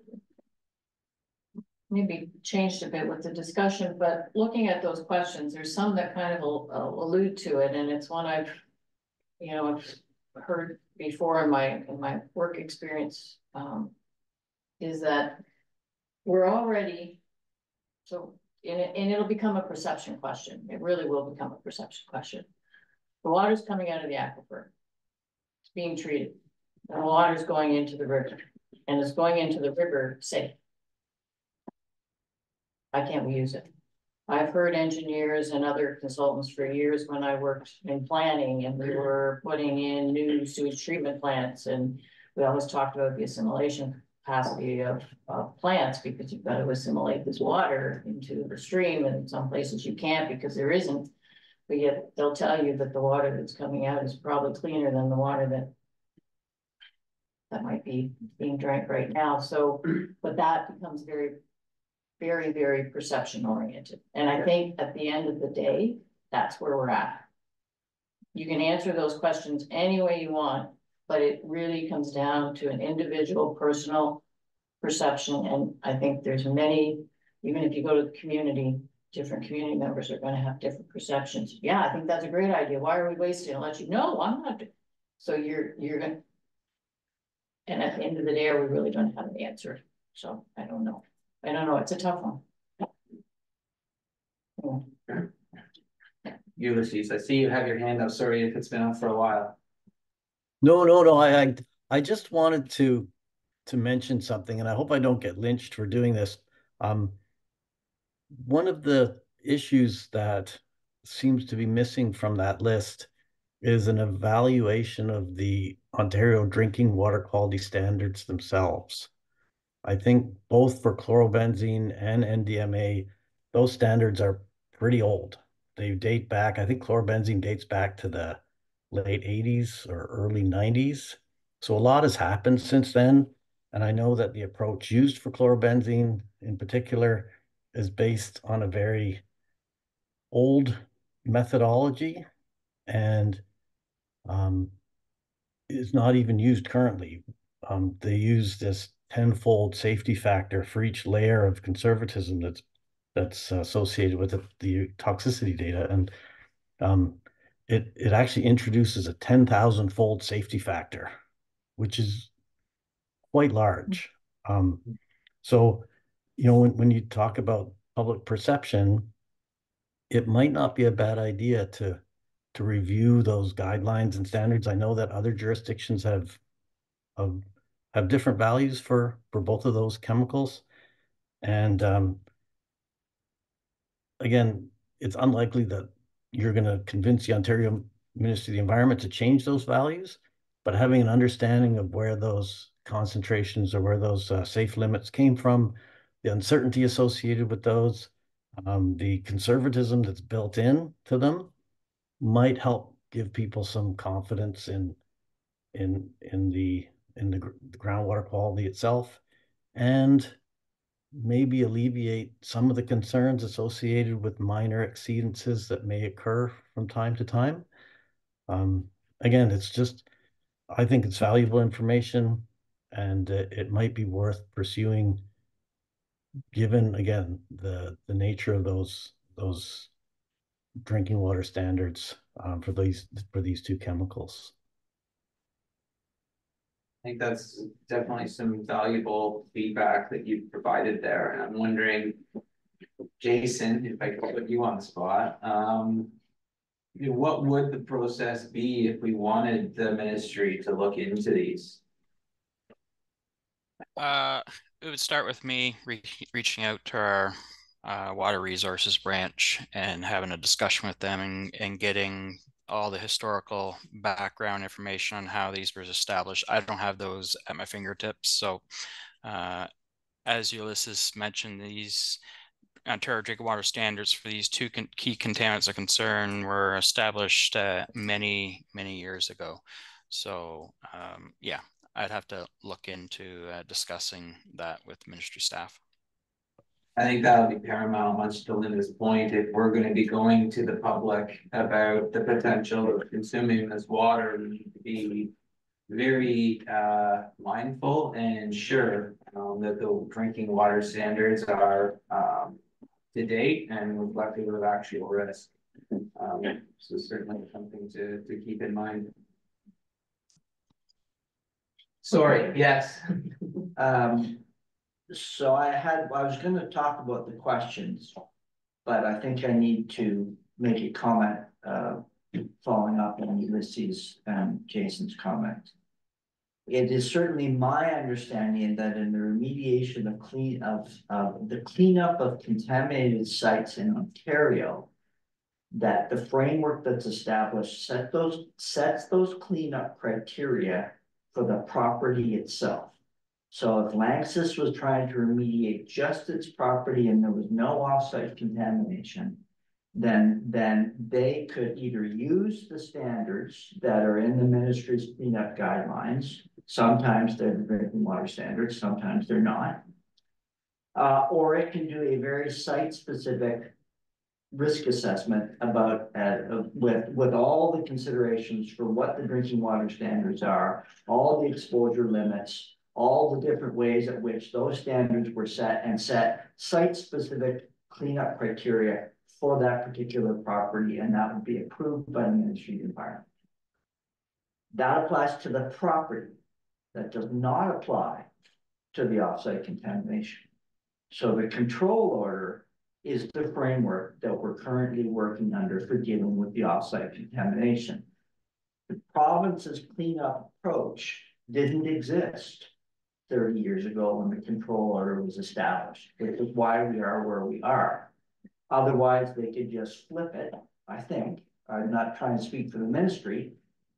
Maybe changed a bit with the discussion, but looking at those questions, there's some that kind of allude to it, and it's one I've. You know, I've heard before in my, in my work experience, um. Is that we're already. So, and it, and it'll become a perception question, it really will become a perception question. The water's coming out of the aquifer. It's being treated, and the water's going into the river, and it's going into the river safe. Why can't we use it? I've heard engineers and other consultants for years when I worked in planning and we were putting in new sewage treatment plants and. We always talked about the assimilation capacity of, of plants because you've got to assimilate this water into the stream and in some places you can't because there isn't. But yet they'll tell you that the water that's coming out is probably cleaner than the water that. That might be being drank right now, so, but that becomes very very, very perception oriented. And I think at the end of the day, that's where we're at. You can answer those questions any way you want, but it really comes down to an individual personal perception. And I think there's many, even if you go to the community, different community members are gonna have different perceptions. Yeah, I think that's a great idea. Why are we wasting? I'll let you know, I'm not. So you're, you're gonna. And at the end of the day, are we really gonna have an answer? So I don't know. I don't know, it's a tough one. Ulysses, I see you have your hand up, sorry if it's been up for a while. No, no, no, I, I, I just wanted to, to mention something, and I hope I don't get lynched for doing this. Um, one of the issues that seems to be missing from that list is an evaluation of the Ontario drinking water quality standards themselves. I think both for chlorobenzene and NDMA, those standards are pretty old. They date back, I think chlorobenzene dates back to the late 80s or early 90s. So a lot has happened since then. And I know that the approach used for chlorobenzene in particular is based on a very old methodology and um, is not even used currently. Um, they use this tenfold safety factor for each layer of conservatism that's that's associated with the, the toxicity data, and um, it it actually introduces a ten thousand fold safety factor, which is quite large. Um, so, you know, when when you talk about public perception, it might not be a bad idea to to review those guidelines and standards. I know that other jurisdictions have have, have different values for for both of those chemicals, and um, again, it's unlikely that you're going to convince the Ontario Ministry of the Environment to change those values, but having an understanding of where those concentrations or where those uh, safe limits came from, the uncertainty associated with those, um, the conservatism that's built in to them might help give people some confidence in in in the in the, the groundwater quality itself and maybe alleviate some of the concerns associated with minor exceedances that may occur from time to time. Um, again, it's just, I think it's valuable information and it, it might be worth pursuing given again the the nature of those those drinking water standards um, for these for these two chemicals. I think that's definitely some valuable feedback that you've provided there, and I'm wondering, Jason, if I could put you on the spot, um, you what would the process be if we wanted the ministry to look into these? Uh, it would start with me re reaching out to our uh, water resources branch and having a discussion with them and, and getting all the historical background information on how these were established. I don't have those at my fingertips. So uh, as Ulysses mentioned, these Ontario drinking water standards for these two con key contaminants of concern were established uh, many, many years ago. So um, yeah, I'd have to look into uh, discussing that with ministry staff. I think that'll be paramount, much to Linda's point, if we're gonna be going to the public about the potential of consuming this water, we need to be very uh mindful and ensure um that the drinking water standards are um to date and reflective of actual risk. Um, so certainly something to to keep in mind. Sorry, yes. Um, so I had, I was gonna talk about the questions, but I think I need to make a comment, uh, following up on Ulysses and Jason's comment. It is certainly my understanding that in the remediation of clean of, of the cleanup of contaminated sites in Ontario, that the framework that's established set those, sets those cleanup criteria for the property itself. So if Lanxess was trying to remediate just its property and there was no offsite contamination, then, then they could either use the standards that are in the ministry's cleanup guidelines. Sometimes they're the drinking water standards, sometimes they're not. Uh, or it can do a very site-specific risk assessment about uh, with with all the considerations for what the drinking water standards are, all the exposure limits, all the different ways at which those standards were set and set site-specific cleanup criteria for that particular property, and that would be approved by the Ministry of Environment. That applies to the property. That does not apply to the offsite contamination. So the control order is the framework that we're currently working under for dealing with the offsite contamination. The province's cleanup approach didn't exist thirty years ago when the control order was established, which is why we are where we are. Otherwise, they could just flip it, I think. I'm not trying to speak for the ministry.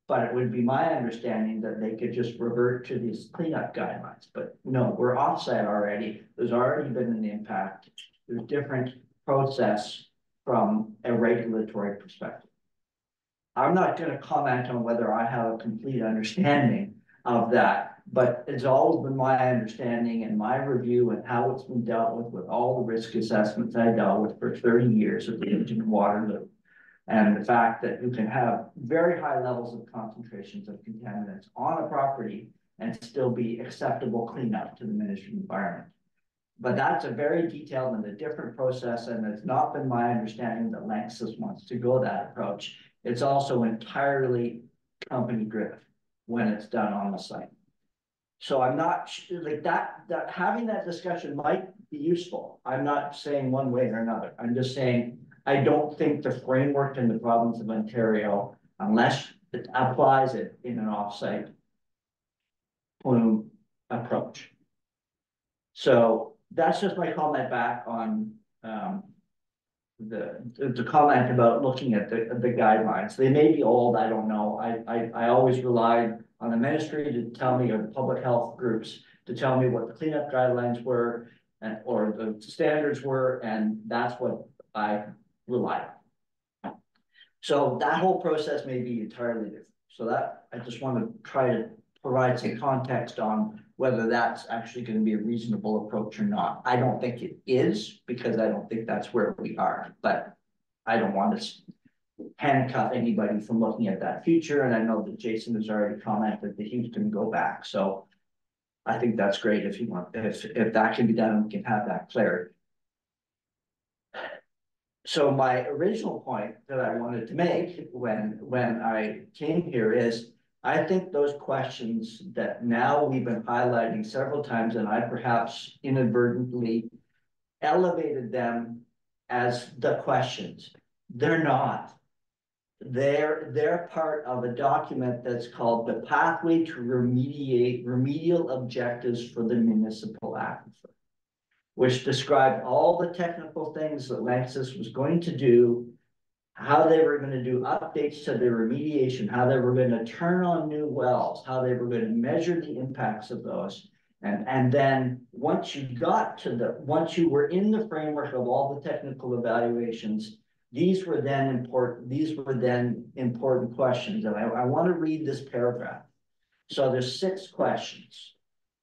But it would be my understanding that they could just revert to these cleanup guidelines, but no, we're offsite already. There's already been an impact. There's different process from a regulatory perspective. I'm not gonna comment on whether I have a complete understanding of that, but it's always been my understanding and my review and how it's been dealt with, with all the risk assessments I dealt with for thirty years of the engine water loop. And the fact that you can have very high levels of concentrations of contaminants on a property and still be acceptable cleanup to the Ministry of Environment. But that's a very detailed and a different process, and it's not been my understanding that Lanxess wants to go that approach. It's also entirely company driven when it's done on the site. So I'm not, like, that, that, having that discussion might be useful. I'm not saying one way or another. I'm just saying I don't think the framework in the province of Ontario, unless it applies it in an offsite plume approach. So that's just my comment back on um the the comment about looking at the the guidelines. They may be old, I don't know. I I I always relied on the ministry to tell me or the public health groups to tell me what the cleanup guidelines were and or the standards were, and that's what I relied on. So that whole process may be entirely different. So that, I just want to try to provide some context on whether that's actually going to be a reasonable approach or not. I don't think it is, because I don't think that's where we are, but I don't want to handcuff anybody from looking at that future, and I know that Jason has already commented that he's going to go back, so I think that's great if you want, if, if that can be done, we can have that clarity. So my original point that I wanted to make when, when I came here is, I think those questions that now we've been highlighting several times, and I perhaps inadvertently elevated them as the questions. They're not. They're, they're part of a document that's called the Pathway to Remediate Remedial Objectives for the Municipal Aquifer which described all the technical things that Lanxess was going to do, how they were going to do updates to their remediation, how they were going to turn on new wells, how they were going to measure the impacts of those. And, and then once you got to the, once you were in the framework of all the technical evaluations, these were then important, these were then important questions. And I, I want to read this paragraph. So there's six questions.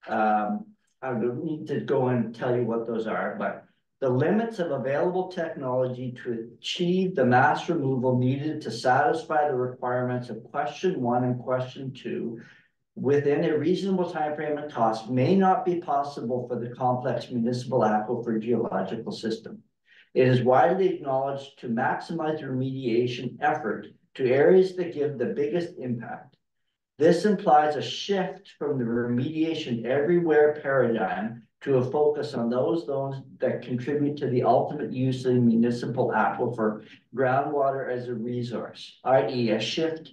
Um, I don't need to go and tell you what those are, but the limits of available technology to achieve the mass removal needed to satisfy the requirements of question one and question two within a reasonable time frame and cost may not be possible for the complex municipal aquifer geological system. It is widely acknowledged to maximize remediation effort to areas that give the biggest impact this implies a shift from the remediation everywhere paradigm to a focus on those zones that contribute to the ultimate use of the municipal aquifer groundwater as a resource, i.e. a shift,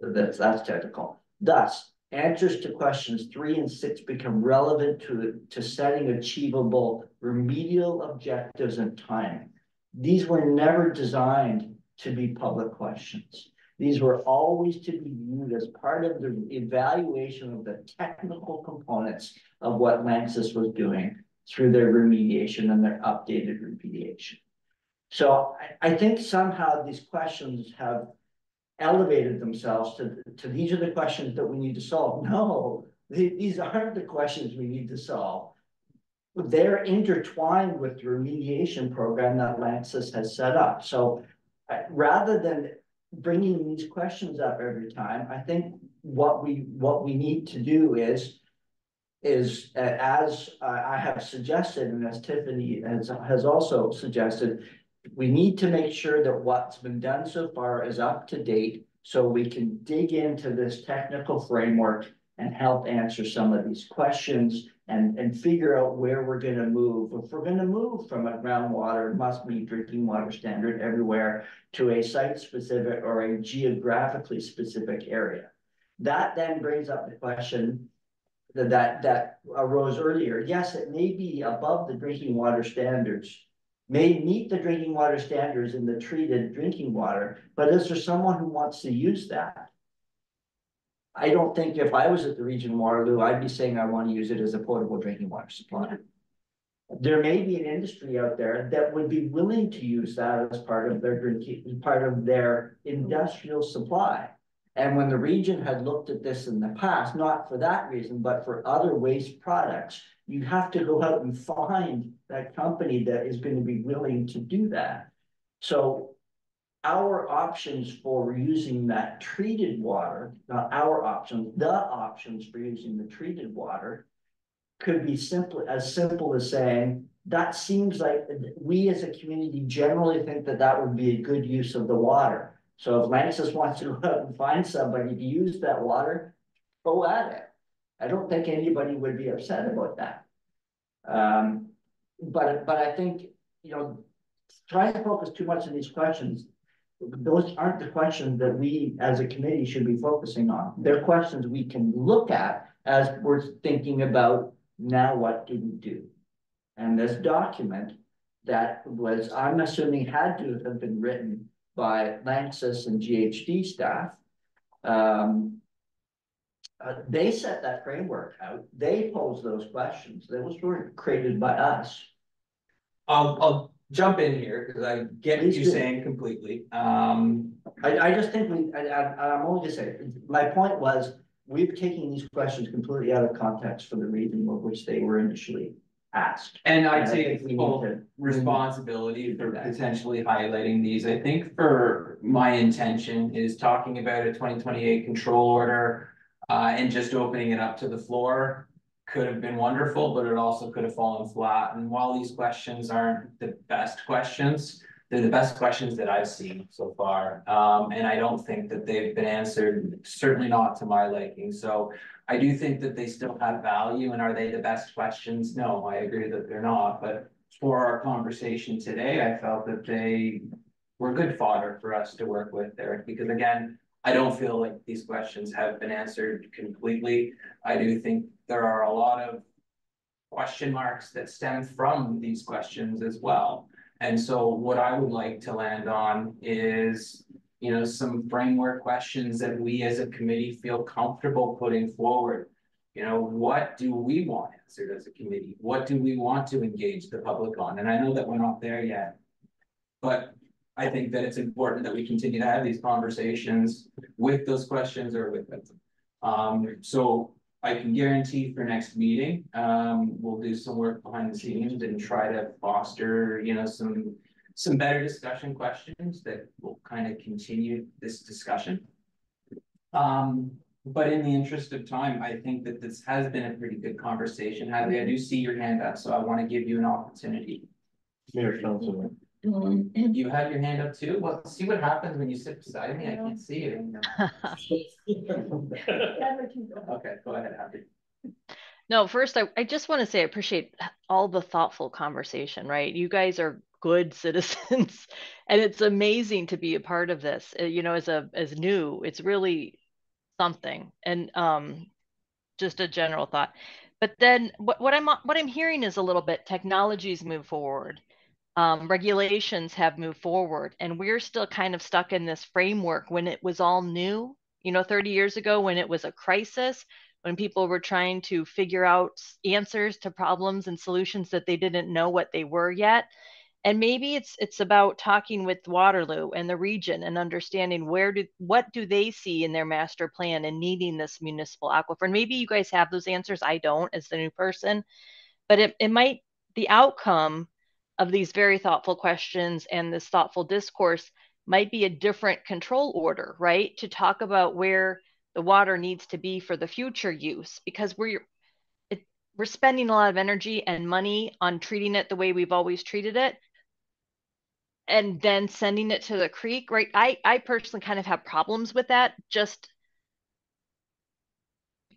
that's, that's technical. Thus, answers to questions three and six become relevant to, to setting achievable remedial objectives and timing. These were never designed to be public questions. These were always to be viewed as part of the evaluation of the technical components of what Lanxess was doing through their remediation and their updated remediation. So I, think somehow these questions have elevated themselves to, to these are the questions that we need to solve. No, these aren't the questions we need to solve. They're intertwined with the remediation program that Lanxess has set up. So uh, rather than bringing these questions up every time. I think what we what we need to do is is uh, as I have suggested and as Tiffany has has also suggested, we need to make sure that what's been done so far is up to date so we can dig into this technical framework and help answer some of these questions and, and figure out where we're gonna move. If we're gonna move from a groundwater must meet drinking water standard everywhere to a site-specific or a geographically specific area. That then brings up the question that, that, that arose earlier. Yes, it may be above the drinking water standards may meet the drinking water standards in the treated drinking water, but is there someone who wants to use that? I don't think if I was at the region of Waterloo, I'd be saying I want to use it as a potable drinking water supply. There may be an industry out there that would be willing to use that as part of their drinking, part of their industrial supply. And when the region had looked at this in the past, not for that reason, but for other waste products, you have to go out and find that company that is going to be willing to do that. So our options for using that treated water, not our options, the options for using the treated water could be simply as simple as saying, that seems like we as a community generally think that that would be a good use of the water. So if Lanxess wants to go out and find somebody to use that water, go at it. I don't think anybody would be upset about that. Um, but, but I think, you know, trying to focus too much on these questions, those aren't the questions that we as a committee should be focusing on. They're questions we can look at as we're thinking about now what do we do? And this document that was, I'm assuming had to have been written by Lanxess and GHD staff. Um, uh, they set that framework out. They posed those questions. Those were created by us. I'll, I'll jump in here because I get what Please you're do. saying completely. Um, I, I just think we, I, I, I'm only just saying, my point was, we've taken these questions completely out of context for the reason of which they were initially asked. And I think take we need full to- responsibility for potentially highlighting these. I think for my intention is talking about a twenty twenty-eight control order. Uh, and just opening it up to the floor could have been wonderful, but it also could have fallen flat. And while these questions aren't the best questions, they're the best questions that I've seen so far. Um, and I don't think that they've been answered, certainly not to my liking. So I do think that they still have value and are they the best questions? No, I agree that they're not, but for our conversation today, I felt that they were good fodder for us to work with there, because again, I don't feel like these questions have been answered completely. I do think there are a lot of question marks that stem from these questions as well. And so what I would like to land on is, you know, some framework questions that we as a committee feel comfortable putting forward. You know, what do we want answered as a committee? What do we want to engage the public on? And I know that we're not there yet. But I think that it's important that we continue to have these conversations with those questions or with them. Um, so I can guarantee for next meeting, um, we'll do some work behind the scenes and try to foster, you know, some. Some better discussion questions that will kind of continue this discussion. Um, but in the interest of time, I think that this has been a pretty good conversation. Hadley, I do see your hand up, so I want to give you an opportunity. Mayor Councilman. You have your hand up too? Well, see what happens when you sit beside me? I can't see you. Okay, go ahead, Hadley. No, first, I, I just want to say I appreciate all the thoughtful conversation, right? You guys are good citizens and it's amazing to be a part of this. Uh, You know, as a as new, it's really something. And um just a general thought. But then what, what I'm what I'm hearing is a little bit technologies move forward. Um, regulations have moved forward and we're still kind of stuck in this framework when it was all new, you know, 30 years ago when it was a crisis when people were trying to figure out answers to problems and solutions that they didn't know what they were yet. And maybe it's it's about talking with waterloo and the region and understanding where do what do they see in their master plan and needing this municipal aquifer. And maybe you guys have those answers. I don't as the new person but it, it might the outcome of these very thoughtful questions and this thoughtful discourse might be a different control order right? To talk about where the water needs to be for the future use because we're it, we're spending a lot of energy and money on treating it the way we've always treated it and then sending it to the creek right? I i personally kind of have problems with that just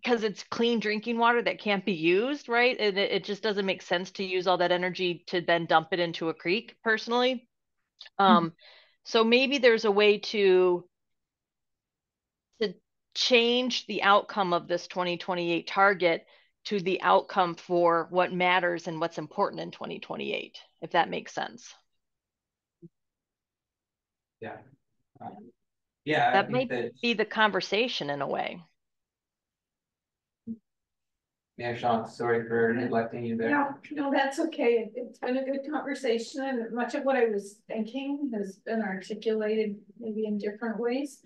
because it's clean drinking water that can't be used right and it, it just doesn't make sense to use all that energy to then dump it into a creek personally um so maybe there's a way to to change the outcome of this 2028 target to the outcome for what matters and what's important in 2028 if that makes sense Yeah. Um, Yeah. That think may that- be the conversation in a way. Yeah, Sean, sorry for neglecting you there. No, no, that's okay. It- It's been a good conversation and much of what I was thinking has been articulated maybe in different ways.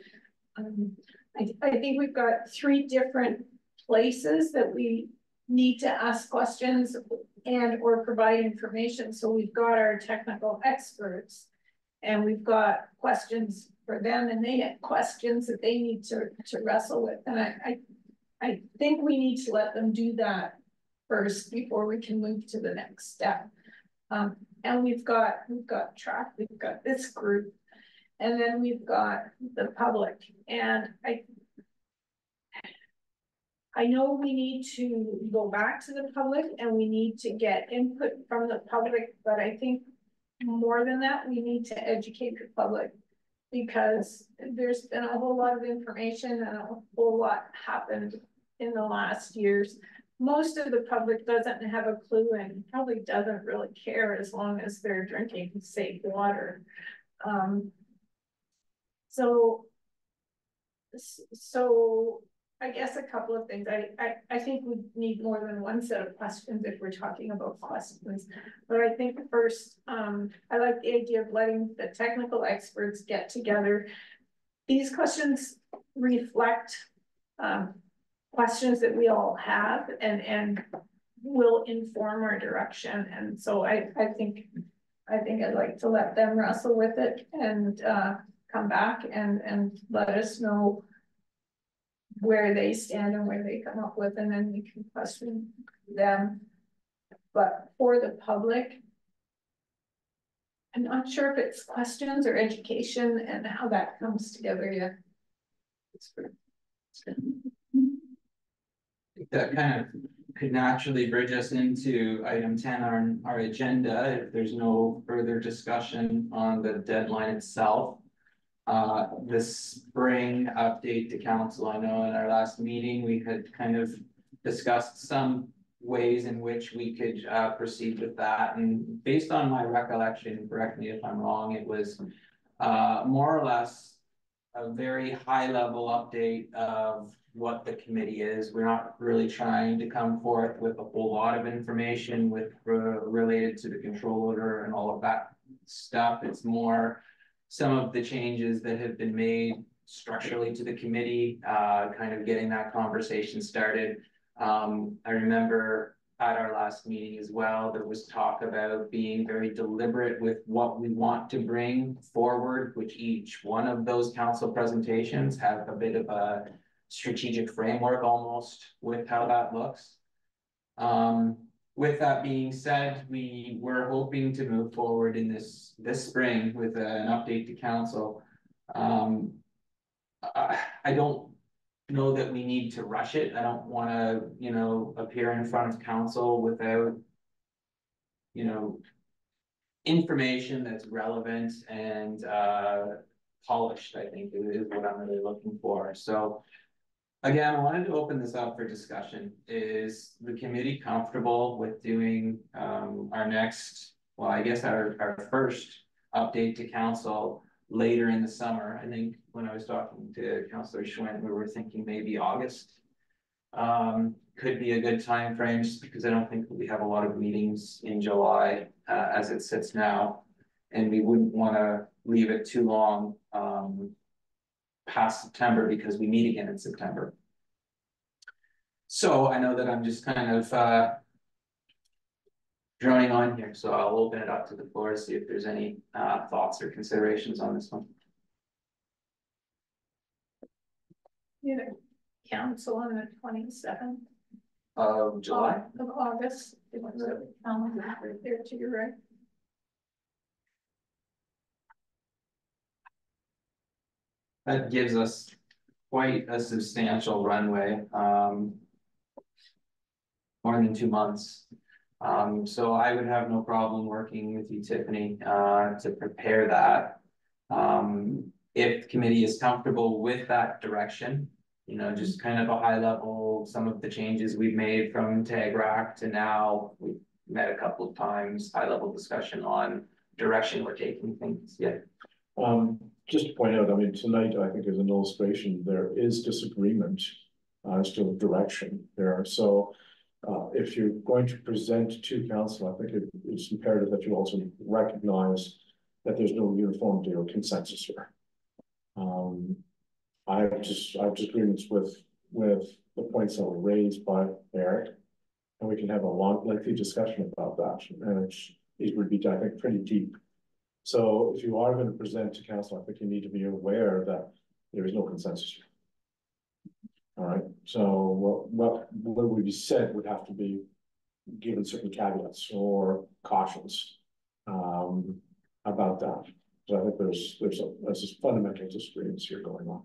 Um, I, I think we've got three different places that we need to ask questions and or provide information. So we've got our technical experts. And we've got questions for them and they have questions that they need to, to wrestle with. And I, I I think we need to let them do that first before we can move to the next step. Um, and we've got, we've got TRAC, we've got this group. And then we've got the public and I. I know we need to go back to the public and we need to get input from the public, but I think. More than that, we need to educate the public. Because there's been a whole lot of information and a whole lot happened in the last years. Most of the public doesn't have a clue and probably doesn't really care as long as they're drinking safe water. Um. So. So I guess a couple of things. I, I, I think we need more than one set of questions if we're talking about questions. But I think first, um, I like the idea of letting the technical experts get together. These questions reflect, um, questions that we all have and, and will inform our direction. And so I, I think, I think I'd like to let them wrestle with it and, uh, come back and, and let us know where they stand and where they come up with, and then we can question them. But for the public, I'm not sure if it's questions or education and how that comes together yet. that kind of could naturally bridge us into item ten on our agenda, if there's no further discussion on the deadline itself. Uh, the spring update to council, I know in our last meeting, we had kind of discussed some ways in which we could uh proceed with that, and based on my recollection, correct me if I'm wrong, it was uh more or less a very high level update of what the committee is. We're not really trying to come forth with a whole lot of information with uh, related to the control order and all of that stuff. It's more some of the changes that have been made structurally to the committee, uh, kind of getting that conversation started. Um, I remember at our last meeting as well, there was talk about being very deliberate with what we want to bring forward, which each one of those council presentations have a bit of a strategic framework almost with how that looks. Um, with that being said, we were hoping to move forward in this, this spring with an update to council. Um, I, I don't know that we need to rush it. I don't wanna, you know, appear in front of council without, you know, information that's relevant and, uh, polished, I think is what I'm really looking for. So Again, I wanted to open this up for discussion. Is the committee comfortable with doing um our next, well, I guess our our first update to council later in the summer? I think when I was talking to Councillor Schwindt, we were thinking maybe August. Um, could be a good time frame, just because I don't think we have a lot of meetings in July uh as it sits now. And we wouldn't wanna leave it too long um past September because we meet again in September. So I know that I'm just kind of uh. Droning on here, so I'll open it up to the floor to see if there's any uh thoughts or considerations on this one. You know, council on the twenty seventh Of July, of August. It was a calendar right there to your right. That gives us quite a substantial runway, um. More than two months. Um, so I would have no problem working with you, Tiffany, uh, to prepare that. Um, if the committee is comfortable with that direction, you know, just kind of a high level, some of the changes we've made from TAG TRAC to now. We've met a couple of times, high level discussion on direction we're taking things, yeah. Um, just to point out, I mean, tonight, I think is an illustration, there is disagreement as to direction there, so. Uh, if you're going to present to council, I think it- it's imperative that you also recognize that there's no uniformity or consensus here. Um, I have just, I have disagreements with, with the points that were raised by Eric. And we can have a long, lengthy discussion about that, and it would be, I think, pretty deep. So if you are gonna present to council, I think you need to be aware that there is no consensus. All right, so what, what, what would be said would have to be given certain caveats or cautions. Um, about that, so I think there's, there's a, there's this fundamental disagreements here going on.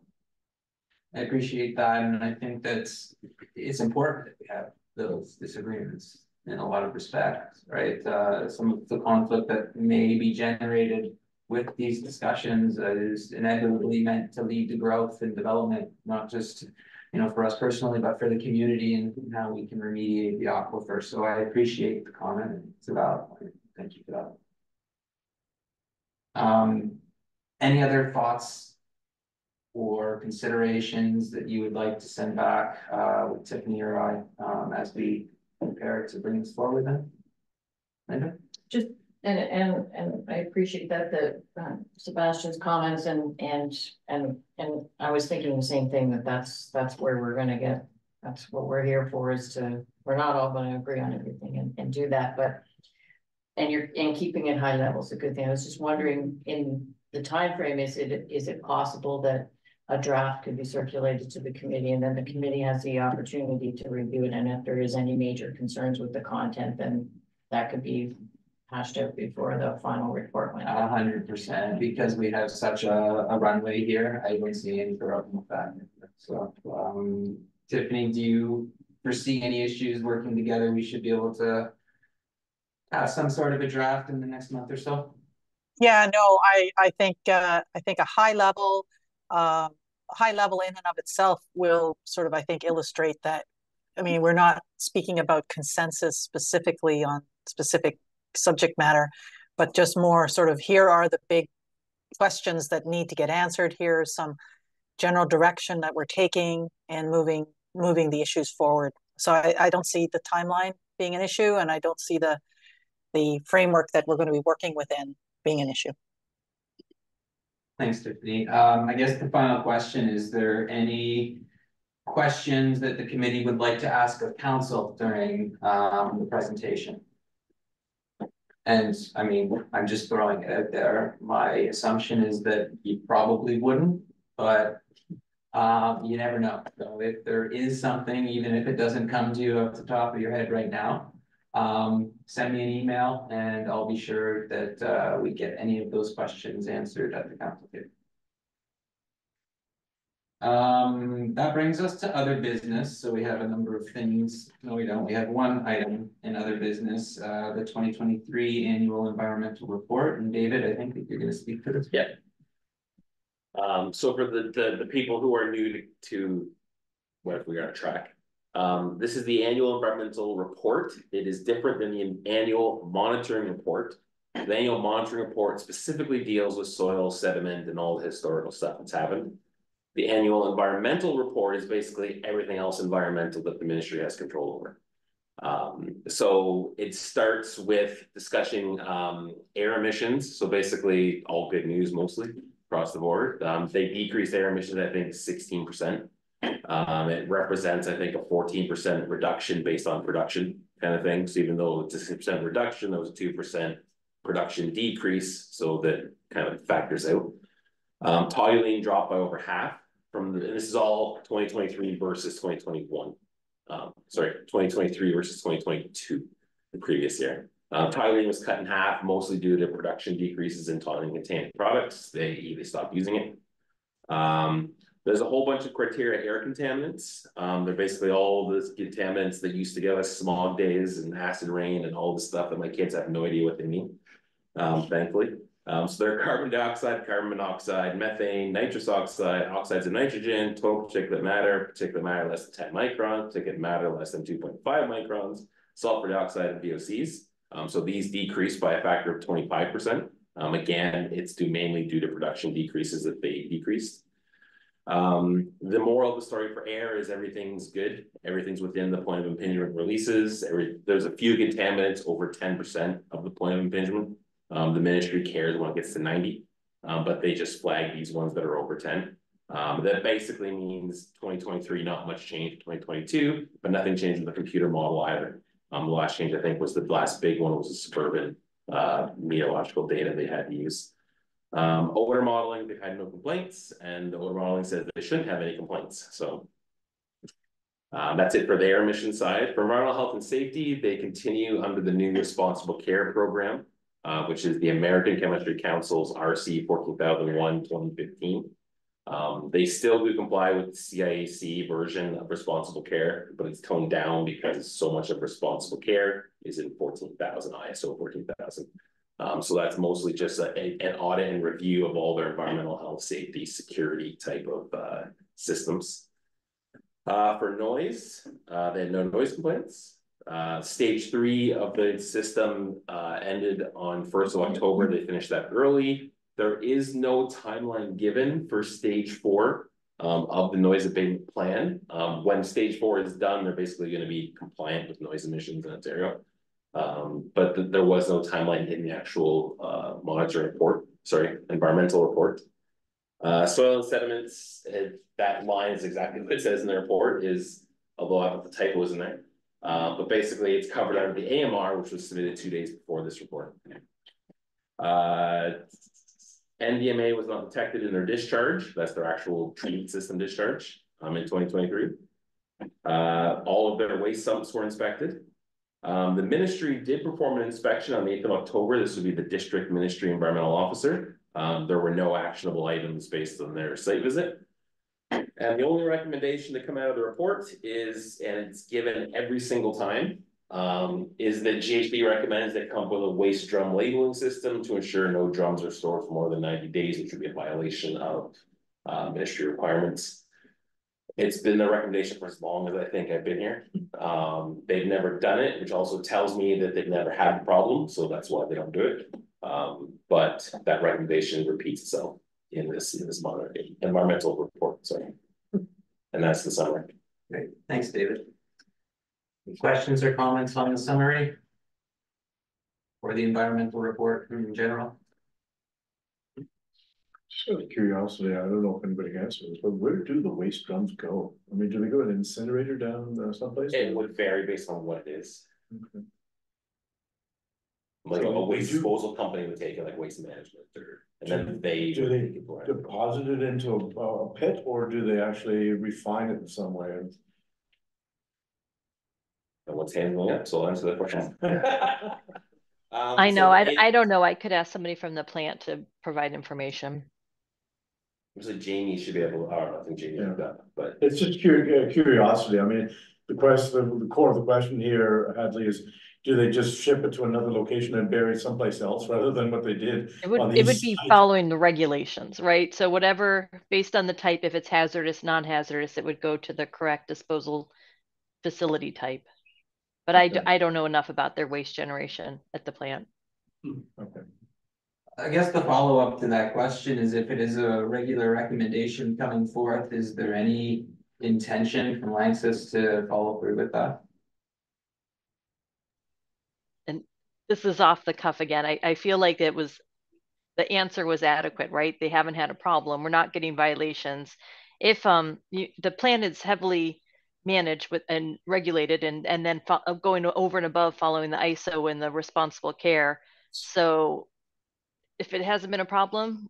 I appreciate that, and I think that's, it's important that we have those disagreements in a lot of respects, right? Uh, some of the conflict that may be generated with these discussions is inevitably meant to lead to growth and development, not just, you know, for us personally, but for the community and how we can remediate the aquifer. So I appreciate the comment. It's a valid point. Thank you for that. Um, any other thoughts or considerations that you would like to send back uh with Tiffany or I um as we prepare to bring this forward then? Linda? Just, and, and, and I appreciate that, the, uh, Sebastian's comments and, and, and, and I was thinking the same thing, that that's, that's where we're gonna get. That's what we're here for, is to, we're not all gonna agree on everything and, and do that, but. And you're, and keeping it high level is a good thing, I was just wondering, in the time frame, is it, is it possible that? A draft could be circulated to the committee, and then the committee has the opportunity to review it, and if there is any major concerns with the content, then. That could be hashed out before the final report went A out. hundred percent, because we have such a a runway here, I don't see any problem with that. So um Tiffany, do you foresee any issues working together? We should be able to. Have some sort of a draft in the next month or so? Yeah, no, I, I think, uh, I think a high level, um, a high level in and of itself will sort of, I think, illustrate that. I mean, we're not speaking about consensus specifically on specific subject matter, but just more sort of, here are the big questions that need to get answered. Here are some general direction that we're taking and moving, moving the issues forward. So I, I don't see the timeline being an issue, and I don't see the, the framework that we're going to be working within being an issue. Thanks, Tiffany. Um, I guess the final question, is there any questions that the committee would like to ask of council during um the presentation? And I mean, I'm just throwing it out there. My assumption is that you probably wouldn't, but um, you never know. So if there is something, even if it doesn't come to you off the top of your head right now, um, send me an email and I'll be sure that uh we get any of those questions answered at the council table. Um, that brings us to other business, so we have a number of things, no, we don't, we have one item in other business, uh, the twenty twenty-three annual environmental report, and David, I think that you're gonna speak to this. Yeah. Um, so for the, the, the people who are new to, to what if we're on track? Um, this is the annual environmental report. It is different than the annual monitoring report. The annual monitoring report specifically deals with soil sediment and all the historical stuff that's happened. The annual environmental report is basically everything else environmental that the ministry has control over. Um, so it starts with discussing um air emissions, so basically all good news mostly across the board. Um, they decreased air emissions, I think, sixteen percent. Um, it represents, I think, a fourteen percent reduction based on production kind of thing. So even though it's a six percent reduction, there was a two percent production decrease, so that kind of factors out. Um, toluene dropped by over half from, the- and this is all twenty twenty-three versus twenty twenty-one. Um, sorry, twenty twenty-three versus twenty twenty-two, the previous year. Uh, toluene was cut in half, mostly due to production decreases in toluene containing products. They, they stopped using it. Um, there's a whole bunch of criteria air contaminants. Um, they're basically all the contaminants that used to give us smog days and acid rain and all the stuff that my kids have no idea what they mean. Um, thankfully. Um, so they're carbon dioxide, carbon monoxide, methane, nitrous oxide, oxides of nitrogen, total particulate matter, particulate matter less than ten microns, particulate matter less than two point five microns, sulfur dioxide and VOCs. Um, so these decrease by a factor of twenty-five percent Um, again, it's due mainly due to production decreases that they decreased. Um, the moral of the story for air is everything's good. Everything's within the point of impingement releases. Every, there's a few contaminants over ten percent of the point of impingement. Um, the ministry cares when it gets to ninety, um, but they just flag these ones that are over ten. Um, that basically means twenty twenty-three, not much change, twenty twenty-two, but nothing changed in the computer model either. Um, the last change, I think, was the last big one was a suburban, uh, meteorological data they had to use. Um, odor modeling, they've had no complaints, and the odor modeling says they shouldn't have any complaints, so. Um, that's it for their emission side. For environmental health and safety, they continue under the new responsible care program, uh, which is the American Chemistry Council's RC 14001 2015. Um, they still do comply with the CIAC version of responsible care, but it's toned down because so much of responsible care is in fourteen thousand, ISO fourteen thousand. Um, so that's mostly just a, a- an audit and review of all their environmental health, safety, security type of, uh, systems. Uh, for noise, uh, they had no noise complaints. Uh, stage three of the system, uh, ended on first of October. They finished that early. There is no timeline given for stage four um, of the noise abatement plan. Um, when stage four is done, they're basically gonna be compliant with noise emissions in Ontario. Um, but th- there was no timeline in the actual, uh, monitoring report, sorry, environmental report. Uh, soil and sediments, uh, that line is exactly what it says in the report is, although I put the typos in there. Uh, but basically it's covered under the AMR, which was submitted two days before this report. Uh, NDMA was not detected in their discharge, that's their actual treatment system discharge, um, in twenty twenty-three. Uh, all of their waste sumps were inspected. Um, the ministry did perform an inspection on the eighth of October, this would be the district ministry environmental officer. Um, there were no actionable items based on their site visit. And the only recommendation to come out of the report is, and it's given every single time, um, is that GHD recommends that come up with a waste drum labeling system to ensure no drums are stored for more than ninety days, which would be a violation of uh, ministry requirements. It's been the recommendation for as long as I think I've been here. Um, they've never done it, which also tells me that they've never had a problem, so that's why they don't do it. Um, but that recommendation repeats itself in this, in this monitoring, environmental report, sorry. And that's the summary. Great, thanks, David. Any Questions or comments on the summary? Or the environmental report in general? Just out of curiosity, I don't know if anybody can answer this, but where do the waste drums go? I mean, do they go in an incinerator down uh, someplace? It would vary based on what it is. Okay. Like a waste would disposal company would take it, like waste management or, and then they. Do they it it. deposit it into a, a pit or do they actually refine it in some way? And what's handling it, so I'll answer that question. Um, I know, so I, it- I don't know. I could ask somebody from the plant to provide information. So Jamie should be able, to, I don't know, I think Jamie did that, but It's just cur- uh, curiosity. I mean, the question, the core of the question here, Hadley, is do they just ship it to another location and bury it someplace else rather than what they did? It would, it would be sites? following the regulations, right? So whatever, based on the type, if it's hazardous, non-hazardous, it would go to the correct disposal facility type. But I, d- Okay. I don't know enough about their waste generation at the plant. Okay. I guess the follow-up to that question is if it is a regular recommendation coming forth, is there any intention from Lanxess to follow through with that? And this is off the cuff again. I, I feel like it was, the answer was adequate, right? They haven't had a problem. We're not getting violations. If, um, you, the plant is heavily managed with and regulated and, and then uh, going over and above following the ISO and the responsible care. So if it hasn't been a problem,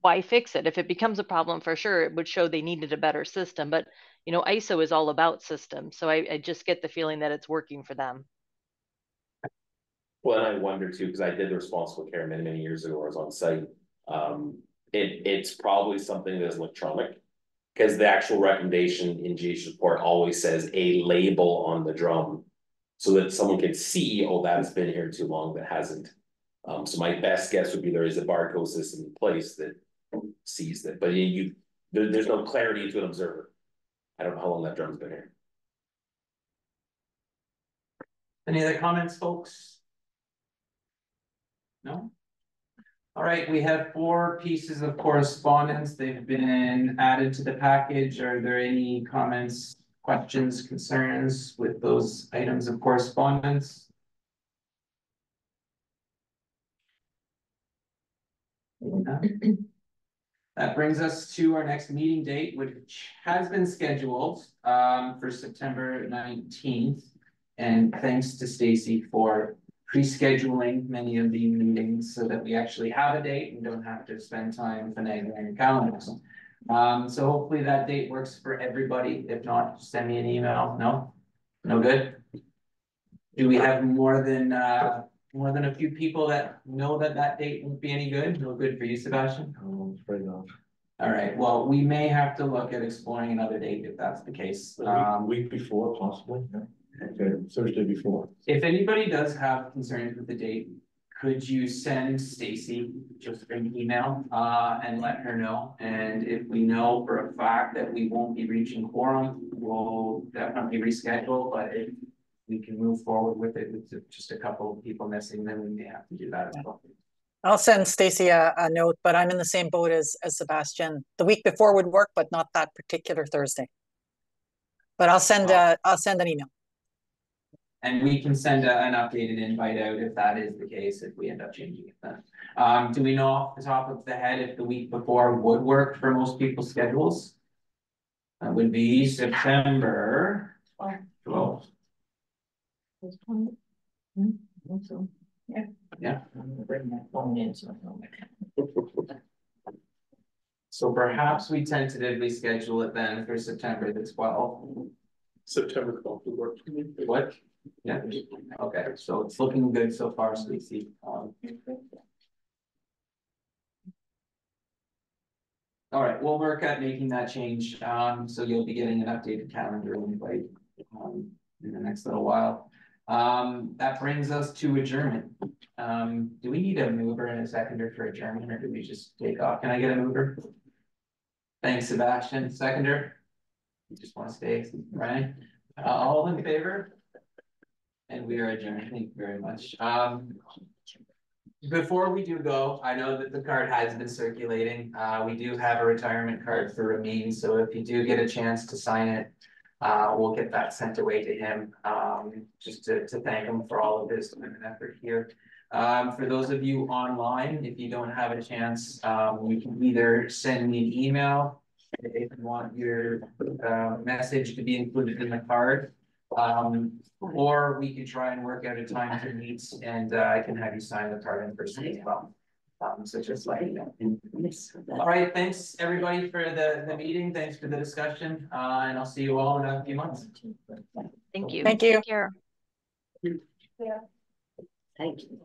why fix it? If it becomes a problem, for sure, it would show they needed a better system. But, you know, ISO is all about systems. So I, I just get the feeling that it's working for them. Well, and I wonder too, because I did the responsible care many, many years ago, I was on site. Um, it, it's probably something that's electronic. Because the actual recommendation in GH report always says a label on the drum. So that someone can see, oh, that's been here too long, that hasn't. Um, so my best guess would be there is a barcode system in place that sees that, but you- there, there's no clarity to an observer. I don't know how long that drum's been here. Any other comments, folks? No? All right, we have four pieces of correspondence. They've been added to the package. Are there any comments, questions, concerns with those items of correspondence? That brings us to our next meeting date, which has been scheduled um for September nineteenth. And thanks to Stacy for pre-scheduling many of the meetings so that we actually have a date and don't have to spend time finagling calendars. Um, so hopefully that date works for everybody. If not, send me an email. No? No good? Do we have more than uh, more than a few people that know that that date won't be any good? No good for you, Sebastian? I'm afraid not. All right, well, we may have to look at exploring another date if that's the case. A Um, week, week before possibly, yeah. Okay, Thursday before. if anybody does have concerns with the date, could you send Stacy just an email, uh, and let her know? And if we know for a fact that we won't be reaching quorum, we'll definitely reschedule, but if we can move forward with it, with just a couple of people missing, then we may have to do that as well. I'll send Stacy a, a note, but I'm in the same boat as, as Sebastian. The week before would work, but not that particular Thursday. But I'll send, uh, I'll send an email. And we can send a- an updated invite out if that is the case, if we end up changing it then. Um, do we know off the top of the head if the week before would work for most people's schedules? That would be September twelfth. Yeah. Yeah. I'm gonna bring my phone in, so I know. my So perhaps we tentatively schedule it then for September the twelfth. September twelfth would work for me. What? Yeah, okay, so it's looking good so far, Stacy. Um, All right, we'll work at making that change, um, so you'll be getting an updated calendar invite, um, in the next little while. Um, that brings us to adjournment. Um, do we need a mover and a seconder for adjournment, or do we just take off? Can I get a mover? Thanks, Sebastian, seconder? You just wanna stay, Ryan? Uh, all in favor? And we are adjourned, thank you very much. Um. Before we do go, I know that the card has been circulating, uh, we do have a retirement card for Ramin, so if you do get a chance to sign it. Uh, we'll get that sent away to him, um, just to, to thank him for all of his time and effort here. Um, for those of you online, if you don't have a chance, um, you can either send me an email. If you want your, uh, message to be included in the card. Um, or we can try and work out a time to meet and, uh, I can have you sign the card in person as well. Um, so just like, all right, thanks, everybody, for the, the meeting. Thanks for the discussion, uh, and I'll see you all in a few months. Thank you. Thank you. Take care. Thank you.